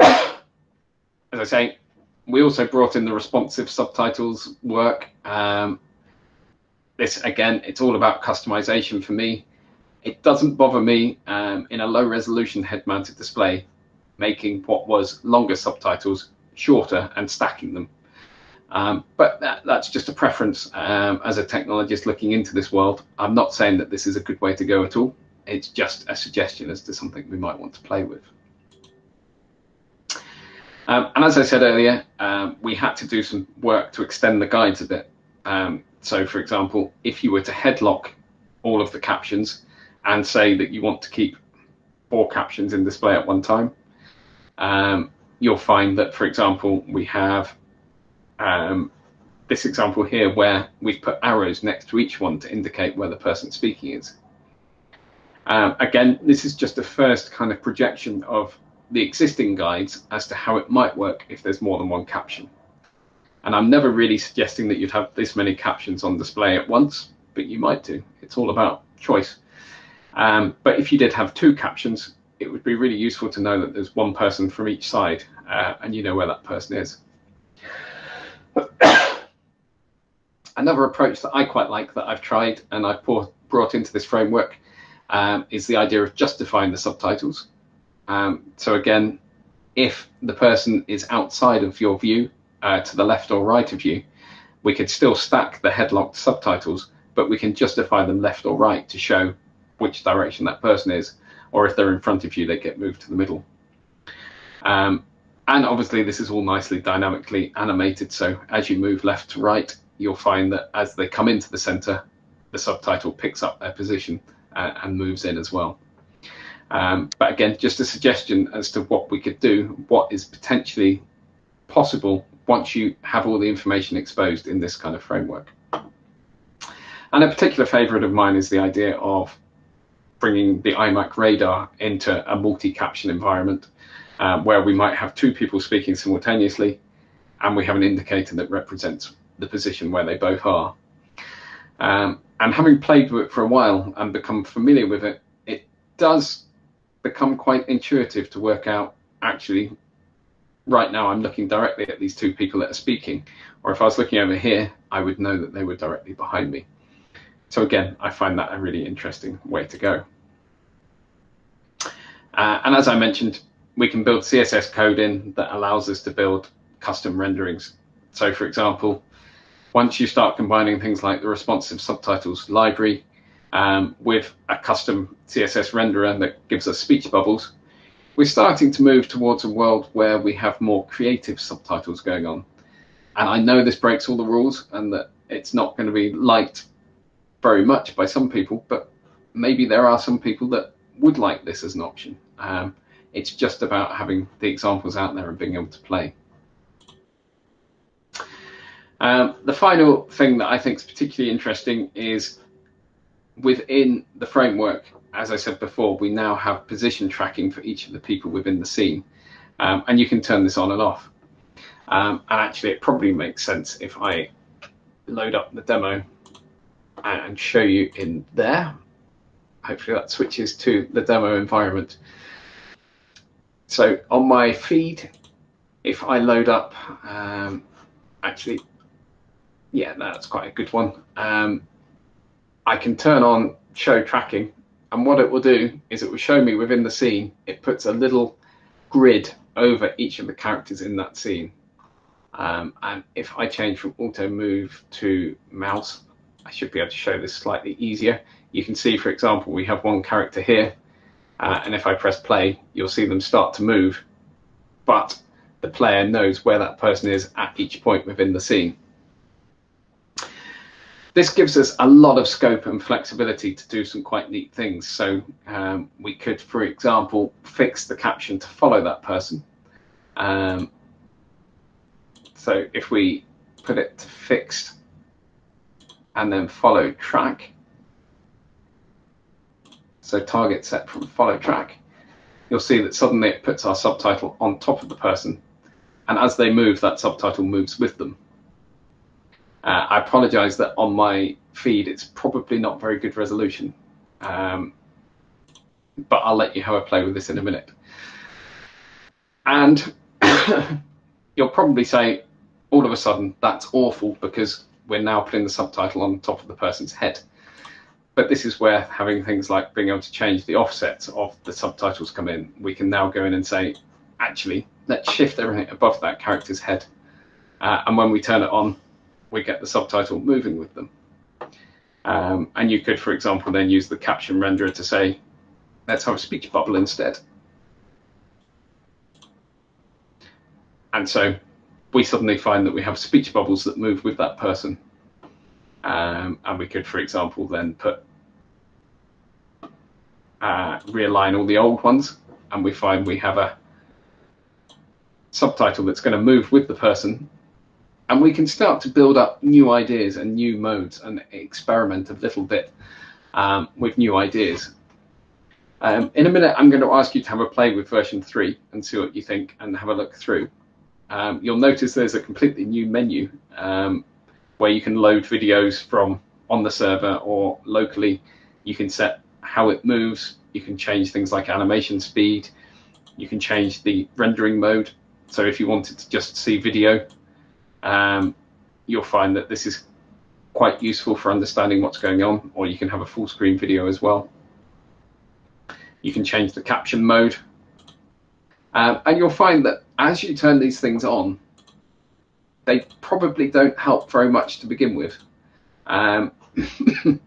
As I say, we also brought in the responsive subtitles work. Um, this again, it's all about customization for me. It doesn't bother me um, in a low resolution head mounted display, making what was longer subtitles shorter and stacking them. Um, but that, that's just a preference um, as a technologist looking into this world. I'm not saying that this is a good way to go at all. It's just a suggestion as to something we might want to play with. Um, and as I said earlier, um, we had to do some work to extend the guides a bit. Um, so, for example, if you were to headlock all of the captions and say that you want to keep four captions in display at one time, um, you'll find that, for example, we have um, this example here where we've put arrows next to each one to indicate where the person speaking is. Um, again, this is just a first kind of projection of the existing guides as to how it might work if there's more than one caption. And I'm never really suggesting that you'd have this many captions on display at once, but you might do. It's all about choice. Um, but if you did have two captions, it would be really useful to know that there's one person from each side uh, and you know where that person is. Another approach that I quite like that I've tried and I've brought into this framework um, is the idea of justifying the subtitles. Um, so again, if the person is outside of your view, uh, to the left or right of you, we could still stack the headlocked subtitles, but we can justify them left or right to show which direction that person is, or if they're in front of you, they get moved to the middle. Um, and obviously this is all nicely dynamically animated, so as you move left to right, you'll find that as they come into the center, the subtitle picks up their position uh, and moves in as well. Um, but again, just a suggestion as to what we could do, what is potentially possible once you have all the information exposed in this kind of framework. And a particular favorite of mine is the idea of bringing the ImAc radar into a multi-caption environment um, where we might have two people speaking simultaneously and we have an indicator that represents the position where they both are. Um, and having played with it for a while and become familiar with it, it does become quite intuitive to work out actually right now I'm looking directly at these two people that are speaking, or if I was looking over here, I would know that they were directly behind me. So again, I find that a really interesting way to go. Uh, and as I mentioned, we can build CSS code in that allows us to build custom renderings. So for example, once you start combining things like the responsive subtitles library um, with a custom CSS renderer that gives us speech bubbles, we're starting to move towards a world where we have more creative subtitles going on. And I know this breaks all the rules and that it's not going to be liked very much by some people, but maybe there are some people that would like this as an option. Um, it's just about having the examples out there and being able to play. Um, the final thing that I think is particularly interesting is within the framework, as I said before, we now have position tracking for each of the people within the scene. Um, and you can turn this on and off. Um, and actually, it probably makes sense if I load up the demo and show you in there. Hopefully that switches to the demo environment. so on my feed, if I load up, um, actually, yeah, that's quite a good one. Um, I can turn on show tracking and what it will do is it will show me within the scene, it puts a little grid over each of the characters in that scene. Um, and if I change from auto move to mouse, I should be able to show this slightly easier. You can see, for example, we have one character here, uh, and if I press play, you'll see them start to move, but the player knows where that person is at each point within the scene. This gives us a lot of scope and flexibility to do some quite neat things. So um, we could, for example, fix the caption to follow that person. Um, so if we put it to fixed and then follow track, so target set from follow track, you'll see that suddenly it puts our subtitle on top of the person. And as they move, that subtitle moves with them. Uh, I apologize that on my feed it's probably not very good resolution, um, but I'll let you have a play with this in a minute. And you'll probably say, all of a sudden, that's awful because we're now putting the subtitle on top of the person's head. But this is where having things like being able to change the offsets of the subtitles come in. We can now go in and say, actually, let's shift everything above that character's head. Uh, and when we turn it on, we get the subtitle moving with them. Um, and you could, for example, then use the caption renderer to say, let's have a speech bubble instead. And so we suddenly find that we have speech bubbles that move with that person. Um, and we could, for example, then put uh, realign all the old ones, and we find we have a subtitle that's going to move with the person and we can start to build up new ideas and new modes and experiment a little bit um, with new ideas. Um, in a minute, I'm going to ask you to have a play with version 3 and see what you think and have a look through. Um, you'll notice there's a completely new menu um, where you can load videos from on the server or locally. You can set how it moves. You can change things like animation speed. You can change the rendering mode. So if you wanted to just see video, um, you'll find that this is quite useful for understanding what's going on, or you can have a full screen video as well. You can change the caption mode. Um, and you'll find that as you turn these things on, they probably don't help very much to begin with. Um,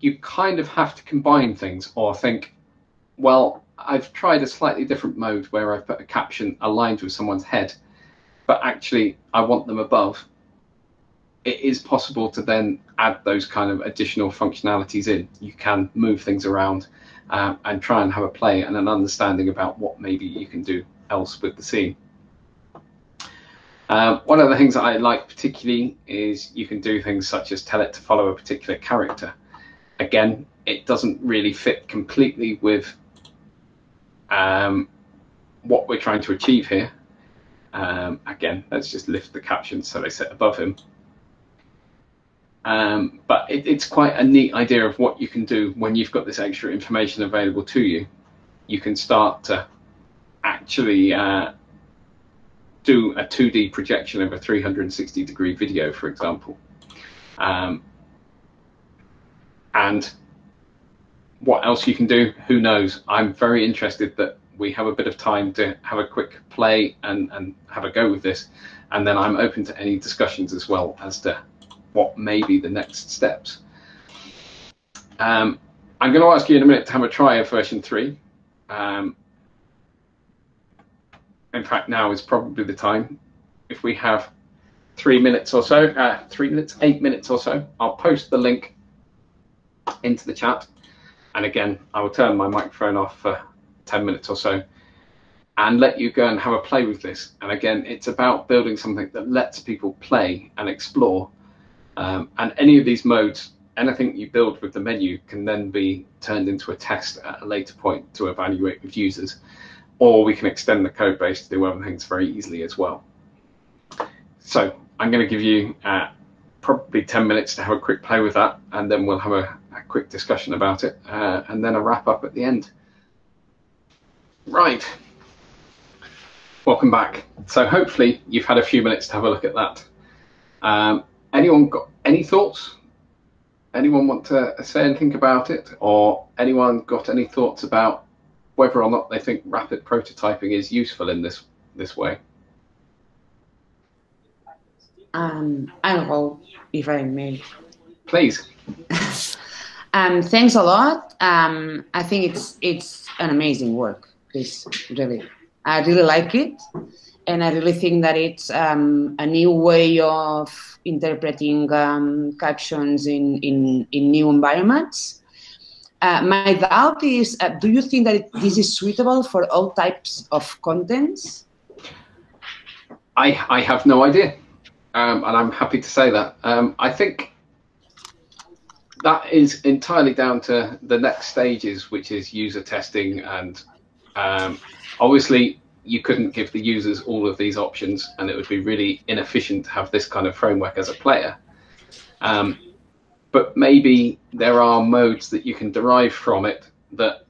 you kind of have to combine things or think, well, I've tried a slightly different mode where I've put a caption aligned with someone's head, but actually I want them above. It is possible to then add those kind of additional functionalities in. You can move things around um, and try and have a play and an understanding about what maybe you can do else with the scene. Um, one of the things that I like particularly is you can do things such as tell it to follow a particular character. Again, it doesn't really fit completely with um, what we're trying to achieve here. Um, again, let's just lift the caption so they sit above him. Um, but it, it's quite a neat idea of what you can do when you've got this extra information available to you. You can start to actually uh, do a 2D projection of a 360 degree video, for example. Um, and what else you can do, who knows? I'm very interested that we have a bit of time to have a quick play and, and have a go with this. And then I'm open to any discussions as well as to what may be the next steps. Um, I'm going to ask you in a minute to have a try of version 3. Um, in fact, now is probably the time. If we have three minutes or so, uh, three minutes, eight minutes or so, I'll post the link into the chat and again, I will turn my microphone off for 10 minutes or so and let you go and have a play with this. And again, it's about building something that lets people play and explore. Um, and any of these modes, anything you build with the menu can then be turned into a test at a later point to evaluate with users. Or we can extend the code base to do other things very easily as well. So I'm going to give you uh, probably 10 minutes to have a quick play with that, and then we'll have a, a quick discussion about it, uh, and then a wrap up at the end. Right. Welcome back. So hopefully you've had a few minutes to have a look at that. Um, anyone got any thoughts? Anyone want to say anything about it? Or anyone got any thoughts about whether or not they think rapid prototyping is useful in this this way? Um, I'll go if I may. Please. um, thanks a lot. Um, I think it's it's an amazing work. Please, really, I really like it, and I really think that it's um, a new way of interpreting um, captions in, in in new environments. Uh, my doubt is, uh, do you think that it, this is suitable for all types of contents? I I have no idea um, and I'm happy to say that. Um, I think that is entirely down to the next stages, which is user testing. And um, obviously, you couldn't give the users all of these options, and it would be really inefficient to have this kind of framework as a player. Um, but maybe there are modes that you can derive from it that,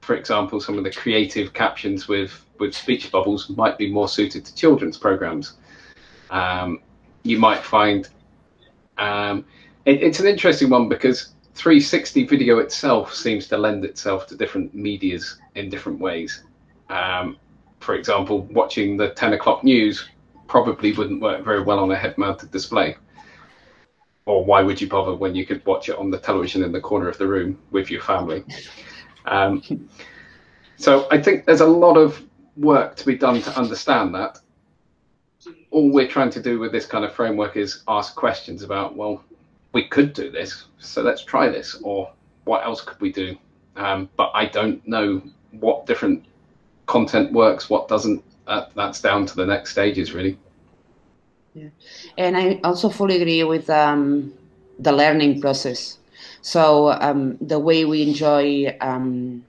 for example, some of the creative captions with, with speech bubbles might be more suited to children's programs. Um, you might find um, it, it's an interesting one because 360 video itself seems to lend itself to different medias in different ways. Um, for example, watching the 10 o'clock news probably wouldn't work very well on a head mounted display. Or why would you bother when you could watch it on the television in the corner of the room with your family? Um, so I think there's a lot of work to be done to understand that all we're trying to do with this kind of framework is ask questions about, well, we could do this, so let's try this, or what else could we do? Um, but I don't know what different content works, what doesn't. Uh, that's down to the next stages, really. Yeah, and I also fully agree with um, the learning process. So um, the way we enjoy um,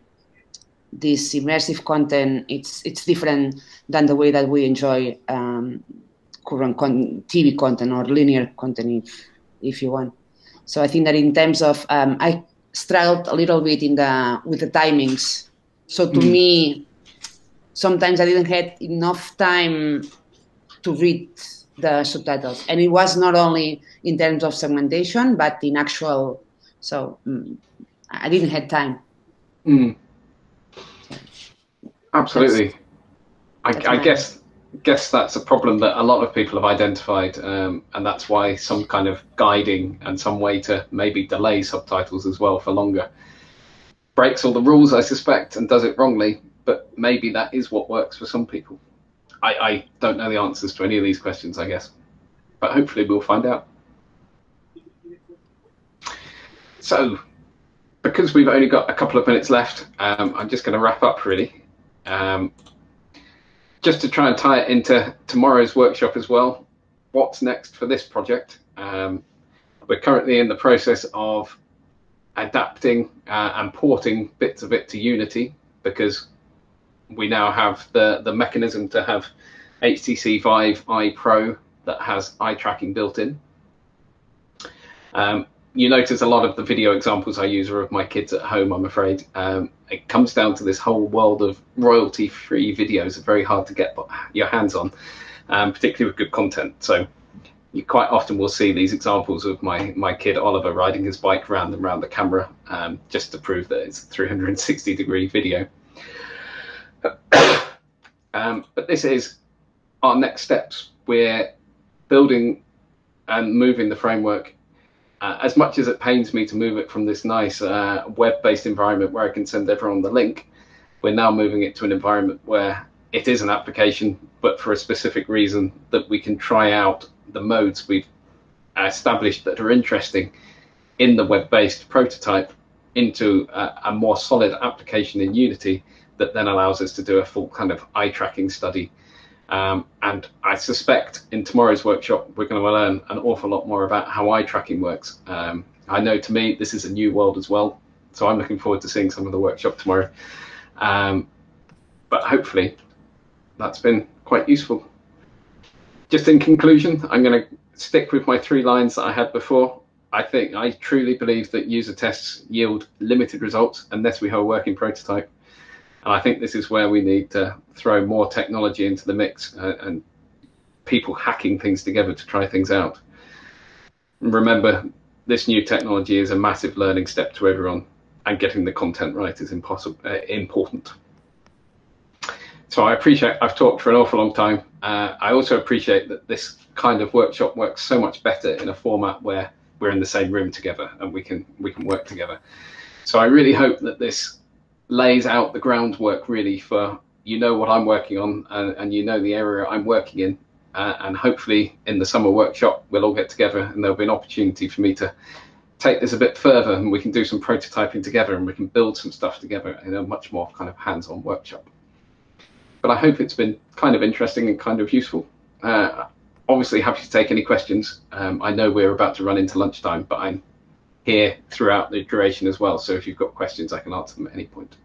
this immersive content, it's it's different than the way that we enjoy um, current con- TV content or linear content, if, if you want. So I think that in terms of, um, I struggled a little bit in the with the timings. So to mm. me, sometimes I didn't have enough time to read the subtitles, and it was not only in terms of segmentation, but in actual. So um, I didn't have time. Mm. Absolutely. That's, I, I guess guess that's a problem that a lot of people have identified, um, and that's why some kind of guiding and some way to maybe delay subtitles as well for longer breaks all the rules, I suspect, and does it wrongly. But maybe that is what works for some people. I, I don't know the answers to any of these questions, I guess, but hopefully we'll find out. So, because we've only got a couple of minutes left, um, I'm just going to wrap up really. Um, just to try and tie it into tomorrow's workshop as well, what's next for this project? Um, we're currently in the process of adapting uh, and porting bits of it to Unity because we now have the, the mechanism to have HTC Vive Eye Pro that has eye tracking built in. Um, you notice a lot of the video examples I use are of my kids at home, I'm afraid. Um, it comes down to this whole world of royalty free videos are very hard to get your hands on, um, particularly with good content. So you quite often will see these examples of my, my kid Oliver riding his bike around and around the camera um, just to prove that it's a 360 degree video. Um, but this is our next steps. We're building and moving the framework uh, as much as it pains me to move it from this nice uh, web-based environment where I can send everyone the link, we're now moving it to an environment where it is an application, but for a specific reason that we can try out the modes we've established that are interesting in the web-based prototype into a, a more solid application in Unity that then allows us to do a full kind of eye tracking study um, and I suspect in tomorrow's workshop, we're going to learn an awful lot more about how eye tracking works. Um, I know to me, this is a new world as well. So I'm looking forward to seeing some of the workshop tomorrow. Um, but hopefully that's been quite useful. Just in conclusion, I'm going to stick with my three lines that I had before. I think I truly believe that user tests yield limited results unless we have a working prototype. And I think this is where we need to throw more technology into the mix uh, and people hacking things together to try things out. And remember, this new technology is a massive learning step to everyone, and getting the content right is impossible, uh, important. So I appreciate I've talked for an awful long time. Uh, I also appreciate that this kind of workshop works so much better in a format where we're in the same room together and we can we can work together. So I really hope that this lays out the groundwork really for you know what I'm working on and, and you know the area I'm working in uh, and hopefully in the summer workshop we'll all get together and there'll be an opportunity for me to take this a bit further and we can do some prototyping together and we can build some stuff together in a much more kind of hands-on workshop. But I hope it's been kind of interesting and kind of useful. Uh, obviously happy to take any questions. Um, I know we're about to run into lunchtime, but I'm here throughout the duration as well. So if you've got questions, I can answer them at any point.